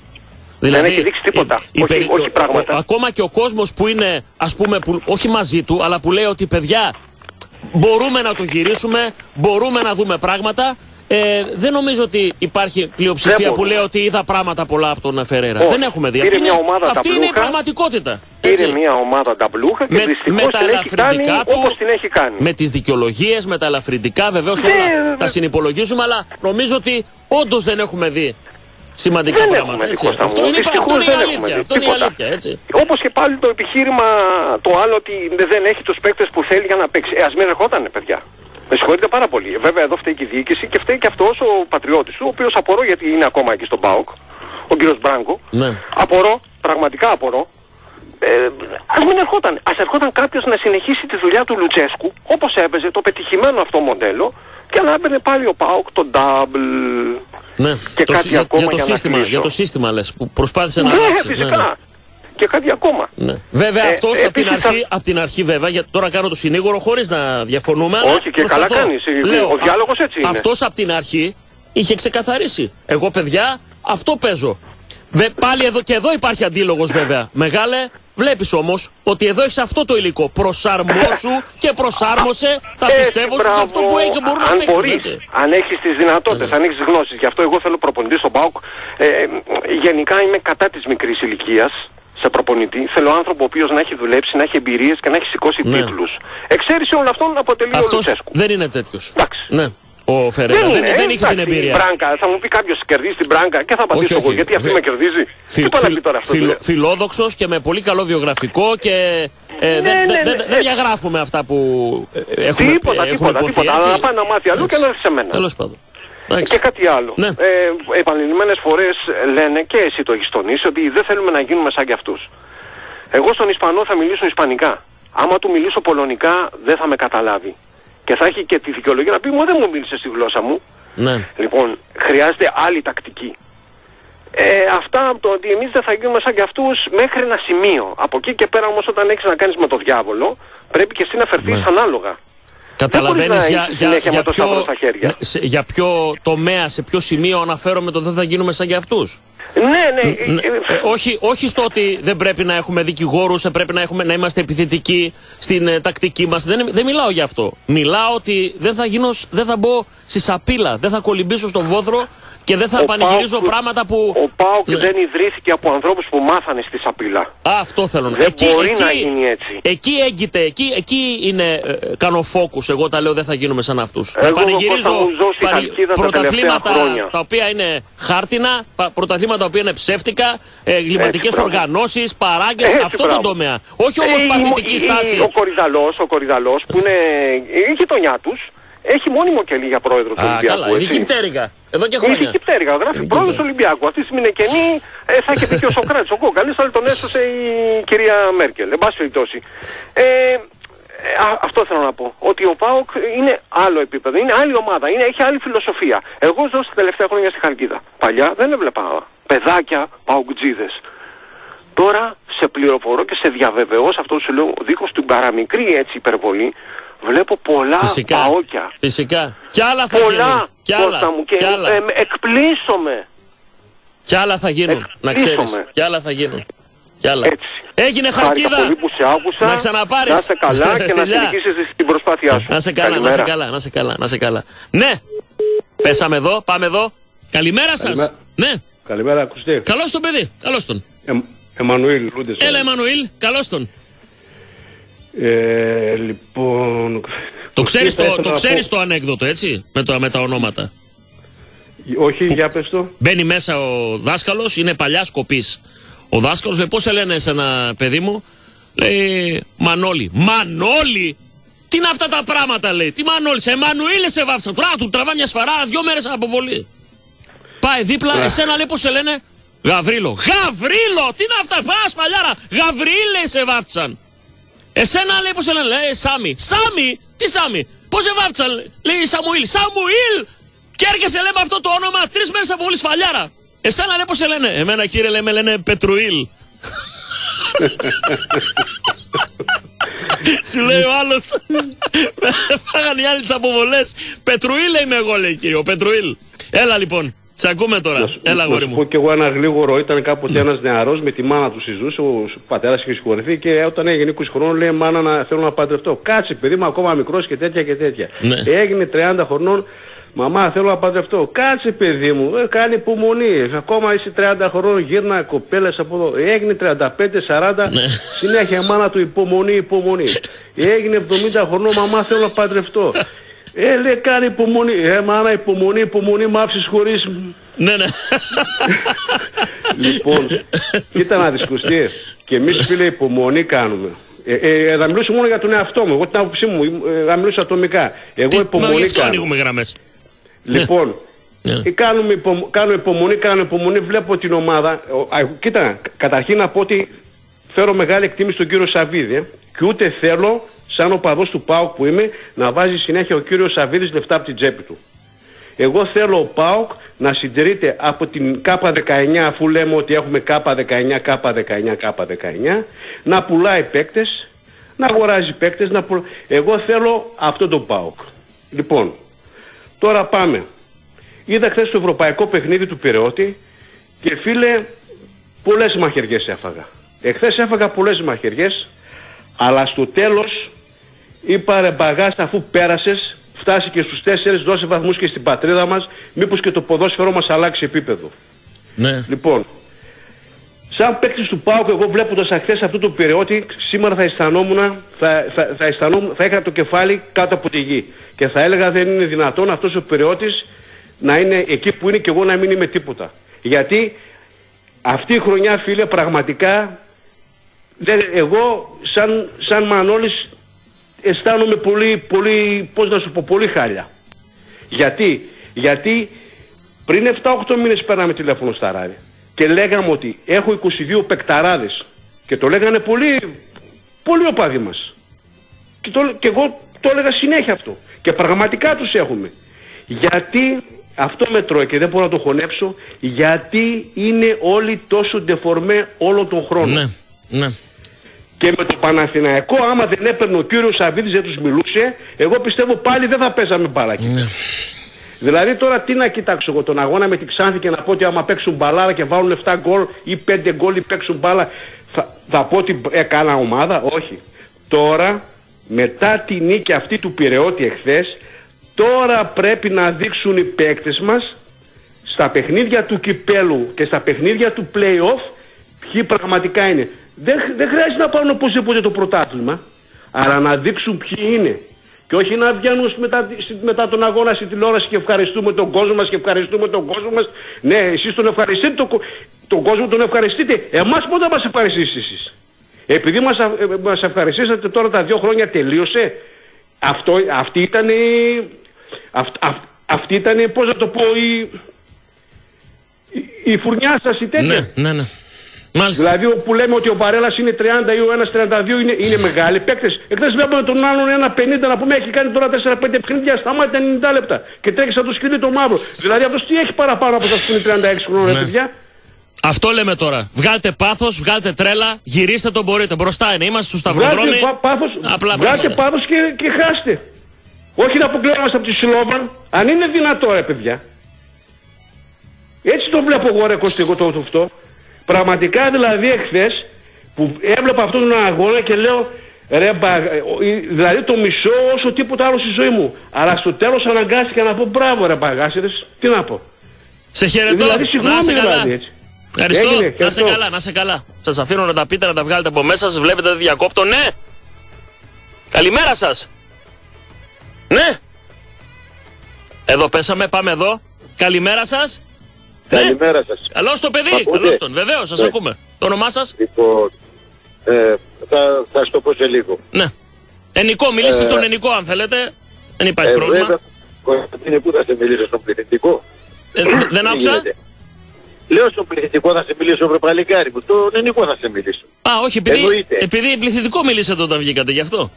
Δεν έχει δείξει τίποτα. Όχι- όχι πράγματα. ο- ακόμα και ο κόσμος που είναι, ας πούμε, που, όχι μαζί του, αλλά που λέει ότι παιδιά, μπορούμε να το γυρίσουμε, μπορούμε να δούμε πράγματα. Ε, δεν νομίζω ότι υπάρχει πλειοψηφία Δεν που μπορούμε. λέει ότι είδα πράγματα πολλά από τον Φεραίρα. Όχι. Δεν έχουμε δει. Πήρε Αυτή, μια είναι, ομάδα αυτή είναι η ταμπλούχα. πραγματικότητα. Πήρε έτσι. μια ομάδα ταμπλούχα και με, δυστυχώς με τα την έχει κάνει ελαφρυντικά του, όπως την έχει κάνει. με τις δικαιολογίες, με τα ελαφρυντικά, βεβαίως Ναι, όλα βέβαια. τα συνυπολογίζουμε, αλλά νομίζω ότι όντως δεν έχουμε δει σημαντικά Δεν πράγματα. έχουμε δει έτσι. Κώστα μου. Αυτό είναι, η- Δυστυχώς αυτό είναι η δεν έχουμε αλήθεια. δει Αυτό είναι η τίποτα. αλήθεια, έτσι. Όπως και πάλι το επιχείρημα το άλλο ότι δεν έχει τους παίκτες που θέλει για να παίξει. Ε, ας μην ερχότανε παιδιά. Με συγχωρείτε πάρα πολύ. Βέβαια εδώ φταίει και η διοίκηση και φταίει και αυτός ο πατριώτης του, ο οποίος απορώ γιατί είναι ακόμα εκεί στον ΠΑΟΚ, ο κύριος Μπράγκο. Ναι. Απορώ, πραγματικά απορώ. Ε, ας μην ερχόταν. Ας ερχόταν κάποιος να συνεχίσει τη δουλειά του Λουτσέσκου, όπως έπαιζε το πετυχημένο αυτό μοντέλο, και να έμπαινε πάλι ο ΠΑΟΚ το double. Ναι. Και το, κάτι για, ακόμα για το για να σύστημα, κλείσω. για το σύστημα λες, που προσπάθησε να Ναι, αλλάξει. φυσικά. Και κάτι ακόμα. Ναι. Βέβαια Ε, αυτός από την, επίσης θα- αρχή, απ' την αρχή βέβαια, γιατί τώρα κάνω το συνήγορο χωρίς να διαφωνούμε. αλλά Όχι, και καλά προσπαθώ. κάνεις. Ο διάλογος έτσι είναι. Αυτός από την αρχή είχε ξεκαθαρίσει. Εγώ παιδιά αυτό παίζω. Βε, πάλι εδώ και εδώ υπάρχει αντίλογος βέβαια. Μεγάλε, βλέπεις όμως ότι εδώ έχεις αυτό το υλικό. Προσαρμόσου και προσάρμοσε τα Έτσι, πιστεύω σου σε αυτό μπράβο. που έχει και μπορούν να αν παίξουν μπορείς, έτσι. αν έχεις τις δυνατότητες, αν έχεις γνώσεις. Γι' αυτό εγώ θέλω προπονητή στον ΠΑΟΚ. Ε, ε, γενικά είμαι κατά της μικρής ηλικίας σε προπονητή. Θέλω άνθρωπο ο οποίος να έχει δουλέψει, να έχει εμπειρίες και να έχει σηκώσει Ναι. τίτλους. Εξαίρεση όλων αυτών αποτελεί ο Αυτός Λουτσέσκου. δεν είναι τέτοιος. Εντάξει. Ναι. Ο Φεραίρα δεν, είναι, δεν είχε την εντάξει, εμπειρία. Η μπράγκα, θα μου πει κάποιος κερδίζει την μπράγκα και θα απαντήσω Όχι, εγώ όχι. γιατί αυτή Βε- με κερδίζει. Φι- Τι πάει να φι- πει τώρα αυτός. φιλο- δηλαδή; φιλόδοξος και με πολύ καλό βιογραφικό και ε, Ναι, δεν ναι, δεν- ναι, δεν ναι. διαγράφουμε αυτά που ε, έχουμε, Τίποτα, έχουμε τίποτα, υποθεί, τίποτα. έτσι. Αλλά να πάει να μάθει αλλού και να έρθει σε μένα. Τέλος πάντων. Και Εντάξει. κάτι άλλο. Ναι. Ε, επανειλημμένες φορές λένε και εσύ το έχεις τονίσει ότι δεν θέλουμε να γίνουμε σαν κι αυτούς. Εγώ στον Ισπανό θα μιλήσω Ισπανικά. Άμα του μιλήσω Πολωνικά δεν θα με καταλάβει. Και θα έχει και τη δικαιολογία να πει μου δεν μου μίλησες στη γλώσσα μου. Ναι. Λοιπόν, χρειάζεται άλλη τακτική. Ε, αυτά από το ότι εμείς δεν θα γίνουμε σαν και αυτούς μέχρι ένα σημείο. Από εκεί και πέρα όμως όταν έχεις να κάνεις με το διάβολο πρέπει και εσύ να φερθείς Ναι. ανάλογα. Καταλαβαίνεις Δεν μπορείς να για, έχεις για, συνέχεια για, με το ποιο, σταυρό στα χέρια. ναι, σε- για ποιο τομέα, σε ποιο σημείο αναφέρομαι το δεν θα γίνουμε σαν για αυτούς; Ναι, ναι. Ναι, ε, ε, ε, όχι, όχι στο ότι δεν πρέπει να έχουμε δικηγόρους, πρέπει να, έχουμε, να είμαστε επιθετικοί στην ε, τακτική μας. Δεν, δεν μιλάω για αυτό. Μιλάω ότι δεν θα, γίνω, σ- δεν θα μπω στη σαπίλα, δεν θα κολυμπήσω στον βόθρο και δεν θα ο πανηγυρίζω ΠΑΟΚ- πράγματα που. Ο ΠΑΟΚ Ναι. δεν ιδρύθηκε από ανθρώπους που μάθανε στη σαπίλα. Α, αυτό θέλω να Δεν μπορεί να γίνει έτσι. Εκεί έγκυται, εκεί, εκεί είναι. Ε, ε, κάνω focus. Εγώ τα λέω δεν θα γίνουμε σαν αυτούς. Εγώ, Να πανηγυρίζω Κώστα μου, ζω στη Χαλκίδα τα πρωταθλήματα τελευταία χρόνια. τα οποία είναι χάρτινα, πα- πρωταθλήματα τα οποία είναι ψεύτικα, ε, εγκληματικέ μπράβο. οργανώσεις, παράγκες, Έτσι, αυτό το μπράβο. τομέα. Όχι όμως Ε, η- παθητική η- στάση. Ο Κορυδαλός, ο Κορυδαλός που είναι η γειτονιά τους, έχει μόνιμο κελί για πρόεδρος του Α, Ολυμπιακού. καλά, ειδική έτσι. πτέρυγα. Εδώ και Είναι χρόνια. ειδική πτέρυγα, γράφει Ειδική πρόεδρος του πτέρυγα. Ολυμπιακού. Αυτή τη στιγμή είναι κενή, ε, θα είχε πει και ο Σοκράτης, ο Κόκαλης, αλλά τον έσωσε η κυρία Μέρκελ. Εν πάση περιπτώσει. Ε, ε, α- αυτό θέλω να πω. Ότι ο ΠΑΟΚ είναι άλλο επίπεδο, είναι άλλη ομάδα, είναι, έχει άλλη φιλοσοφία. Εγώ ζω στα τελευταία χρόνια στη Χαλκίδα. Παλιά δεν έβλεπα παιδάκια παουκτζίδες. Τώρα σε πληροφορώ και σε διαβεβαιώ σε αυτό που σου λέω, δίχως την παραμικρή έτσι υπερβολή, βλέπω πολλά Φυσικά. παόκια. Φυσικά. Κι άλλα θα Πολλά, γίνουν. Κι άλλα. Κώστα μου, και Κι άλλα. ε, με- εκπλήσωμαι. Κι άλλα θα γίνουν. Να ξέρεις. Εκπλήσωμαι. Κι άλλα θα γίνουν. Κι άλλα. Έτσι. Έγινε Χάρηκα χαλκίδα. πολύ που σε άκουσα. Να ξαναπάρεις. Να είσαι καλά και να Φιλιά. συνεχίσεις την προσπάθειά σου. Να σε καλά, να Καλημέρα. σε καλά, να σε καλά, να σε καλά. Ναι! Πέσαμε εδώ, πάμε εδώ. Καλημέρα σας. Καλημέρα. Ναι, Καλημέρα, ακουστέ. καλώς τον παιδί, καλώς τον. Ε, Εμμανουήλ Λούντες. Έλα, Εμμανουήλ, καλώς τον. Ε, λοιπόν... Το Κωστή, ξέρεις θα το, ήθελα το, να ξέρεις πω- το ανέκδοτο, έτσι, με, το, με τα ονόματα; Όχι, για πες το. Μπαίνει μέσα ο δάσκαλος, είναι παλιά κοπή. Ο δάσκαλος λέει: Πώς σε λένε σε ένα παιδί μου, λέει Μανώλη. Μανώλη! Τι είναι αυτά τα πράγματα, λέει; Τι Μανώλη, σε Εμμανουήλ σε βάφτισαν. Τώρα του τραβά μια σφαρά, δύο μέρες αποβολή. Πάει δίπλα, εσένα λέει πώς σε λένε; Γαβρίλο. Γαβρίλο! Τι είναι αυτά, πας παλιάρα. Γαβρίλε σε βάφτισαν. Εσένα λέει πώ σε λένε, λέει Σάμι. Σάμι! Τι Σάμι! Πώς σε βάφτισαν, λέει Σαμουήλ. Σαμουήλ! Και έρχεσαι λέμε αυτό το όνομα τρεις μέρες από πολύ σφαλιάρα. Εσένα λέει πώ σε λένε. Εμένα κύριε λέει με λένε Πετρουήλ. Σου λέει ο άλλος. Φάγανε οι άλλοι τις αποβολές. Πετρουήλ είμαι εγώ, λέει κύριο. Πετρουήλ. Έλα λοιπόν. Σε ακούμε τώρα. Έλα, να αγόρι σου πω μου. κι εγώ ένα γλίγορο. Ήταν κάποτε ένας νεαρός με τη μάνα του συζούσε. Ο πατέρας είχε συγχωρηθεί και όταν έγινε 20 χρόνων λέει μάνα να θέλω να παντρευτώ. Κάτσε παιδί μου ακόμα μικρός και τέτοια και τέτοια. Ναι. Έγινε 30 χρονών. Μαμά θέλω να παντρευτώ. Κάτσε παιδί μου. Ε, κάνει υπομονή. Ακόμα είσαι 30 χρονών γύρνα κοπέλες από εδώ. Έγινε 35-40. Ναι. Συνέχεια η μάνα του υπομονή υπομονή. Έγινε 70 χρονών μαμά θέλω να παντρευτώ. Ε, λέει κάνει υπομονή. Ε, μάνα υπομονή, υπομονή, μ' άφησες χωρίς... Ναι, ναι. Λοιπόν, κοίτα να δεις Κωστή, και εμείς φίλε υπομονή κάνουμε. Ε, ε, θα μιλήσω μόνο για τον εαυτό μου, εγώ την άποψή μου, ε, θα μιλήσω ατομικά. Εγώ Τι- Μα γι' υπομονή αυτό κάνω. ανοίγουμε γραμμές. Λοιπόν, Ναι. ε, κάνουμε υπομο- κάνω υπομονή, κάνω υπομονή, βλέπω την ομάδα. Ο- α, κοίτα, καταρχήν να πω ότι φέρω μεγάλη εκτίμηση στον κύριο Σαββίδη ε, και ούτε θέλω, σαν οπαδός του ΠΑΟΚ που είμαι, να βάζει συνέχεια ο κύριος Σαββίδης λεφτά από την τσέπη του. Εγώ θέλω ο ΠΑΟΚ να συντηρείται από την ΚΑΠΑ19 αφού λέμε ότι έχουμε ΚΑΠΑ19, ΚΑΠΑ19, ΚΑΠΑ19 να πουλάει παίκτες, να αγοράζει παίκτες, να πουλ... Εγώ θέλω αυτό το ΠΑΟΚ. Λοιπόν, τώρα πάμε. Είδα χθες το ευρωπαϊκό παιχνίδι του Πυραιώτη και φίλε πολλές μαχαιριές έφαγα. Εχθές έφαγα πολλές μαχαιριές αλλά στο τέλος είπα ρε μπαγάς αφού πέρασες φτάσει και στους τέσσερις δώσε βαθμούς και στην πατρίδα μας μήπως και το ποδόσφαιρό μας αλλάξει επίπεδο. Ναι. Λοιπόν, σαν παίκτης του ΠΑΟΚ εγώ βλέποντας χθες αυτό το Πυραιώτη σήμερα θα αισθανόμουν, θα, θα, θα, αισθανόμουν, θα είχα το κεφάλι κάτω από τη γη και θα έλεγα δεν είναι δυνατόν αυτός ο Πυραιώτης να είναι εκεί που είναι και εγώ να μην είμαι τίποτα. Γιατί αυτή η χρονιά φίλε πραγματικά δεν, εγώ σαν, σαν Μανώλης αισθάνομαι πολύ, πολύ, πώς να σου πω, πολύ χάλια. Γιατί, γιατί πριν 7-8 μήνες πέραμε τηλέφωνο στα ράδια και λέγαμε ότι έχω 22 πεκταράδες και το λέγανε πολύ, πολύ οπαδοί μας. Και, το, και εγώ το έλεγα συνέχεια αυτό. Και πραγματικά τους έχουμε. Γιατί αυτό με τρώει και δεν μπορώ να το χωνέψω, γιατί είναι όλοι τόσο ντεφορμέ όλο τον χρόνο. Ναι, ναι. Και με το Παναθηναϊκό, άμα δεν έπαιρνε ο κύριος Σαββίδης δεν τους μιλούσε, εγώ πιστεύω πάλι δεν θα παίζαμε μπάλα εκεί. Ναι. Δηλαδή τώρα τι να κοιτάξω εγώ τον αγώνα με την Ξάνθη και να πω ότι άμα παίξουν μπαλάρα και βάλουν 7 γκολ ή 5 γκολ ή παίξουν μπάλα θα, θα πω ότι έκανα ομάδα. Όχι. Τώρα μετά τη νίκη αυτή του Πυραιώτη εχθές τώρα πρέπει να δείξουν οι παίκτες μας στα παιχνίδια του κυπέλου και στα παιχνίδια του play-off ποιοι πραγματικά είναι. Δεν, δεν χρειάζεται να πάρουν οπωσδήποτε το πρωτάθλημα αλλά να δείξουν ποιοι είναι. Και όχι να βγαίνουν μετά, μετά τον αγώνα στην τηλεόραση και ευχαριστούμε τον κόσμο μας και ευχαριστούμε τον κόσμο μας. Ναι, εσείς τον ευχαριστείτε, τον, τον κόσμο τον ευχαριστείτε. Εμάς πότε μας ευχαριστήσετε εσείς; Επειδή μας, α- ε, μας ευχαριστήσατε τώρα τα δύο χρόνια τελείωσε. Αυτό, αυτή ήταν η, αυ- αυ- αυτή ήταν, πώς να το πω, η, η, η φουρνιά σας η τέτοια. Ναι, ναι, ναι. Μάλιστα. Δηλαδή που λέμε ότι ο Παρέλας είναι 30 ή ο ένας 32 είναι, είναι μεγάλοι παίκτες. Εχθές βλέπουμε τον άλλον ένα 50 να πούμε έχει κάνει τώρα 4-5 παιχνίδια σταμάτητα 90 λεπτά και τρέχει σαν το σκυλί το μαύρο. Δηλαδή αυτός τι έχει παραπάνω από σας που είναι 36 χρόνια Ναι. παιδιά; Αυτό λέμε τώρα. Βγάλτε πάθος, βγάλτε τρέλα, γυρίστε τον μπορείτε. Μπροστά είναι. Είμαστε στο Βγάλτε σταυροδρόμι. πά- πάθος, Απλά βγάλτε πράγματα. πάθος και, και χάστε. Όχι να αποκλείομαστε από τη Σιλόβαν. Αν είναι δυνατό ρε παιδιά. Έτσι το βλέπω εγώ ρε Κώστη, εγώ το, το αυτό. Πραγματικά δηλαδή εχθές που έβλεπα αυτόν τον αγώνα και λέω ρε μπα, ε, ο- ε, δηλαδή το μισό όσο τίποτα άλλο στη ζωή μου. Αλλά στο τέλος αναγκάστηκα να πω μπράβο ρε μπαγάσιδες. Τι να πω. Σε χαιρετώ. Δηλαδή να συγγνώμη είσαι καλά. δηλαδή έτσι. Ευχαριστώ. Έγινε, να είσαι ευχαριστώ. καλά, να είσαι καλά. Σας αφήνω να τα πείτε, να τα βγάλετε από μέσα σας. Βλέπετε, δεν διακόπτω. Ναι! Καλημέρα σας. Ναι! Εδώ πέσαμε, πάμε εδώ. Καλημέρα σας. Καλημέρα σας. Καλώ το παιδί. Μ' ακούτε; Καλώς τον. Βεβαίως, σας Ναι. ακούμε. Το όνομά σας; Λοιπόν, ε, θα, θα σου το πω σε λίγο. Ναι. Ενικό, μιλήστε Ε, στον ενικό αν θέλετε. Δεν υπάρχει Ε, πρόβλημα. βέβαια, Κωνσταντίνε, πού θα σε μιλήσω στον πληθυντικό; Ε, δεν Τι άκουσα; γίνεται; Λέω στον πληθυντικό θα σε μιλήσω over παλικάρι μου. Στον ενικό θα σε μιλήσω. Α, όχι, επειδή, Εννοείται. επειδή πληθυντικό μιλήσατε όταν βγήκατε γι' αυτό.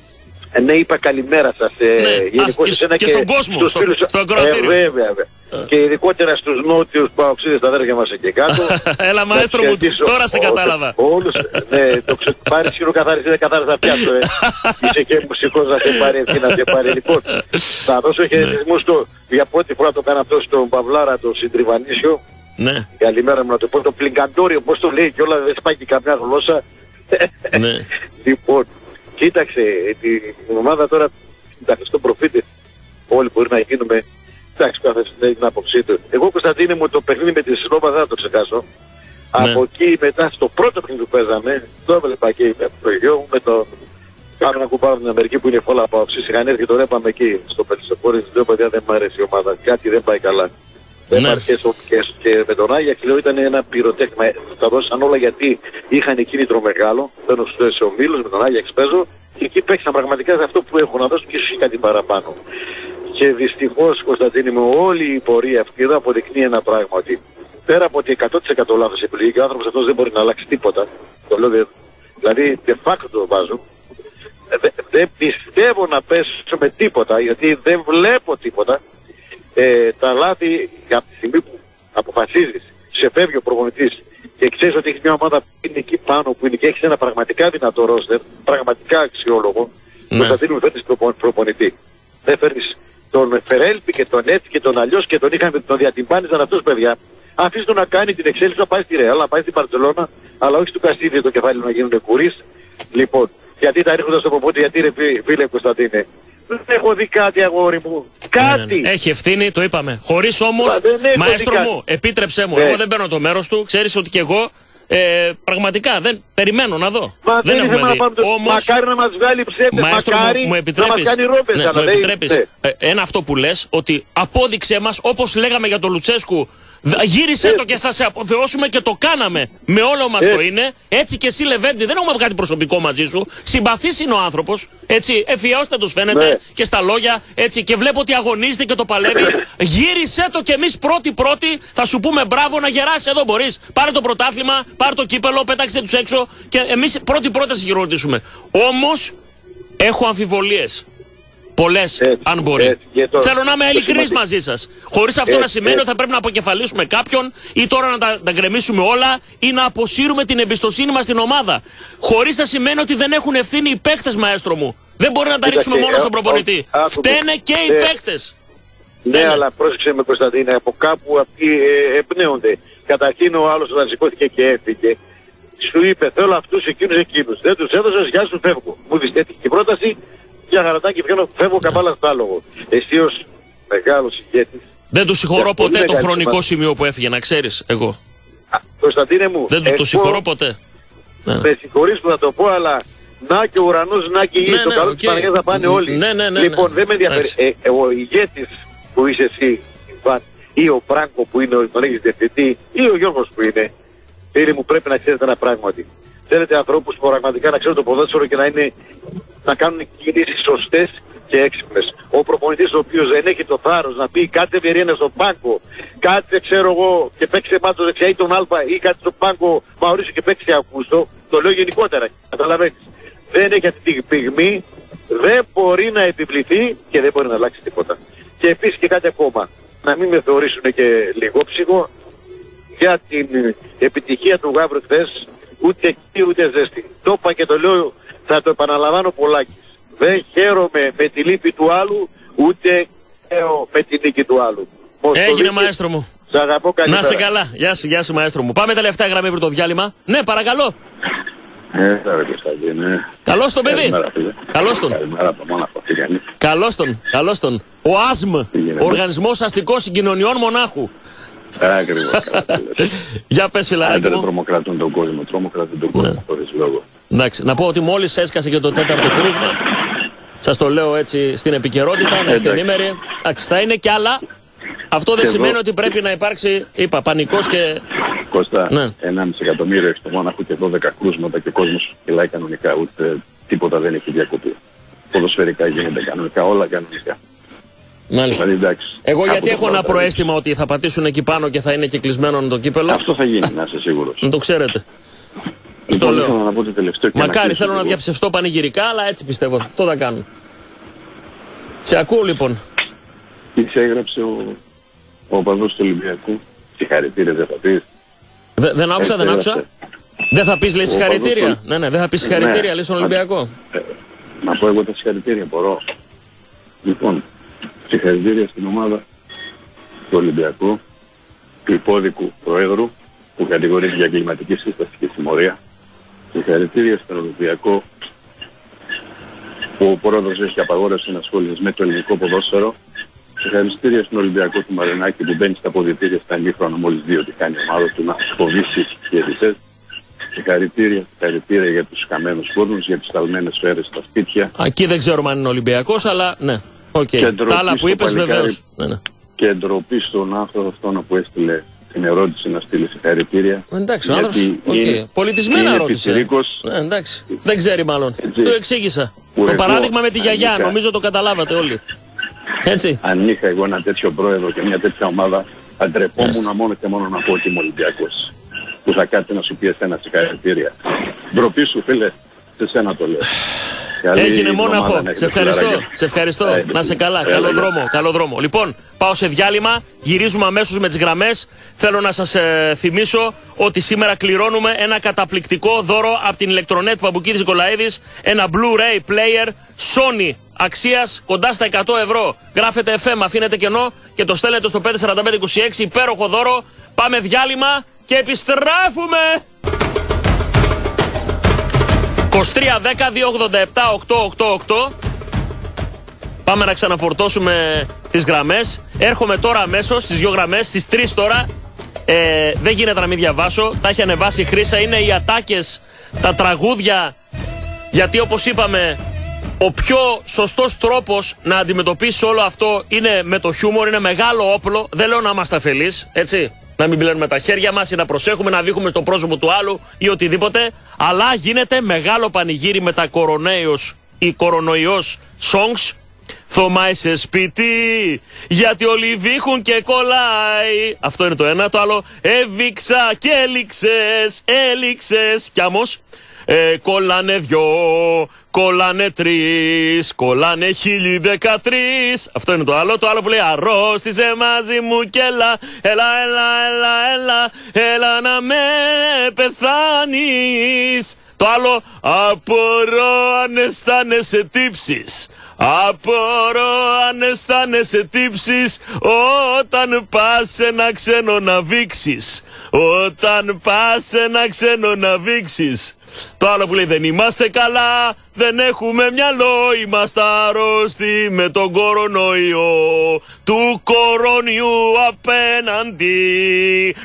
Ε, ναι, είπα καλημέρα σας ε, Ναι, γενικώς α, και- εσένα και στον κόσμο, στους στο- φίλους- στο ακροατήριο. Ε, βέβαια, βέβαια. Και ειδικότερα στους νότιους παοξίδες τα αδέρφια μας εκεί κάτω. Έλα, Να μαέστρο τους μου, χαιρετήσω τώρα σε ό- κατάλαβα. Όλους, ναι, το ξε... πάρεις χειρό καθάριση, δεν καθάρισα να πιάσω, ε. Είσαι και μουσικός να σε πάρει εκεί, να σε πάρει. Λοιπόν, θα δώσω Ναι. χαιρετισμούς στο, για πρώτη φορά το κάνω αυτό στον Παυλάρα, τον Συντριβανίσιο. Ναι, Καλημέρα μου να το πω, το πλυγκαντόριο, πώς το λέει και όλα, δεν σπάει και καμιά γλώσσα. ναι. Λοιπόν, κοίταξε, την ομάδα τώρα, τα στον προφήτη, όλοι μπορεί να γίνουμε, εντάξει, κάθε έχει την άποψή του. Εγώ, Κωνσταντίνε μου, το παιχνίδι με τη Σλόβα δεν θα το ξεχάσω. Ναι. Από εκεί μετά, στο πρώτο παιχνίδι που παίζαμε, το έβλεπα εκεί με το γιο μου, με τον Κάνω να κουμπάρω την Αμερική που είναι φόλα από αύξηση. Είχαν έρθει το ρέπαμε εκεί στο Περιστοφόρη. Λέω παιδιά δεν μου αρέσει η ομάδα. Κάτι δεν πάει καλά. Δεν Ναι. μ' αρέσει και, και με τον Άγια λέω ήταν ένα πυροτέχνημα. Ε, Τα δώσαν όλα γιατί είχαν κίνητρο μεγάλο. Μπαίνω στο σε ομίλους με τον Άγια παίζω και εκεί παίξαν πραγματικά αυτό που έχουν να δώσουν και ίσως κάτι παραπάνω. Και δυστυχώς Κωνσταντίνη μου όλη η πορεία αυτή εδώ αποδεικνύει ένα πράγμα ότι πέρα από ότι 100% λάθος επιλογή και ο άνθρωπος αυτός δεν μπορεί να αλλάξει τίποτα. Το λέω δε- δηλαδή de facto το βάζω. Ε, δε- Δεν πιστεύω να πέσω με τίποτα γιατί δεν βλέπω τίποτα. Ε, τα λάθη από τη στιγμή που αποφασίζεις, σε φεύγει ο προπονητής και ξέρεις ότι έχεις μια ομάδα που είναι εκεί πάνω που είναι και έχεις ένα πραγματικά δυνατό ρόστερ, πραγματικά αξιόλογο, Ναι. ναι. Κωνσταντίνου μου φέρνεις προπο- προπονητή. Δεν φέρνεις τον Φερέλπη και τον έτσι και τον αλλιώς και τον είχαμε τον διατυμπάνιζαν αυτούς παιδιά. Αφήστε τον να κάνει την εξέλιξη να πάει στη Ρεάλ, να πάει στην Παρσελώνα, αλλά όχι του Καστίδη το κεφάλι να γίνουν κουρίς. Λοιπόν, γιατί τα ρίχνοντας στο προπονητή, γιατί ρε φι- φίλε Κωνσταντίνε. Δεν έχω δει κάτι αγόρι μου. Κάτι. Ναι, ναι. Έχει ευθύνη, το είπαμε. Χωρίς όμως, Μα δεν έχω μαέστρο δει κάτι. μου, επίτρεψέ μου, Ναι. εγώ δεν παίρνω το μέρος του. Ξέρεις ότι και εγώ ε, πραγματικά δεν περιμένω να δω. Μα δεν, έχουμε ήθελα να δει. πάμε το... Όμως, Μακάρι να μας βγάλει ψεύτες, Μαέστρο μακάρι μου, μου να επιτρέπεις, μας κάνει ρόμπες. ναι, αλλά μου δεν- επιτρέπεις ναι. ε, ένα αυτό που λες, ότι απόδειξε μας, όπως λέγαμε για τον Λουτσέσκου, δ- γύρισε Ναι. το και θα σε αποθεώσουμε και το κάναμε. Με όλο μας Ναι. το είναι. Έτσι και εσύ Λεβέντη, δεν έχουμε κάτι προσωπικό μαζί σου. Συμπαθής είναι ο άνθρωπος, έτσι, εφιέστατος φαίνεται Ναι. και στα λόγια, έτσι, και βλέπω ότι αγωνίζεται και το παλεύει. Γύρισε το και εμείς πρώτοι-πρώτοι θα σου πούμε μπράβο να γεράσεις εδώ μπορείς. Πάρε το πρωτάθλημα, πάρε το κύπελο, πέταξε τους έξω και εμείς πρώτοι-πρώτοι θα σε χειροκροτήσουμε. Όμως, έχω αμφιβολίες. Πολλές, αν μπορεί. έτσι. Και το- Θέλω να είμαι το ειλικρινής σημαντικό- μαζί σας. Χωρίς αυτό να Έτσι, σημαίνει έτσι. ότι θα πρέπει να αποκεφαλίσουμε κάποιον ή τώρα να τα, τα γκρεμίσουμε όλα ή να αποσύρουμε την εμπιστοσύνη μας στην ομάδα. Χωρίς να σημαίνει ότι δεν έχουν ευθύνη οι παίχτε, μαέστρο μου. Δεν μπορεί να τα Κοίταξε, ρίξουμε μόνο ε, στον προπονητή. ο- άκουμε. Φταίνε και οι Ε, παίχτε. Ναι, αλλά πρόσεξε με Κωνσταντίνε, από κάπου αυτοί ε, εμπνέονται. Καταρχήν ο άλλος όταν σηκώθηκε και έφυγε, σου είπε θέλω αυτούς εκείνους εκείνους. Δεν τους έδωσες, γεια σου φεύγω. Μου δεις έτυχε η πρόταση, για χαρατάκι βγαίνω, φεύγω καμπάλα στο άλογο. Εσύ ως μεγάλος ηγέτης, Δεν του συγχωρώ πολύ ποτέ το μεγάλη χρονικό ομάδα. σημείο που έφυγε, να ξέρεις. Εγώ. Κωνσταντίνε μου, Δεν του εγώ το συγχωρώ ποτέ. Ναι. με συγχωρείς που θα το πω, αλλά να και ο ουρανός, να και η γη, Ναι, το ναι, καλό οκ. της Παναγιάς θα πάνε όλοι. Ναι, ναι, ναι, λοιπόν, ναι. δεν με ενδιαφέρει. Εντάξει. Ε, ο ηγέτης που είσαι εσύ, Ιβάν, ή ο Φράγκο που είναι ο τον έχεις διευθυντή, ή ο Γιώργος που είναι, φίλοι μου πρέπει να ξέρετε ένα πράγμα ότι θέλετε ανθρώπους που πραγματικά να ξέρουν το ποδόσφαιρο και να, είναι, να κάνουν κινήσεις σωστές και έξυπνες. Ο προπονητής ο οποίος δεν έχει το θάρρος να πει κάτσε Βιερίνα στον πάγκο, κάτσε ξέρω εγώ και παίξε μάτως δεξιά ή τον Α ή κάτσε στον πάγκο Μαουρίσιο και παίξε Αυγούστο, το λέω γενικότερα, καταλαβαίνεις. Δεν έχει αυτή τη πυγμή, δεν μπορεί να επιβληθεί και δεν μπορεί να αλλάξει τίποτα. Και επίσης και κάτι ακόμα, να μην με θεωρήσουν και λιγόψυχο για την επιτυχία του Γάβρου χθες, ούτε εκεί ούτε ζέστη. Το είπα και το λέω, θα το επαναλαμβάνω πολλάκις. Δεν χαίρομαι με τη λύπη του άλλου, ούτε χαίρομαι με τη νίκη του άλλου. Έγινε Μοσκοβίτη, μαέστρο μου. Σ' αγαπώ καλή Να σε μέρα. καλά. Γεια σου, γεια σου, μαέστρο μου. Πάμε τελευταία γραμμή πριν το διάλειμμα. Ναι, παρακαλώ. Ε, θα ρε Κωνσταντίνε. Καλώς τον παιδί. Καλημέρα, φίλε. Καλώς τον. Καλημέρα από μόνο αυτό. Τι κάνεις. Καλώς τον. Καλώς τον. Ο ΑΣΜ. γίνεται; Οργανισμός Αστικών Συγκοινωνιών Μονάχου. Ακριβώς. καλά το λες. Για πες, Άντε φιλαράκι δεν μου. τρομοκρατούν τον κόσμο. Τρομοκρατούν τον Ναι. κόσμο χωρίς λόγο. Εντάξει, να πω ότι μόλις έσκασε και το τέταρτο κρούσμα. Σας το λέω έτσι στην επικαιρότητα, να είστε Εντάξει. ενήμεροι. Εντάξει, θα είναι κι άλλα. Αυτό δεν Και εδώ- σημαίνει ότι πρέπει να υπάρξει, είπα, πανικός και. Κώστα, Ναι. 1,5 εκατομμύριο έχεις στο Μόναχο και 12 κρούσματα και ο κόσμος κυλάει κανονικά. Ούτε τίποτα δεν έχει διακοπεί. Ποδοσφαιρικά γίνεται κανονικά, όλα κανονικά. Μάλιστα. Δηλαδή εντάξει. Εγώ κάπου γιατί το έχω ένα πρώτο προαίσθημα ότι θα πατήσουν εκεί πάνω και θα είναι και κλεισμένο το κύπελο. Αυτό θα γίνει, να είσαι σίγουρος. Να το ξέρετε. Στο Λοιπόν, λέω. ήθελα να πω το τελευταίο και Μακάρι κλείσω θέλω να λίγο. διαψευστώ πανηγυρικά, αλλά έτσι πιστεύω. Αυτό θα κάνω. Σε ακούω λοιπόν. Τι σε έγραψε ο, ο οπαδός του Ολυμπιακού. Συγχαρητήρια δεν θα πεις. Δε- δεν άκουσα, Έτσι δεν άκουσα. έγραψε. Δεν θα πεις λέει Ο συγχαρητήρια. οπαδός του- Ναι, ναι, δεν θα πεις συγχαρητήρια, Ναι. λέει στον Ολυμπιακό. Ε, να πω εγώ τα συγχαρητήρια, μπορώ. Λοιπόν, συγχαρητήρια στην ομάδα του Ολυμπιακού, του υπόδικου Προέδρου, που κατηγορείται για κλιματική σύσταση και συμμορία. Συγχαρητήρια στον Ολυμπιακό, που ο Πρόεδρος έχει απαγόρευση να ασχοληθεί με το ελληνικό ποδόσφαιρο. Συγχαρητήρια στον Ολυμπιακό του Μαρινάκη που μπαίνει στα αποδυτήρια στα ημίχρονα μόλις δει ότι χάνει η ομάδα του να φοβήσει τους διαιτητές. Συγχαρητήρια, συγχαρητήρια για τους καμένους κόσμους, για τις σταλμένες σφαίρες στα σπίτια Εκεί δεν ξέρουμε αν είναι Ολυμπιακός, αλλά ναι. Οκ. Και ντροπή Τα άλλα που στο είπες παλικάρι. βεβαίως. Ναι, ναι. και ντροπή στον άνθρωπο αυτόν που έστειλε την ερώτηση να στείλει συγχαρητήρια. Εντάξει, ο Γιατί άνθρωπο. είναι- Πολιτισμένα είναι ρώτησε. πιτσιρίκος. Ναι, εντάξει. Δεν ξέρει μάλλον. Έτσι. Το εξήγησα. Που το εγώ, παράδειγμα με τη γιαγιά, αντικά. νομίζω το καταλάβατε όλοι. Έτσι. Αν είχα εγώ ένα τέτοιο πρόεδρο και μια τέτοια ομάδα, θα ντρεπόμουν Yes. μόνο και μόνο να πω ότι είμαι Ολυμπιακός. Που θα κάτσει να σου πει εσένα συγχαρητήρια. Ντροπή σου φίλε, σε σένα το λέω. Καλή Έγινε εβδομάδα μόναχο. να έχετε, Σε ευχαριστώ. φιλαράκια. Σε ευχαριστώ. Ε, Να σε καλά. έλα, Καλό γεια. δρόμο. Καλό δρόμο. Λοιπόν, πάω σε διάλειμμα. Γυρίζουμε αμέσως με τις γραμμές. Θέλω να σας θυμίσω ότι σήμερα κληρώνουμε ένα καταπληκτικό δώρο από την ηλεκτρονέτ Παμπουκίδη Νικολαίδης. Ένα Blu-ray player Sony αξίας κοντά στα 100 ευρώ. Γράφετε FM, αφήνετε κενό και το στέλνετε στο 54526. Υπέροχο δώρο. Πάμε διάλειμμα και επιστρέφουμε. 23-10-287-888. Πάμε να ξαναφορτώσουμε τις γραμμές. Έρχομαι τώρα αμέσως στις δύο γραμμές, στις τρεις τώρα. Ε, δεν γίνεται να μην διαβάσω. Τα έχει ανεβάσει η Χρύσα. Είναι οι ατάκες, τα τραγούδια. Γιατί όπως είπαμε, ο πιο σωστός τρόπος να αντιμετωπίσεις όλο αυτό είναι με το χιούμορ. Είναι μεγάλο όπλο. Δεν λέω να είμαστε αφελείς, έτσι. Να μην πλένουμε τα χέρια μας ή να προσέχουμε να δείχνουμε στο πρόσωπο του άλλου ή οτιδήποτε. Αλλά γίνεται μεγάλο πανηγύρι με τα κοροναίος ή κορονοϊός songs Θωμάει σε σπίτι, γιατί όλοι βήχουν και κολλάει. Αυτό είναι το ένα. Το άλλο, έβηξα και έληξες, έληξες. Κι άμως, ε, κολλάνε δυο κολλάνε τρεις, κολλάνε χίλιοι δεκατρεις. Αυτό είναι το άλλο. Το άλλο που λέει αρρώστησε μαζί μου και έλα, έλα, έλα, έλα, έλα, έλα να με πεθάνεις. Το άλλο, απορώ αν αισθάνεσαι τύψεις. Απορώ αν αισθάνεσαι τύψεις όταν πας σε ένα ξένο να βήξεις. Όταν πας σε ένα ξένο να βήξεις. Το άλλο που λέει δεν είμαστε καλά, δεν έχουμε μυαλό, είμαστε αρρώστοι με τον κορονοϊό του κορονιού απέναντι.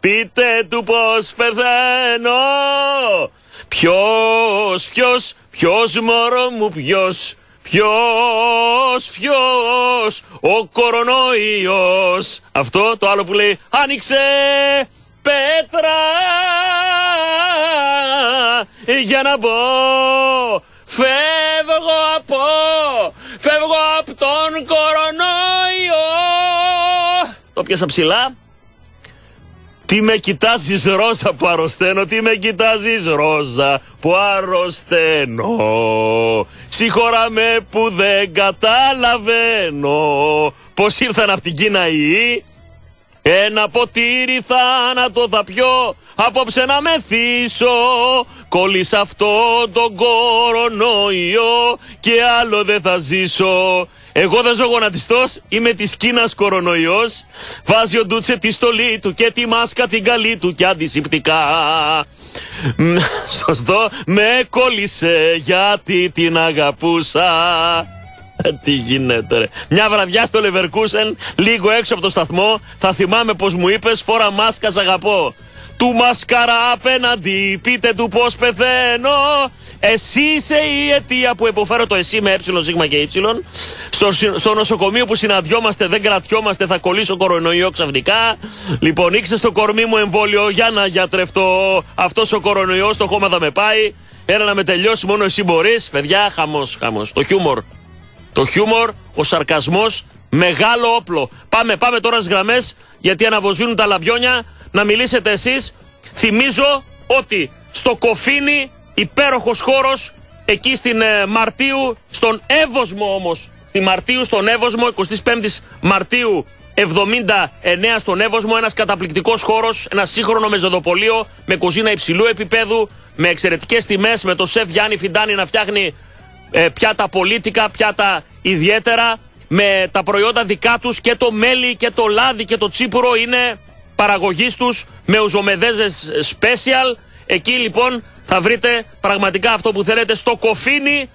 Πείτε του πως πεθαίνω. Ποιος, ποιος, ποιος μωρό μου ποιος, Ποιος, ποιος, ο κορονοϊός. Αυτό το άλλο που λέει άνοιξε πέτρα για να μπω. Φεύγω από, φεύγω από τον κορονοϊό. Το πιάσα ψηλά. Τι με κοιτάζεις ρόζα που αρρωσταίνω, τι με κοιτάζεις ρόζα που αρρωσταίνω. Συγχώρα με που δεν καταλαβαίνω πως ήρθαν από την Κίνα οι ένα ποτήρι θάνατο θα πιω, απόψε να μεθύσω. Κόλλεις αυτό τον κορονοϊό και άλλο δεν θα ζήσω. Εγώ δεν ζω γονατιστός, είμαι της Κίνας κορονοϊός. Βάζει ο Ντούτσε τη στολή του και τη μάσκα την καλή του και αντισηπτικά. Μ, Σωστό, με κόλλησε γιατί την αγαπούσα. Ε, Τι γίνεται ρε. Μια βραδιά στο Leverkusen, λίγο έξω από το σταθμό, θα θυμάμαι πως μου είπες φόρα μάσκα σ' αγαπώ. Του μασκαρά απέναντι, πείτε του πως πεθαίνω. Εσύ είσαι η αιτία που υποφέρω το εσύ με ε, σίγμα και ε. Στο, συ- στο νοσοκομείο που συναντιόμαστε δεν κρατιόμαστε, θα κολλήσω κορονοϊό ξαφνικά. Λοιπόν, ήξε στο κορμί μου εμβόλιο για να γιατρευτώ. Αυτός ο κορονοϊός το χώμα θα με πάει. Έλα να με τελειώσει, μόνο εσύ μπορείς. Παιδιά, χαμός, χαμός. Το χιούμορ. Το χιούμορ, ο σαρκασμός, μεγάλο όπλο. Πάμε, πάμε τώρα στις γραμμές, γιατί αναβοζούν τα λαμπιόνια. Να μιλήσετε εσείς. Θυμίζω ότι στο Κοφίνι, υπέροχος χώρος, εκεί στην ε, Μαρτίου, στον Εύωσμο όμως, στη Μαρτίου, στον Εύωσμο, 25 Μαρτίου 79 στον Εύωσμο, ένας καταπληκτικός χώρος, ένα σύγχρονο μεζοδοπολείο με κουζίνα υψηλού επίπεδου, με εξαιρετικές τιμές, με το σεφ Γιάννη Φιντάνη να φτιάχνει ε, πιάτα πολίτικα, πιάτα ιδιαίτερα, με τα προϊόντα δικά τους και το μέλι και το λάδι και το τσίπουρο είναι παραγωγής τους με ουζομεδέζες special. Εκεί λοιπόν θα βρείτε πραγματικά αυτό που θέλετε στο κοφίνι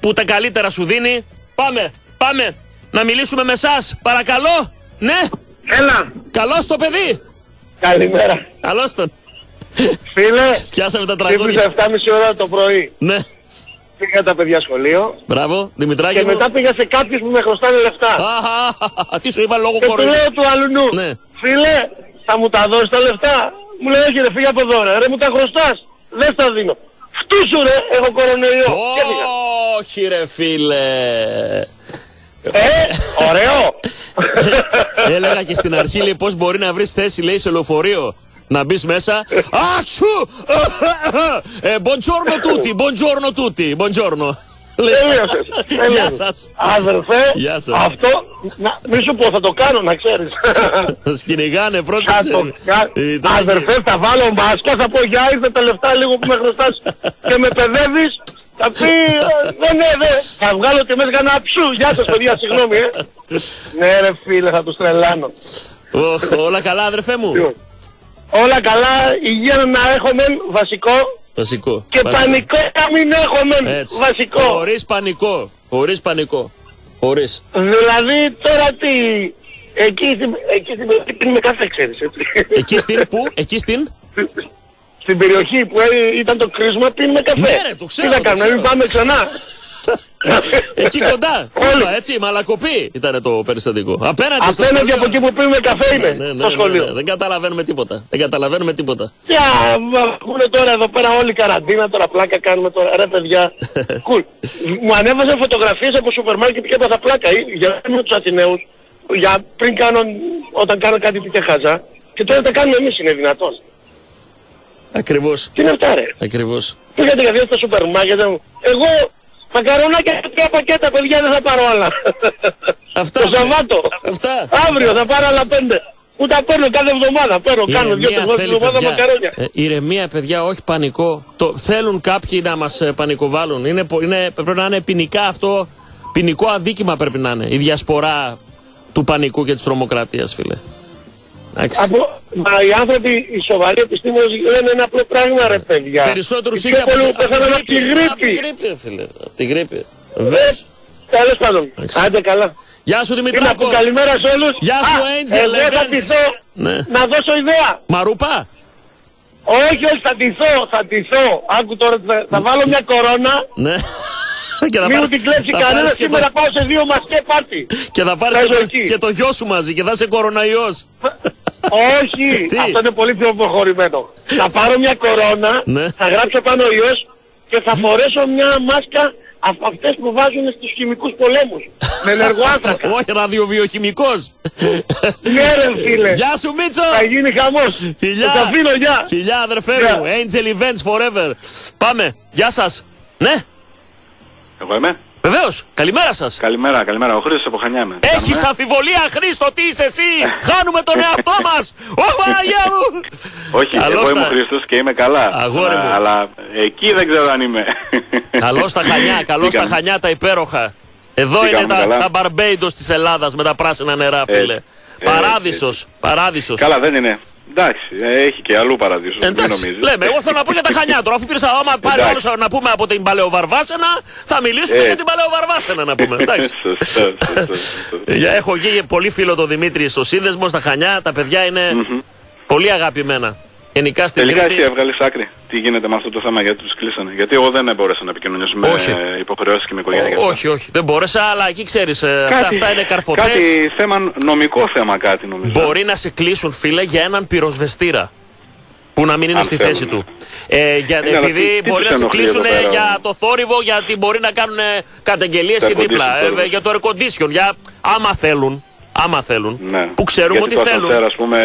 που τα καλύτερα σου δίνει. Πάμε, πάμε να μιλήσουμε με εσά. Παρακαλώ. Ναι. Έλα. Καλώς το παιδί. Καλημέρα. Καλώς τον. Φίλε, Πιάσαμε τα τραγούδια. ξύπνησα 7.30 ώρα το πρωί. Ναι. Πήγα τα παιδιά σχολείο Μπράβο, Δημητράκη και μου. μετά πήγα σε κάποιους που με χρωστάνε λεφτά. Α, τι σου είπα λόγω Και του κοροϊδού. λέω του αλουνού, Ναι. φίλε, θα μου τα δώσεις τα λεφτά; Μου λέει, όχι ρε, φύγε από εδώ ρε, ρε μου τα χρωστάς. Δεν στα δίνω. Φτούσου ρε, έχω κορονοϊό. Και έφυγα. Όχι ρε φίλε. Ε, ωραίο. Έλεγα και στην αρχή λέει πώς μπορεί να βρεις θέση λέει σε λεωφορείο; Να μπεις μέσα. Άξου! Ε, Buongiorno tutti, buongiorno tutti, buongiorno. Λέει, Τελείωσες. Γεια Τελείωσες. σας. Αδερφέ, Γεια σας. αυτό, να, μη σου πω, θα το κάνω, να ξέρεις. Θα σε κυνηγάνε Θα πρόσεξε. το κα- Ήταν- Αδερφέ, θα βάλω μάσκα, θα πω γεια, ήρθε τα λεφτά λίγο που με χρωστάς και με παιδεύεις. Θα πει, ε, δεν ναι, δεν. Θα βγάλω τιμές για να ψου. Γεια σας παιδιά, συγγνώμη, ε. ναι ρε φίλε, θα τους τρελάνω. Οχ, Όλα καλά αδερφέ μου; Όλα καλά, υγεία να έχω μεν, βασικό. Βασικό. Και Βασικό. πανικό να μην έχω μεν, Έτσι. βασικό. Χωρίς πανικό. Χωρίς πανικό. Χωρίς. Δηλαδή τώρα τι, εκεί, στην- εκεί στην περιοχή πίνουμε καφέ, ξέρεις, έτσι. Εκεί στην, πού, εκεί στην; Στην περιοχή που ε, ήταν το κρίσμα πίνουμε καφέ. Ναι, ρε, το ξέρω, Τι θα το κάνουμε, να μην ξέρω. πάμε ξανά. Εκεί κοντά. Όλοι. Κούπα, έτσι, μαλακοπή ήταν το περιστατικό. Απέναντι στο Απέναντι σχολείο. από εκεί που πίνουμε καφέ είναι Ναι, ναι, το ναι, σχολείο. ναι, Δεν καταλαβαίνουμε τίποτα. Δεν καταλαβαίνουμε τίποτα. Για, ακούνε τώρα εδώ πέρα όλη η καραντίνα, τώρα πλάκα κάνουμε τώρα, ρε παιδιά. Κουλ. Μου ανέβαζαν φωτογραφίες από σούπερ μάρκετ και έπαθα πλάκα ή, για με τους Αθηναίους, για πριν κάνω, όταν κάνω κάτι τέτοια χαζά. Και τώρα τα κάνουμε εμείς, είναι δυνατόν. Ακριβώς. Τι είναι αυτά ρε; Ακριβώς. Πήγατε καθόλου στο σούπερ μάρκετ. Εγώ μακαρονάκια και τρία πακέτα παιδιά δεν θα πάρω άλλα. Αυτά. Το Σαββάτο. Αυτά. Αύριο θα πάρω άλλα πέντε. Που τα παίρνω κάθε εβδομάδα. Παίρνω, κάνω δύο Ηρεμία τρεις φορές την θέλει, εβδομάδα παιδιά. μακαρόνια. Ε, ηρεμία, παιδιά, όχι πανικό. Το, θέλουν κάποιοι να μας πανικοβάλουν. Είναι, πο- είναι, πρέπει να είναι ποινικά αυτό. Ποινικό αδίκημα πρέπει να είναι. Η διασπορά του πανικού και της τρομοκρατίας, φίλε. Εντάξει. Από, μα οι άνθρωποι, οι σοβαροί επιστήμονες λένε ένα απλό πράγμα ρε παιδιά. Περισσότερου Οι είχε πιο από, πολλοί από τη πεθαίνουν από τη γρήπη. Από τη γρήπη. γρήπη, ρε φίλε. Από τη γρήπη. Ε, Τέλος πάντων. Άντε καλά. Γεια σου Τι να πω, Δημητράκο. καλημέρα σε όλους. Γεια σου, Α, Angel, Εγώ θα Evans. τηθώ Ναι. να δώσω ιδέα. Μαρούπα. Όχι, όχι, θα τηθώ, θα τηθώ. Άκου τώρα, θα, θα βάλω μια κορώνα. Ναι. και θα Μην μου πάρεις- την κλέψει θα κανένα πάρεις και σήμερα το- πάω σε δύο μασκέ πάρτι. Και θα πάρεις Θα και, ζω το- εκεί. και το γιο σου μαζί και θα είσαι κοροναϊός. Όχι, Τι; αυτό είναι πολύ πιο προχωρημένο. θα πάρω μια κορώνα, Ναι. θα γράψω πάνω ιός και θα φορέσω μια μάσκα από αυτές που βάζουν στους χημικούς πολέμους. με ενεργοάνθρακα. Όχι, ραδιοβιοχημικός. Ναι ρε φίλε. Γεια σου Μίτσο. Θα γίνει χαμός. Φιλιά. Θα αφήνω, γεια. Φιλιά αδερφέ Γεια. μου. Angel Events Forever. Πάμε. Γεια σας. Ναι. Εγώ είμαι. Βεβαίως. Καλημέρα σας. Καλημέρα, καλημέρα. Ο Χρήστος από Χανιά είμαι. Έχεις Κάνουμε. αμφιβολία Χρήστο τι είσαι εσύ; Χάνουμε τον εαυτό μας. Ω Παναγία μου. Όχι, Καλώς εγώ είμαι τα- ο Χρήστος και είμαι καλά. Αγόρι αλλά, μου. αλλά εκεί δεν ξέρω αν είμαι. Καλώς τα Χανιά. Καλώς Τι τα κάνουμε. Χανιά τα υπέροχα. Εδώ Τι είναι κάνουμε, τα, καλά; τα Μπαρμπέιντος της Ελλάδας με τα πράσινα νερά Ε, φίλε. ε, Παράδεισος. Παράδεισος. καλά δεν είναι. Εντάξει, ε, έχει και αλλού παραδείσου. Μην Εντάξει, νομίζεις. λέμε, εγώ θέλω να πω για τα Χανιά τώρα. Αφού πήρες άμα πάρει Εντάξει. όλος να πούμε από την Παλαιοβαρβάσενα, θα μιλήσουμε Ε. για την Παλαιοβαρβάσενα να πούμε. Εντάξει. Σωστό, σωστό, σωστό. Για- Έχω εκεί πολύ φίλο το Δημήτρη στο σύνδεσμο, στα Χανιά. Τα παιδιά είναι πολύ αγαπημένα. Γενικά στην Τελικά εσύ Κρήτη. έβγαλες άκρη. Τι γίνεται με αυτό το θέμα, γιατί τους κλείσανε; Γιατί εγώ δεν μπόρεσα να επικοινωνήσω με Όχι. ε, υποχρεώσεις και με οικογένεια. και Ό- αυτά. όχι, όχι. Δεν μπόρεσα, αλλά εκεί ξέρεις. Αυτά, αυτά είναι καρφωτές. Κάτι θέμα, νομικό θέμα κάτι νομίζω. Μπορεί να σε κλείσουν, φίλε, για έναν πυροσβεστήρα. Που να μην είναι Αν στη θέλουν. θέση του. Ε, για, Είναι, αλλά επειδή τι- τι μπορεί τους να σε ενοχλεί κλείσουν εδώ πέρα, για ο- το θόρυβο, γιατί μπορεί να κάνουν καταγγελίες Τα εκεί air δίπλα. condition, Ε, θόρυβο. για το air condition. Για, άμα θέλουν. Άμα θέλουν. Ναι. Που ξέρουμε γιατί ότι το θέλουν. ασανσέρ, ας πούμε,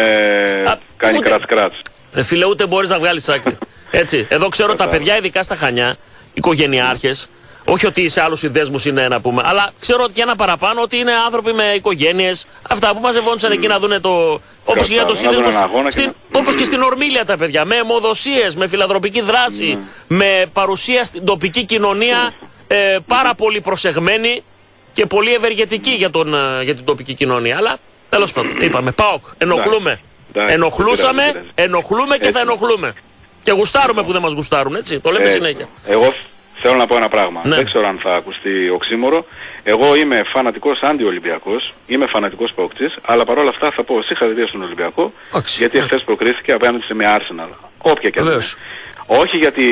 Α, κάνει ούτε. κράτς κράτς. Ε, φίλε, ούτε μπορείς να βγάλεις άκρη. Έτσι. Εδώ ξέρω τα Κατάλαβα. παιδιά, ειδικά στα Χανιά, οικογενειάρχες. Όχι ότι σε άλλους συνδέσμους είναι να πούμε, αλλά ξέρω ότι και ένα παραπάνω ότι είναι άνθρωποι με οικογένειες. Αυτά που μαζευόντουσαν εκεί να δουν το. Όπως και για το Κατάλαβα, να δουν σύνδεσμο. ένα αγώνα και Στην, να- Όπως και στην Ορμήλια τα παιδιά. Με αιμοδοσίες, με φιλανθρωπική δράση, με παρουσία στην τοπική κοινωνία ε, πάρα πολύ προσεγμένη και πολύ ευεργετική για, τον, ε, για την τοπική κοινωνία. Αλλά τέλος πάντων, είπαμε, ΠΑΟΚ, ενοχλούμε. Εντάξει, Ενοχλούσαμε, δεν πειράζει, δεν πειράζει. ενοχλούμε και θα Έτσι. ενοχλούμε. Και γουστάρουμε που δεν μας γουστάρουν, έτσι. Το λέμε Ε, συνέχεια. Εγώ θέλω να πω ένα πράγμα. Ναι. Δεν ξέρω αν θα ακουστεί οξύμορο. Εγώ είμαι φανατικός αντιολυμπιακός, είμαι φανατικός παοκτής, αλλά παρόλα αυτά θα πω συγχαρητήρια στον Ολυμπιακό, Εντάξει. γιατί Ναι. χθες προκρίθηκε απέναντι σε μια Arsenal. Όποια και αν είναι. Βεβαίως. Όχι γιατί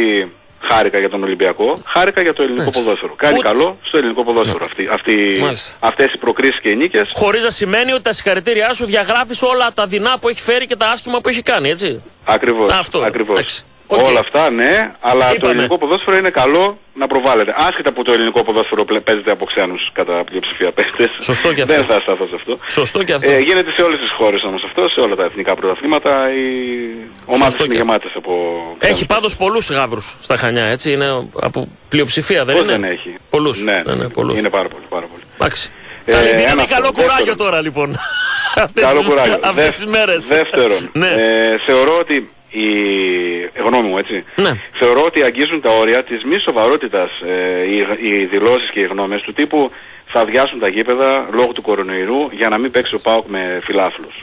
χάρηκα για τον Ολυμπιακό, χάρηκα για το ελληνικό ποδόσφαιρο. Κάνει Ούτε- καλό στο ελληνικό ποδόσφαιρο αυτή, αυτή, Μάλιστα. αυτές οι προκρίσεις και οι νίκες. Χωρίς να σημαίνει ότι τα συγχαρητήριά σου διαγράφεις όλα τα δεινά που έχει φέρει και τα άσχημα που έχει κάνει, έτσι; Ακριβώς. Αυτό, ακριβώς. εντάξει. Οκ. Όλα αυτά ναι, αλλά το Είπαμε. ελληνικό ποδόσφαιρο είναι καλό να προβάλλεται. Άσχετα που το ελληνικό ποδόσφαιρο πλε- παίζεται από ξένους κατά πλειοψηφία παίχτες. Σωστό και αυτό. Δεν θα σταθώ σε αυτό. Σωστό και αυτό. Ε, γίνεται σε όλες τις χώρες όμως αυτό, σε όλα τα εθνικά πρωταθλήματα. Οι ομάδες Σωστό είναι και αυτό. γεμάτες από Έχει ξένους. πάντως πολλούς γάβρους στα Χανιά, έτσι. Είναι από πλειοψηφία, δεν Πώς είναι; δεν έχει. Πολλούς. Ναι, ναι, ναι, πολλούς. είναι πάρα πολύ, πάρα πολύ. Εντάξει. Ε, Καλή ένα δύναμη, αυτό. καλό κουράγιο Δεύτερον. τώρα λοιπόν. Αυτές Καλό τις- κουράγιο. Αυτές Δευ- τις μέρες. Δεύτερον, ναι. ε, θεωρώ ότι η γνώμη μου έτσι, Ναι. θεωρώ ότι αγγίζουν τα όρια της μη σοβαρότητας ε, οι, οι δηλώσεις και οι γνώμες του τύπου θα αδειάσουν τα γήπεδα λόγω του κορονοϊρού για να μην παίξει ο ΠΑΟΚ με φιλάθλους.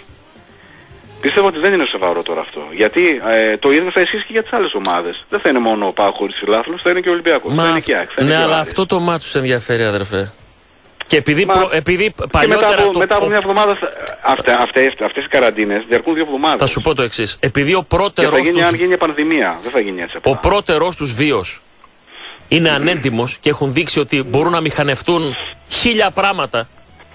Πιστεύω ότι δεν είναι σοβαρό τώρα αυτό. Γιατί ε, το ίδιο θα ισχύσει και για τις άλλες ομάδες. Δεν θα είναι μόνο ο ΠΑΟΚ χωρίς φιλάθλους, θα είναι και ο Ολυμπιακός. θα είναι και η ΑΕΚ, θα είναι ναι, και ο αλλά Άρης. αυτό το μάτι σε ενδιαφέρει, αδερφέ. Και επειδή, Μα- προ- επειδή Και μετά παλιότερα. από, το- μετά από ο- μια εβδομάδα, θα- αυτά, αυτές, αυτές οι καραντίνες διαρκούν δύο εβδομάδες. Θα σου πω το εξής. Επειδή ο Και πρώτερος θα γίνει, αν τους, γίνει πανδημία. Δεν θα γίνει έτσι ο απλά. πρώτερός τους βίος είναι ανέντιμος και έχουν δείξει ότι μπορούν να μηχανευτούν χίλια πράγματα.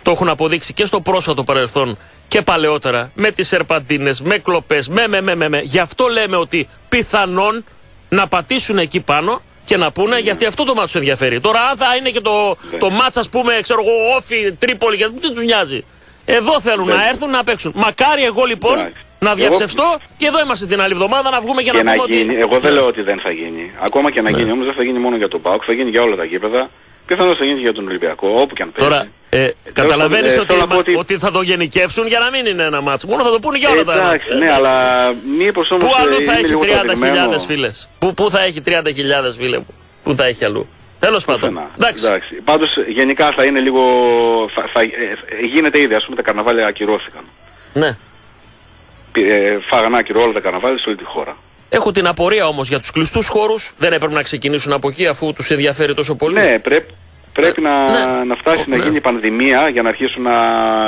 Το έχουν αποδείξει και στο πρόσφατο παρελθόν και παλαιότερα. Με τις σερπαντίνες, με κλοπές, με με με με. με. Γι' αυτό λέμε ότι πιθανόν να πατήσουν εκεί πάνω και να πούνε γιατί αυτό το μάτι τους ενδιαφέρει. Τώρα αν θα είναι και το, Ναι. το μάτς ας πούμε ξέρω εγώ όφι, τρίπολη γιατί δεν τους νοιάζει. Εδώ θέλουν Δεν- να έρθουν να παίξουν. Μακάρι εγώ λοιπόν Εντάξει. να διαψευστώ και εδώ είμαστε την άλλη εβδομάδα να βγούμε και, και να να πούμε γίνει. ότι. Ναι. Εγώ δεν λέω ότι δεν θα γίνει. Ακόμα και να γίνει όμως δεν θα γίνει μόνο για τον ΠΑΟΚ, θα γίνει για όλα τα γήπεδα. Πιθανώς θα γίνει και για τον Ολυμπιακό, όπου και αν πέσει. Τώρα, ε, καταλαβαίνεις ε, ότι, θέλω να πω ότι- ότι θα το γενικεύσουν για να μην είναι ένα μάτσο. Μόνο θα το πούνε για όλα τα Εντάξει, μάτς. ναι, αλλά μήπως όμως Πού ε, αλλού θα είναι έχει λίγο 30.000 τραβηγμένο. φίλες; Πού, πού θα έχει 30.000 φίλε. Πού θα έχει αλλού; Τέλος πάντων. Πουθενά. Εντάξει. Εντάξει. Πάντως γενικά θα είναι λίγο... Θα, θα- ε, ε, γίνεται ήδη, ας πούμε τα καρναβάλια ακυρώθηκαν. Ναι. Ε, φάγανε άκυρο όλα τα καρναβάλια σε όλη τη χώρα. Έχω την απορία όμως για τους κλειστούς χώρους. Δεν έπρεπε να ξεκινήσουν από εκεί αφού τους ενδιαφέρει τόσο πολύ. Ναι, πρέπει, πρέπει να, ναι. να φτάσει να Ναι. γίνει πανδημία για να αρχίσουν να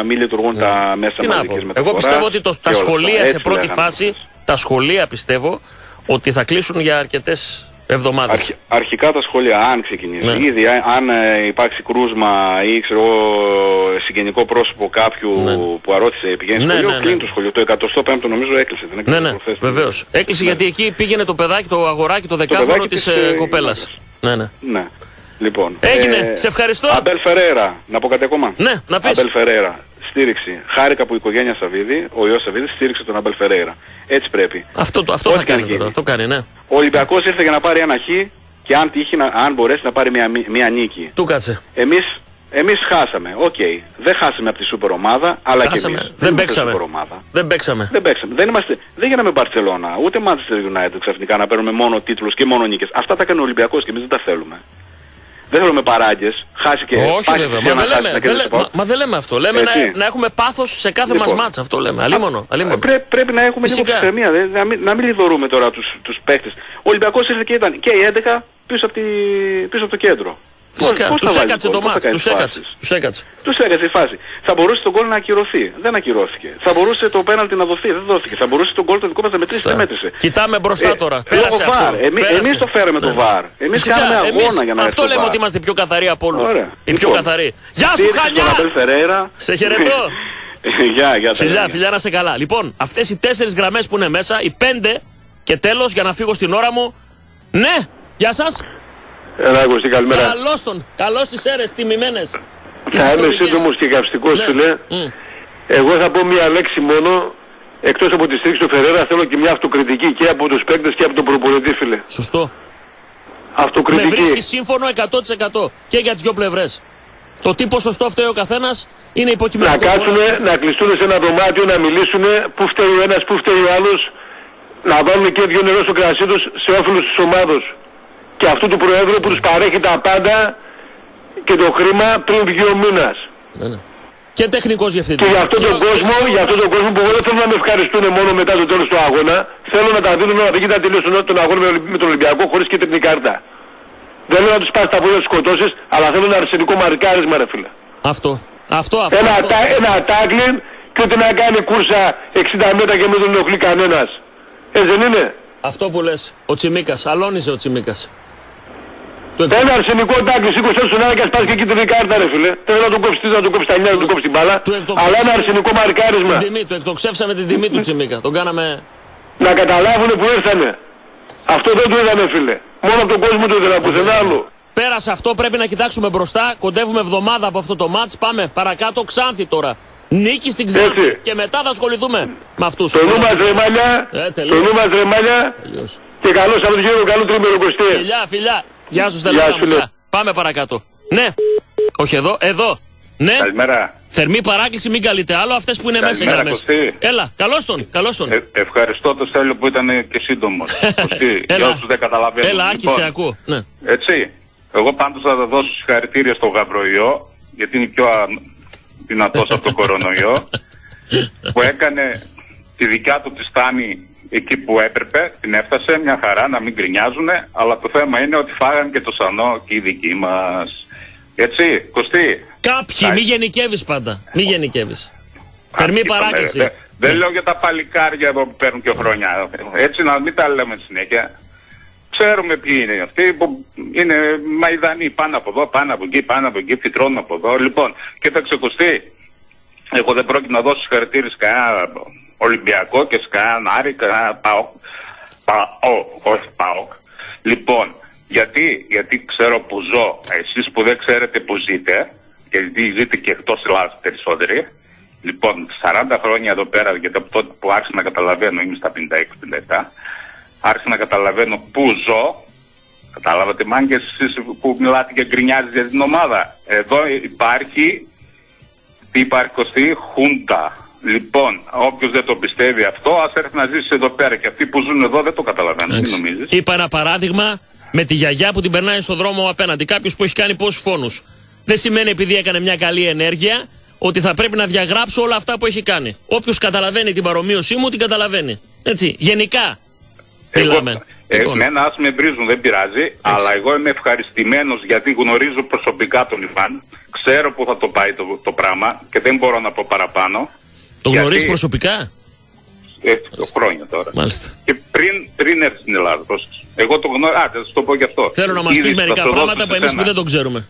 μην λειτουργούν τα μέσα Τι να πω. μαζικής μεταφοράς. Εγώ πιστεύω ότι το, και τα όλα αυτά. σχολεία σε Έτσι πρώτη λέγανε. φάση, τα σχολεία πιστεύω ότι θα κλείσουν για αρκετές εβδομάδες. Αρχι- αρχικά τα σχόλια, αν ξεκινήσει, Ναι. ήδη α- αν ε, υπάρξει κρούσμα ή ξέρω εγώ, συγγενικό πρόσωπο κάποιου που αρρώστησε πηγαίνει Ναι, στο σχολείο, ναι, ναι. κλείνει το σχολείο. Το 105ο νομίζω έκλεισε. Δεν Ναι, έκλεισε ναι, προχθές. βεβαίως. Έκλεισε γιατί εκεί πήγαινε το παιδάκι, το αγοράκι, το δεκάχρονο παιδάκι της της, ε, κοπέλας. Ναι, ναι. Ναι. Λοιπόν. Έγινε. Σε ευχαριστώ. Αμπέλ Φερέρα. Να πω κάτι ακόμα. Ναι, να πεις. Αμπέλ Φερέρα. Στήριξη. Χάρηκα που η οικογένεια Σαββίδη, ο υιός Σαββίδης, στήριξε τον Αμπέλ Φερέρα. Έτσι πρέπει. Αυτό, το- αυτό Ό,τι θα και αν κάνει τώρα. γίνει. Αυτό κάνει, ναι. Ο Ολυμπιακός ήρθε για να πάρει ένα χ και αν, τύχει, να, αν μπορέσει να πάρει μια, μια νίκη. Του κάτσε. Εμείς, εμείς χάσαμε. Οκ. Δεν χάσαμε από τη σούπερ ομάδα, αλλά Χάσαμε. και εμείς. Δεν είμαστε παίξαμε. σούπερ ομάδα. Δεν παίξαμε. Δεν παίξαμε. Δεν, είμαστε, δεν γίναμε Μπαρτσελώνα, ούτε Manchester United ξαφνικά να παίρνουμε μόνο τίτλους και μόνο νίκες. Αυτά τα κάνει ο Ολυμπιακός και εμείς δεν τα θέλουμε. Δεν θέλουμε παράγκες. Χάσει και Όχι πάσει βέβαια. και Μα να δεν, χάσει, λέμε, να δεν, κερδίσει λέ- το μα, ΠΑΟΚ. μα δεν λέμε αυτό. Λέμε Έτσι. να, να έχουμε πάθος σε κάθε Λοιπόν. μας μάτς. Αυτό λέμε. Αλίμονο. αλίμονο. Πρέ, πρέπει να έχουμε λίγο Φυσικά. ψυχραιμία, δε, να, μην, να μην λιδωρούμε τώρα τους, τους παίκτες. Ο Ολυμπιακός ήρθε και ήταν και οι 11 πίσω από, τη, πίσω από το κέντρο. Φυσικά. Πώς- πώς Τους θα βάλει έκατσε γκολ, το πώς θα μάτς. κάνεις Τους τις έκατσε. φάσεις. Τους έκατσε. Τους έκατσε η φάση. Θα μπορούσε το γκολ να ακυρωθεί. Δεν ακυρώθηκε. Θα μπορούσε το πέναλτι να δοθεί. Δεν δόθηκε. Θα μπορούσε το γκολ το δικό μας να μετρήσει. Δεν μέτρησε. Κοιτάμε μπροστά Ε, τώρα. λόγω Πέρασε αυτό. VAR. Εμεί- Πέρασε. εμείς το φέραμε το Ναι. VAR. Εμείς Φυσικά, κάναμε αγώνα εμείς για να έρθει Αυτό το λέμε VAR. ότι είμαστε πιο καθαροί από όλους. Ωραία. Οι πιο Λοιπόν, καθαροί. Γεια σου στήριξε τον Χανιά! Αμπέλ Φερέιρα. Σε χαιρετώ. Γεια, γεια. τα Φιλιά, λέγαμε. φιλιά να σε καλά. Λοιπόν, αυτές οι τέσσερις γραμμές που είναι μέσα, οι πέντε και τέλος για να φύγω στην ώρα μου. Ναι, γεια σας. Έλα, Κωστή, καλημέρα. Καλώς τον. Καλώς τις αίρες, τιμημένες. Θα είμαι σύντομος και καυστικός, Ναι. φίλε. Εγώ θα πω μία λέξη μόνο. Εκτός από τη στήριξη του Φερέρα θέλω και μια αυτοκριτική και από τους παίκτες και από τον προπονητή, φίλε. Σωστό. Με Αυτοκριτική. βρίσκει σύμφωνο 100% και για τις δυο πλευρές. Το τι ποσοστό φταίει ο καθένας είναι Να υποκειμενικό. κάτσουνε, να κλειστούν σε ένα δωμάτιο, να μιλήσουν πού φταίει ο ένας, πού φταίει ο άλλος, να βάλουν και δύο νερό στο κρασί τους σε όφελος της ομάδος. Και αυτού του Προέδρου που τους παρέχει τα πάντα και το χρήμα πριν βγει ο μήνας. Ναι, ναι. Και τεχνικός διευθυντής. Και για αυτόν τον κόσμο, για αυτόν τον κόσμο που εγώ δεν θέλω να με ευχαριστούν μόνο μετά το τέλος του αγώνα, θέλω να τα δίνουν όλα εκεί να τελειώσουν τον αγώνα με τον- με τον Ολυμπιακό χωρίς κίτρινη κάρτα. Δεν λέω να τους πας τα πόδια τους σκοτώσεις, αλλά θέλω ένα αρσενικό μαρικάρισμα ρε φίλε. Αυτό. Αυτό, αυτό. Ένα, αυτό. τα, ένα τάγκλιν και ούτε να κάνει κούρσα 60 μέτρα και μην τον ενοχλεί κανένας. Έτσι δεν είναι; Αυτό που λες. Ο Τσιμίκας. Αλώνιζε ο Τσιμίκας. Ένα αρσενικό τάγκλιν, σήκωσε στον ένα και ας πας και κίτρινη κάρτα ρε φίλε. Θέλω να τον κόψεις τι, να τον κόψεις τα νιά, να τον κόψεις την μπάλα. Αλλά ένα αρσενικό μαρικάρισμα. Την τιμή του. Εκτοξεύσαμε την τιμή του Τσιμίκα. Τον κάναμε... Να καταλάβουν που ήρθανε. Αυτό δεν το είδαμε φίλε. Μόνο από τον κόσμο το είδαμε πουθενά άλλο. Πέρασε αυτό, πρέπει να κοιτάξουμε μπροστά. Κοντεύουμε εβδομάδα από αυτό το μάτς. Πάμε παρακάτω, Ξάνθη τώρα. Νίκη στην Ξάνθη. Και μετά θα ασχοληθούμε με αυτούς. Το νου μας ρε μάλια, Ε, το τελείως. νου μας ρε μάλια Τελείως. και καλό Σαββατοκύριακο, καλό τρίμερο Κωστή. Φιλιά, φιλιά. Γεια σου, Γεια Στελάνα σου, μου. φίλε. γεια. Πάμε παρακάτω. Ναι. Όχι εδώ, εδώ. Ναι. Καλημέρα. Θερμή παράκληση, μην καλείτε άλλο. Αυτές που είναι μέσα οι Καλημέρα, γραμμές. Κωστή. Έλα, καλώς τον, καλώς τον. Ε, ευχαριστώ το Στέλιο που ήταν και σύντομος. Κωστή, για Έλα. όσους δεν καταλαβαίνουν. Έλα, Άκη, Λοιπόν, σε ακούω. Ναι. Έτσι. Εγώ πάντως θα δώσω συγχαρητήρια στο Γαβροϊό, γιατί είναι πιο α, δυνατός από το κορονοϊό, που έκανε τη δικιά του τη στάνη εκεί που έπρεπε, την έφτασε μια χαρά να μην γκρινιάζουν, αλλά το θέμα είναι ότι φάγανε και το σανό και οι δικοί μας. Έτσι, Κωστή; Κάποιοι, μη γενικεύεις πάντα. Μη γενικεύεις. Θερμή Είπαμε, παράκληση. ρε. Δεν λέω για τα παλικάρια εδώ που παίρνουν και χρόνια. Έτσι να μην τα λέμε συνέχεια. Ξέρουμε ποιοι είναι αυτοί που είναι μαϊδανοί πάνω από εδώ, πάνω από εκεί, πάνω από εκεί, φυτρώνουν από εδώ. Λοιπόν, κοίταξε Κωστή, εγώ δεν πρόκειται να δώσω συγχαρητήρια σε κανένα Ολυμπιακό και σε κανέναν Άρη, κανένα ΠΑΟΚ. ΠΑΟΚ, όχι ΠΑΟΚ. Λοιπόν, γιατί, γιατί ξέρω που ζω, εσείς που δεν ξέρετε που ζείτε, γιατί ζείτε και εκτός Ελλάδας περισσότεροι, Λοιπόν, 40 χρόνια εδώ πέρα, γιατί από τότε που άρχισα να καταλαβαίνω, είμαι στα 56-57, άρχισα να καταλαβαίνω πού ζω. Καταλάβατε μάγκες εσείς που μιλάτε και γκρινιάζετε για την ομάδα. Εδώ υπάρχει, τι υπάρχει Κωστή, χούντα. Λοιπόν, όποιος δεν το πιστεύει αυτό, ας έρθει να ζήσει εδώ πέρα. Και αυτοί που ζουν εδώ δεν το καταλαβαίνουν, τι νομίζεις; Είπα ένα παράδειγμα με τη γιαγιά που την περνάει στον δρόμο απέναντι. Κάποιος που έχει κάνει πόσους φόνους. Δεν σημαίνει επειδή έκανε μια καλή ενέργεια ότι θα πρέπει να διαγράψω όλα αυτά που έχει κάνει. Όποιος καταλαβαίνει την παρομοίωσή μου, την καταλαβαίνει. Έτσι. Γενικά. Μιλάμε. Ε, Λοιπόν. Εμένα ας με βρίζουν δεν πειράζει, αλλά εγώ είμαι ευχαριστημένος γιατί γνωρίζω προσωπικά τον Ιβάν. Ξέρω που θα το πάει το, το πράγμα και δεν μπορώ να πω παραπάνω. Το Γιατί- γνωρίζεις προσωπικά; Ε, το χρόνια τώρα. Μάλιστα. Και πριν, πριν έρθεις στην Ελλάδα, πρόσεξε. Εγώ το γνώριζα, ας, θα σου το πω και αυτό. Θέλω να μας Ήδη πεις θα μερικά το δώσω πράγματα σε που εμείς σένα. που δεν το ξέρουμε.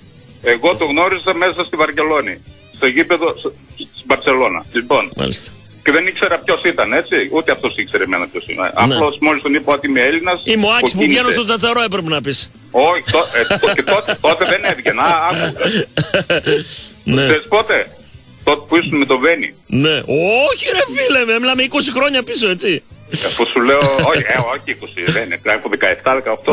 Εγώ το γνώριζα μέσα στη Βαρκελόνη. Στο γήπεδο σ- στην Μπαρσελόνα. Λοιπόν. Μάλιστα. Και δεν ήξερα ποιος ήταν, έτσι. Ούτε αυτός ήξερε εμένα ποιος είναι. Ναι. Απλώς μόλις τον είπα ότι είμαι Έλληνας. Είμαι ο Άκη που βγαίνω στο τσατσαρό, έπρεπε να πεις. Όχι, τό, ε, το- και τότε, τότε δεν έβγαινα. Άκου. Ναι. Ξέρεις πότε; Τότε που ήσουν με το Βένι. Ναι. Όχι, ρε φίλε, με μιλάμε 20 χρόνια πίσω, έτσι. Αφού σου λέω, όχι, ε, όχι 20, δεν είναι, κάπου 17-18.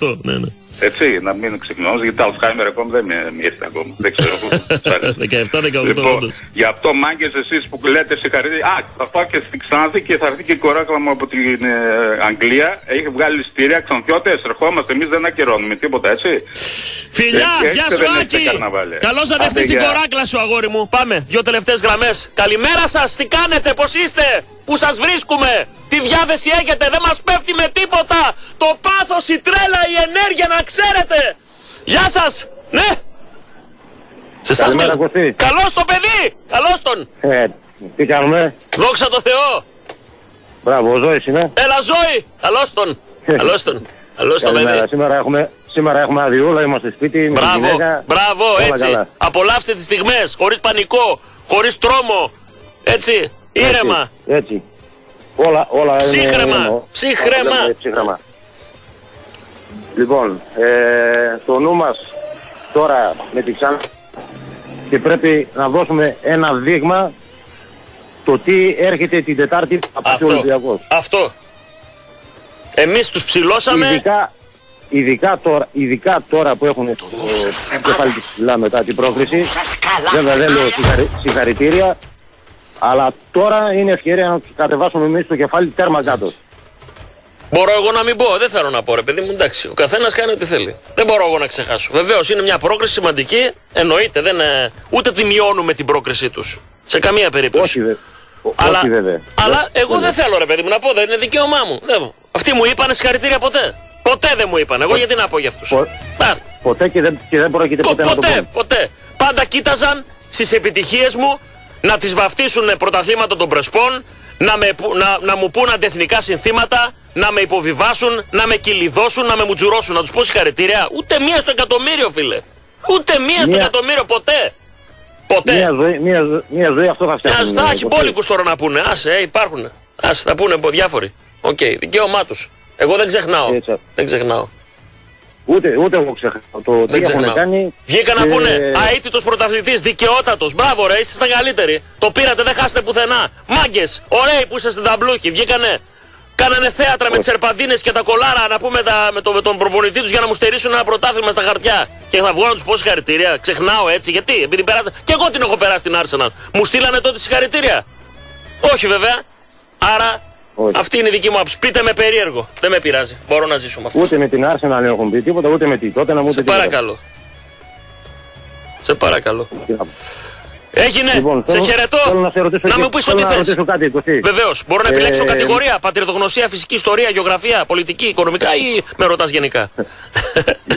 17-18, ναι, ναι. Έτσι, να μην ξεχνιόμαστε, γιατί το Alzheimer ακόμα δεν με με ήρθε ακόμα. Δεν ξέρω πού. σ' αρέσει. 17-18, Λοιπόν, όντως. γι' αυτό μάγκες εσείς που λέτε συγχαρητήρια. Α, θα πάω και στην Ξάνθη και θα έρθει και η κοράκλα μου από την ε, Αγγλία. Έχει βγάλει ληστήρια, ξανθιώτες, ερχόμαστε, εμείς δεν ακυρώνουμε τίποτα, έτσι. Φιλιά, Έτσι, γεια έτσι σου δεν έχετε Άκη! καρναβάλι. Καλώς να Άντε, δεχτεί την γεια. κοράκλα σου, αγόρι μου. Πάμε, δύο τελευταίες γραμμές. Καλημέρα σας, τι κάνετε, πώς είστε, πού σας βρίσκουμε, τι διάθεση έχετε, δεν μας πέφτει με τίποτα. Το πάθος, η τρέλα, η ενέργεια, να ξέρετε. Γεια σας, ναι. Σε εσάς Καλημέρα, μιλάω. Κωστή. Καλώς το παιδί, καλώς τον. Ε, τι κάνουμε; Δόξα τω Θεώ. Μπράβο, ο Ζώης είναι. Έλα ζωή, καλώς τον. Καλώς τον. Καλώς το Καλημέρα. παιδί. Σήμερα έχουμε, σήμερα έχουμε αδειούλα, είμαστε σπίτι με τη Μπράβο, γυναίκα. μπράβο, Όλα έτσι. καλά. Απολαύστε τις στιγμές, χωρίς πανικό, χωρίς τρόμο. Έτσι, ήρεμα. Έτσι, έτσι. Όλα, όλα είναι... Ψύχρεμα, είναι- ψύχρεμα. όλα είναι ψύχρεμα. Λοιπόν, ε, το νου μας τώρα με τη Ξάνθη και πρέπει να δώσουμε ένα δείγμα το τι έρχεται την Τετάρτη από Αυτό. ο Ολυμπιακός. Αυτό. Εμείς τους ψηλώσαμε. Ειδικά, ειδικά, τώρα, ειδικά τώρα που έχουν το κεφάλι της ψηλά μετά την πρόκριση. Βέβαια δεν λέω συγχαρη- συγχαρητήρια. Αλλά τώρα είναι ευκαιρία να τους κατεβάσουμε εμείς το κεφάλι τέρμα κάτω. Μπορώ εγώ να μην πω, δεν θέλω να πω ρε παιδί μου, εντάξει. Ο καθένας κάνει ό,τι θέλει. Δεν μπορώ εγώ να ξεχάσω. Βεβαίως είναι μια πρόκριση σημαντική, εννοείται. Δεν, ε, ούτε τη μειώνουμε την πρόκρισή τους. Σε καμία περίπτωση. Όχι, δε, ο- Αλλά, όχι βέβαια. αλλά Δεν- εγώ δεν θέλω ρε παιδί μου να πω, δεν είναι δικαίωμά μου. Δεν, αυτοί μου είπανε συγχαρητήρια ποτέ. Ποτέ δεν μου είπαν. Εγώ γιατί να πω για αυτούς; Πο- Ποτέ και δεν, και δεν πρόκειται ποτέ να το Ποτέ, πούμε. ποτέ. Πάντα κοίταζαν στις επιτυχίες μου να τις βαφτίσουν πρωταθλήματα των Πρεσπών, να, με, που- να, να μου πούν αντεθνικά συνθήματα, να με υποβιβάσουν, να με κυλιδώσουν, να με μουτζουρώσουν, να τους πω συγχαρητήρια. Ούτε μία στο εκατομμύριο, φίλε. Ούτε μία στο Μία- εκατομμύριο, ποτέ. Ποτέ. Μία ζωή, μία, ζω- μία ζωή αυτό θα Ας φτιάξουμε. θα έχει ποτέ. μπόλικους τώρα να πούνε. Άσε, ε, υπάρχουν. Άσε, θα πούνε πο- διάφοροι. Οκ, δικαίωμά τους. Εγώ δεν ξεχνάω. Δεν ξεχνάω. Ούτε, ούτε εγώ ξεχνάω το τι Δεν έχουν ξεχνάω. κάνει. Βγήκαν να και- πούνε αήττητος πρωταθλητής, δικαιότατος. Μπράβο, ρε, είστε στα καλύτεροι. Το πήρατε, δεν χάσατε πουθενά. Μάγκες, ωραίοι που είστε στην ταμπλούχη. Βγήκανε, κάνανε θέατρα με τις σερπαντίνες και τα κολάρα να πούμε τα, με, το, με τον προπονητή τους για να μου στερήσουν ένα πρωτάθλημα στα χαρτιά. Και θα βγω να τους πω συγχαρητήρια. Ξεχνάω έτσι, γιατί, επειδή περάσα. Και εγώ την έχω περάσει στην Arsenal. Μου στείλανε τότε συγχαρητήρια. Όχι βέβαια. Άρα αυτή είναι η δική μου άποψη. Πείτε με περίεργο. Δεν με πειράζει. Μπορώ να ζήσω με αυτό. Ούτε με την Arsenal δεν έχουν πει τίποτα, ούτε με τη τότε να μου ούτε Σε τίποτα. παρακαλώ. Σε παρακαλώ. Έγινε. Λοιπόν, σε θέλω- χαιρετώ. θέλω να σε ρωτήσω να και- μου πεις θέλω ό,τι να θες. ρωτήσω κάτι, Κωστή. Βεβαίως. Μπορώ να επιλέξω Ε, κατηγορία, πατριωτογνωσία, φυσική ιστορία, γεωγραφία, πολιτική, οικονομικά ή με ρωτάς γενικά;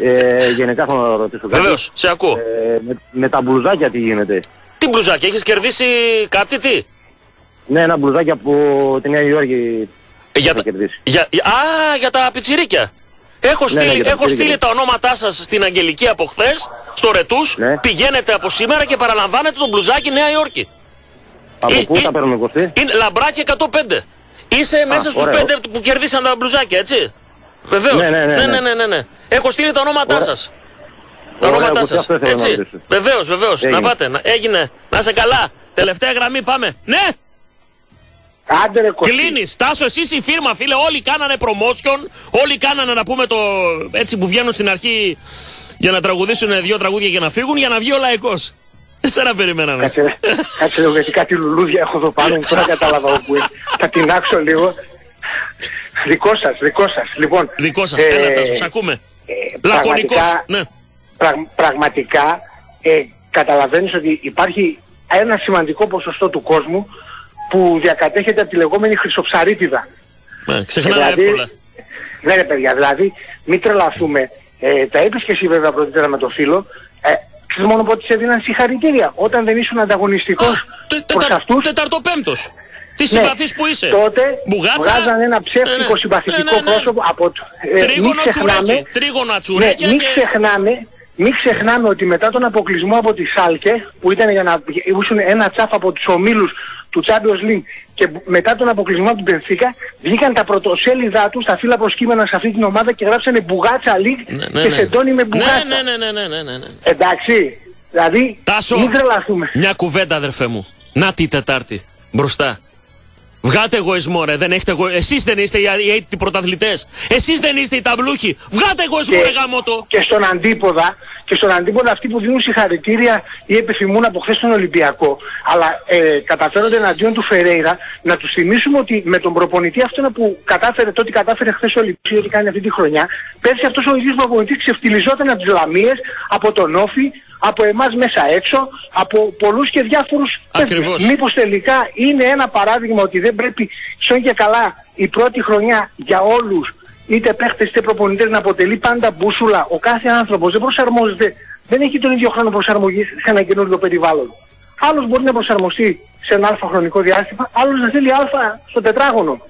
Ε, γενικά θέλω να ρωτήσω κάτι. Βεβαίως, σε ακούω. Ε, με, με τα μπλουζάκια τι γίνεται; Τι μπλουζάκι, έχεις κερδίσει κάτι, τι; Ναι, ένα μπλουζάκι από τη Νέα Υόρκη για θα κερδίσει. Για, για- α, για τα πιτσιρίκια. Έχω Ναι, ναι, στείλει, για τα έχω πιτσιρίκια. στείλει τα ονόματά σας στην Αγγελική από χθες, στο Ρετούς. Ναι. Πηγαίνετε από σήμερα και παραλαμβάνετε τον μπλουζάκι Νέα Υόρκη. Από Ε, πού ε, τα παίρνουμε Κωστή. Είναι λαμπράκι 105. Είσαι μέσα στους ωραίο. 5 που κερδίσαν τα μπλουζάκια, έτσι; Βεβαίως. Ναι, ναι, ναι, ναι, ναι. ναι, ναι, ναι. Έχω στείλει τα ονόματά Ωραία. σας. Τα Ωραία, ονόματά εγώ και σας. αυτό ήθελα να Έτσι. ρωτήσω. Βεβαίως, βεβαίως. Να Έγινε. πάτε. Να... Έγινε. Να σε καλά. Τελευταία γραμμή, πάμε. Ναι! Άντε ρε Κωστή. Κλείνεις. Τάσο, εσύ η φίρμα, φίλε. Όλοι κάνανε promotion. Όλοι κάνανε να πούμε το. έτσι που βγαίνουν στην αρχή για να τραγουδήσουν δύο τραγούδια και να φύγουν για να βγει ο λαϊκός. Εσένα περιμέναμε. Κάτσε, κάτσε λίγο γιατί κάτι λουλούδια έχω εδώ πάνω μου. Τώρα κατάλαβα όπου είναι. Θα την άξω λίγο. Δικό σας, δικό σας. Λοιπόν, Δικό σας. ε, Έλα, Τάσο, σ' ακούμε. Λακωνικός. πραγματικά- Ναι. πραγ- πραγματικά ε, καταλαβαίνεις ότι υπάρχει ένα σημαντικό ποσοστό του κόσμου που διακατέχεται από τη λεγόμενη χρυσοψαρίτιδα. ναι. Ξεχνάμε Δηλαδή, εύκολα. Ναι ρε παιδιά, δηλαδή μην τρελαθούμε. Ε, τα είπες και εσύ βέβαια πρωτήτερα με το φίλο. Ε, ξέρεις μόνο πότε σε έδιναν συγχαρητήρια. Όταν δεν ήσουν ανταγωνιστικός προς αυτούς. Τεταρτοπέμπτος. Τι Ναι, συμπαθής που είσαι. Τότε Μπουγάτσα. βγάζαν ένα ψεύτικο Ναι, ναι. συμπαθητικό Ναι, ναι, ναι. πρόσωπο από το... ε, Τρίγωνο μην ξεχνάμε- τσουρέκι. Τρίγωνα ναι, τσουρέκια μην και- ξεχνάμε, μην ξεχνάμε ότι μετά τον αποκλεισμό από τη Σάλκε, που ήταν για να ήσουν ένα τσάφ από τους ομίλους του Champions League και μετά τον αποκλεισμό από την Πενφύκα, βγήκαν τα πρωτοσέλιδά τους, τα φύλλα προσκύμενα σε αυτή την ομάδα και γράψανε Μπουγάτσα League ναι, και ναι. σεντόνι με Μπουγάτσα. Ναι, ναι, ναι, ναι, ναι, ναι, ναι. Εντάξει, δηλαδή Τάσο, μην τρελαθούμε. μια κουβέντα αδερφέ μου. Να τη Τετάρτη. Μπροστά. Βγάτε εγωισμό ρε, δεν έχετε εγω... Εσείς δεν είστε οι οι αίτη πρωταθλητές. Εσείς δεν είστε οι ταμπλούχοι. Βγάτε εγωισμό ρε γαμότο. και στον αντίποδα, και στον αντίποδα αυτοί που δίνουν συγχαρητήρια ή επιθυμούν από χθες τον Ολυμπιακό, αλλά ε, καταφέρονται εναντίον του Φερέιρα, να τους θυμίσουμε ότι με τον προπονητή αυτόν που κατάφερε τότε κατάφερε χθες ο Ολυμπιακός ότι κάνει αυτή τη χρονιά, πέρσι αυτός ο ίδιος προπονητής ξεφτυλιζόταν από τις Λαμίες, από τον Όφη, από εμάς μέσα έξω, από πολλούς και διάφορους Ακριβώς. Μήπως τελικά είναι ένα παράδειγμα ότι δεν πρέπει σαν και καλά η πρώτη χρονιά για όλους είτε παίχτες είτε προπονητές να αποτελεί πάντα μπούσουλα. Ο κάθε άνθρωπος δεν προσαρμόζεται, δεν έχει τον ίδιο χρόνο προσαρμογής σε ένα καινούργιο περιβάλλον. Άλλος μπορεί να προσαρμοστεί σε ένα αλφα χρονικό διάστημα, άλλος να θέλει αλφα στο τετράγωνο.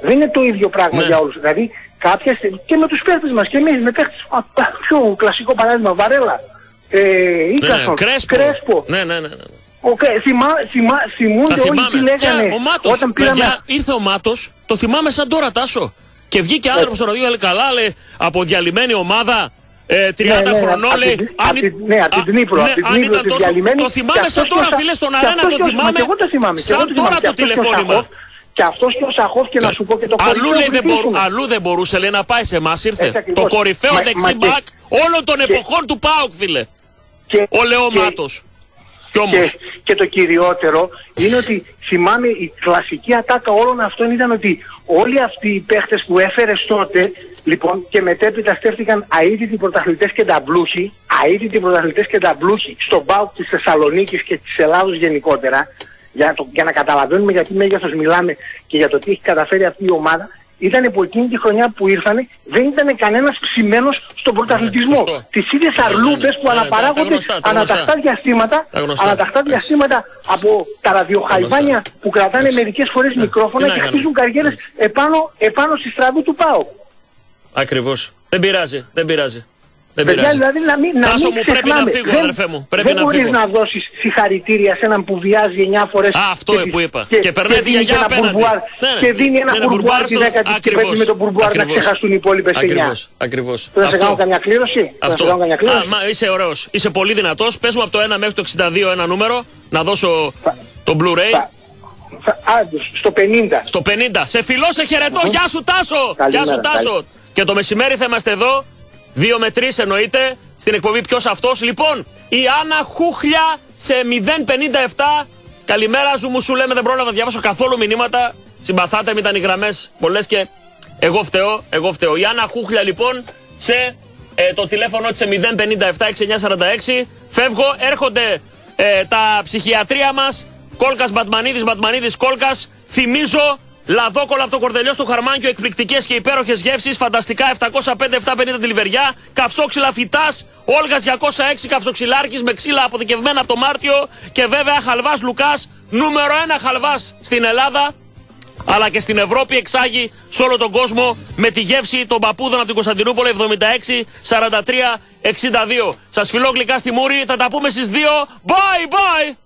Δεν είναι το ίδιο πράγμα Ναι. για όλους. Δηλαδή κάποια στιγμή και με τους παίχτες μας και εμείς με παίχτες, α, α, πιο κλασικό παράδειγμα, Βαρέλα, ε, Ναι, Ίκασον, Κρέσπο. Κρέσπο. Ναι, ναι, ναι. ναι. Ο, Κρέ- θυμά, θυμά, Τα θυμούνται όλοι θυμάμαι. τι λέγανε Ποια, ο Μάτος, όταν πήραμε... παιδιά, ήρθε ο Μάτος, το θυμάμαι σαν τώρα Τάσο. Και βγήκε Ναι. άνθρωπος στο ραδιό, λέει καλά, λέει, από διαλυμένη ομάδα, ε, 30 Ναι, ναι, χρονών, απ' λέει. την- αν απ' εί- την- ναι, απ' την Α, Δνήπρο, ναι, απ' την αν Δνήπρο, ήταν τη τόσο- διαλυμένη. Το θυμάμαι Και σαν αυτός τώρα, και ο Σα- φίλε, στον και αρένα αυτός το και ο- μα θυμάμαι. και εγώ το θυμάμαι, και εγώ Σαν το θυμάμαι, τώρα και το αυτός και ο τηλεφώνημα. Σαχόφ, Και αυτός και ο Σαχόφ και να σου πω και το Αλλού, κορυφαίο λέει, δεν μπορού- πληθύσιμο. αλλού δεν μπορούσε λέει, να πάει σε εμάς, ήρθε. Έτσι ακριβώς. Το κορυφαίο Μα- μα δεξί και- μπακ όλων των εποχών του ΠΑΟΚ, φίλε. Και- Ο Λεό και- Μάτος. Κι όμως. Και, και το κυριότερο είναι ότι θυμάμαι η κλασική ατάκα όλων αυτών ήταν ότι όλοι αυτοί οι παίχτες που έφερες τότε λοιπόν και μετέπειτα στέφτηκαν αίτητοι πρωταθλητές και ταμπλούχοι αίτητοι πρωταθλητές και ταμπλούχοι στον ΠΑΟΚ της Θεσσαλονίκης και της Ελλάδος γενικότερα για, να το- για να καταλαβαίνουμε για τι μέγεθος μιλάμε και για το τι έχει καταφέρει αυτή η ομάδα ήταν από εκείνη τη χρονιά που ήρθανε δεν ήταν κανένας ψημένος στον πρωταθλητισμό. σωστό. Τις ίδιες Ναι, ναι, ναι. αρλούμπες που Ναι, τα- τα αναπαράγονται γνωστά, τα ανατακτά γνωστά. διαστήματα, Τα γνωστά. ανατακτά διαστήματα από τα ραδιοχαϊβάνια που κρατάνε μερικές φορές μικρόφωνα Τι να και κάνουμε. χτίζουν καριέρες επάνω, επάνω στη στραβή του ΠΑΟ. Ακριβώς. Δεν πειράζει, δεν πειράζει. Δεν Παιδιά, πειράζει. δηλαδή να μην, να Τάσο μην μου πρέπει να ξεχνάμε. φύγω, δεν, αδερφέ μου. Πρέπει δεν να μπορείς φύγω. να δώσεις συγχαρητήρια σε έναν που βιάζει 9 φορές Α, αυτό και, που της- είπα. Και περνάει τη δίνει γιαγιά και ένα απέναντι. μπουρμπουάρ, Ναι, ναι. και δίνει ένα Ένα πουρμπουάρ πουρμπουάρ τη στο- δέκατη και ακριβώς. παίζει με τον πουρμπουάρ να Ακριβώς. ξεχαστούν οι υπόλοιπες 9. Ακριβώς, ακριβώς. Θέλω να σε Αυτό. κάνω καμιά κλήρωση; Θέλω να σε Αυτό. κάνω καμιά κλήρωση; Α, μα είσαι ωραίος. Είσαι πολύ δυνατός. Πες μου από το 1 μέχρι το 62 ένα νούμερο. Να δώσω το Blu-ray. Θα- Α, στο 50. Στο 50. Σε φιλώ, σε χαιρετώ. Γεια σου Τάσο. Καλημέρα, Γεια σου Τάσο. καλη- Και το μεσημέρι θα είμαστε εδώ. 2 με 3 εννοείται. Στην εκπομπή ποιος αυτός; Λοιπόν, η Άννα Χούχλια σε 057. Καλημέρα, ζου μου σου λέμε. Δεν πρόλαβα να διαβάσω καθόλου μηνύματα. Συμπαθάτε, μην ήταν οι γραμμές πολλές και εγώ φταίω. Εγώ φταίω. Η Άννα Χούχλια λοιπόν σε ε, το τηλέφωνο της σε 057-6946. Φεύγω, έρχονται ε, τα ψυχιατρία μας. Κόλκας Μπατμανίδης, Μπατμανίδης Κόλκας. Θυμίζω λαδόκολα από το κορδελιό στο χαρμάνκιο, εκπληκτικές και υπέροχες γεύσεις. Φανταστικά 705-750 τη λιβεριά. Καυσόξυλα φυτάς. Όλγας 206 καυσοξυλάρκη με ξύλα αποθηκευμένα από το Μάρτιο. Και βέβαια χαλβάς Λουκάς, νούμερο 1 χαλβάς στην Ελλάδα αλλά και στην Ευρώπη εξάγει σε όλο τον κόσμο με τη γεύση των παππούδων από την Κωνσταντινούπολη 76-43-62. Σας φιλώ γλυκά στη Μούρη, θα τα πούμε στις 2. Bye bye!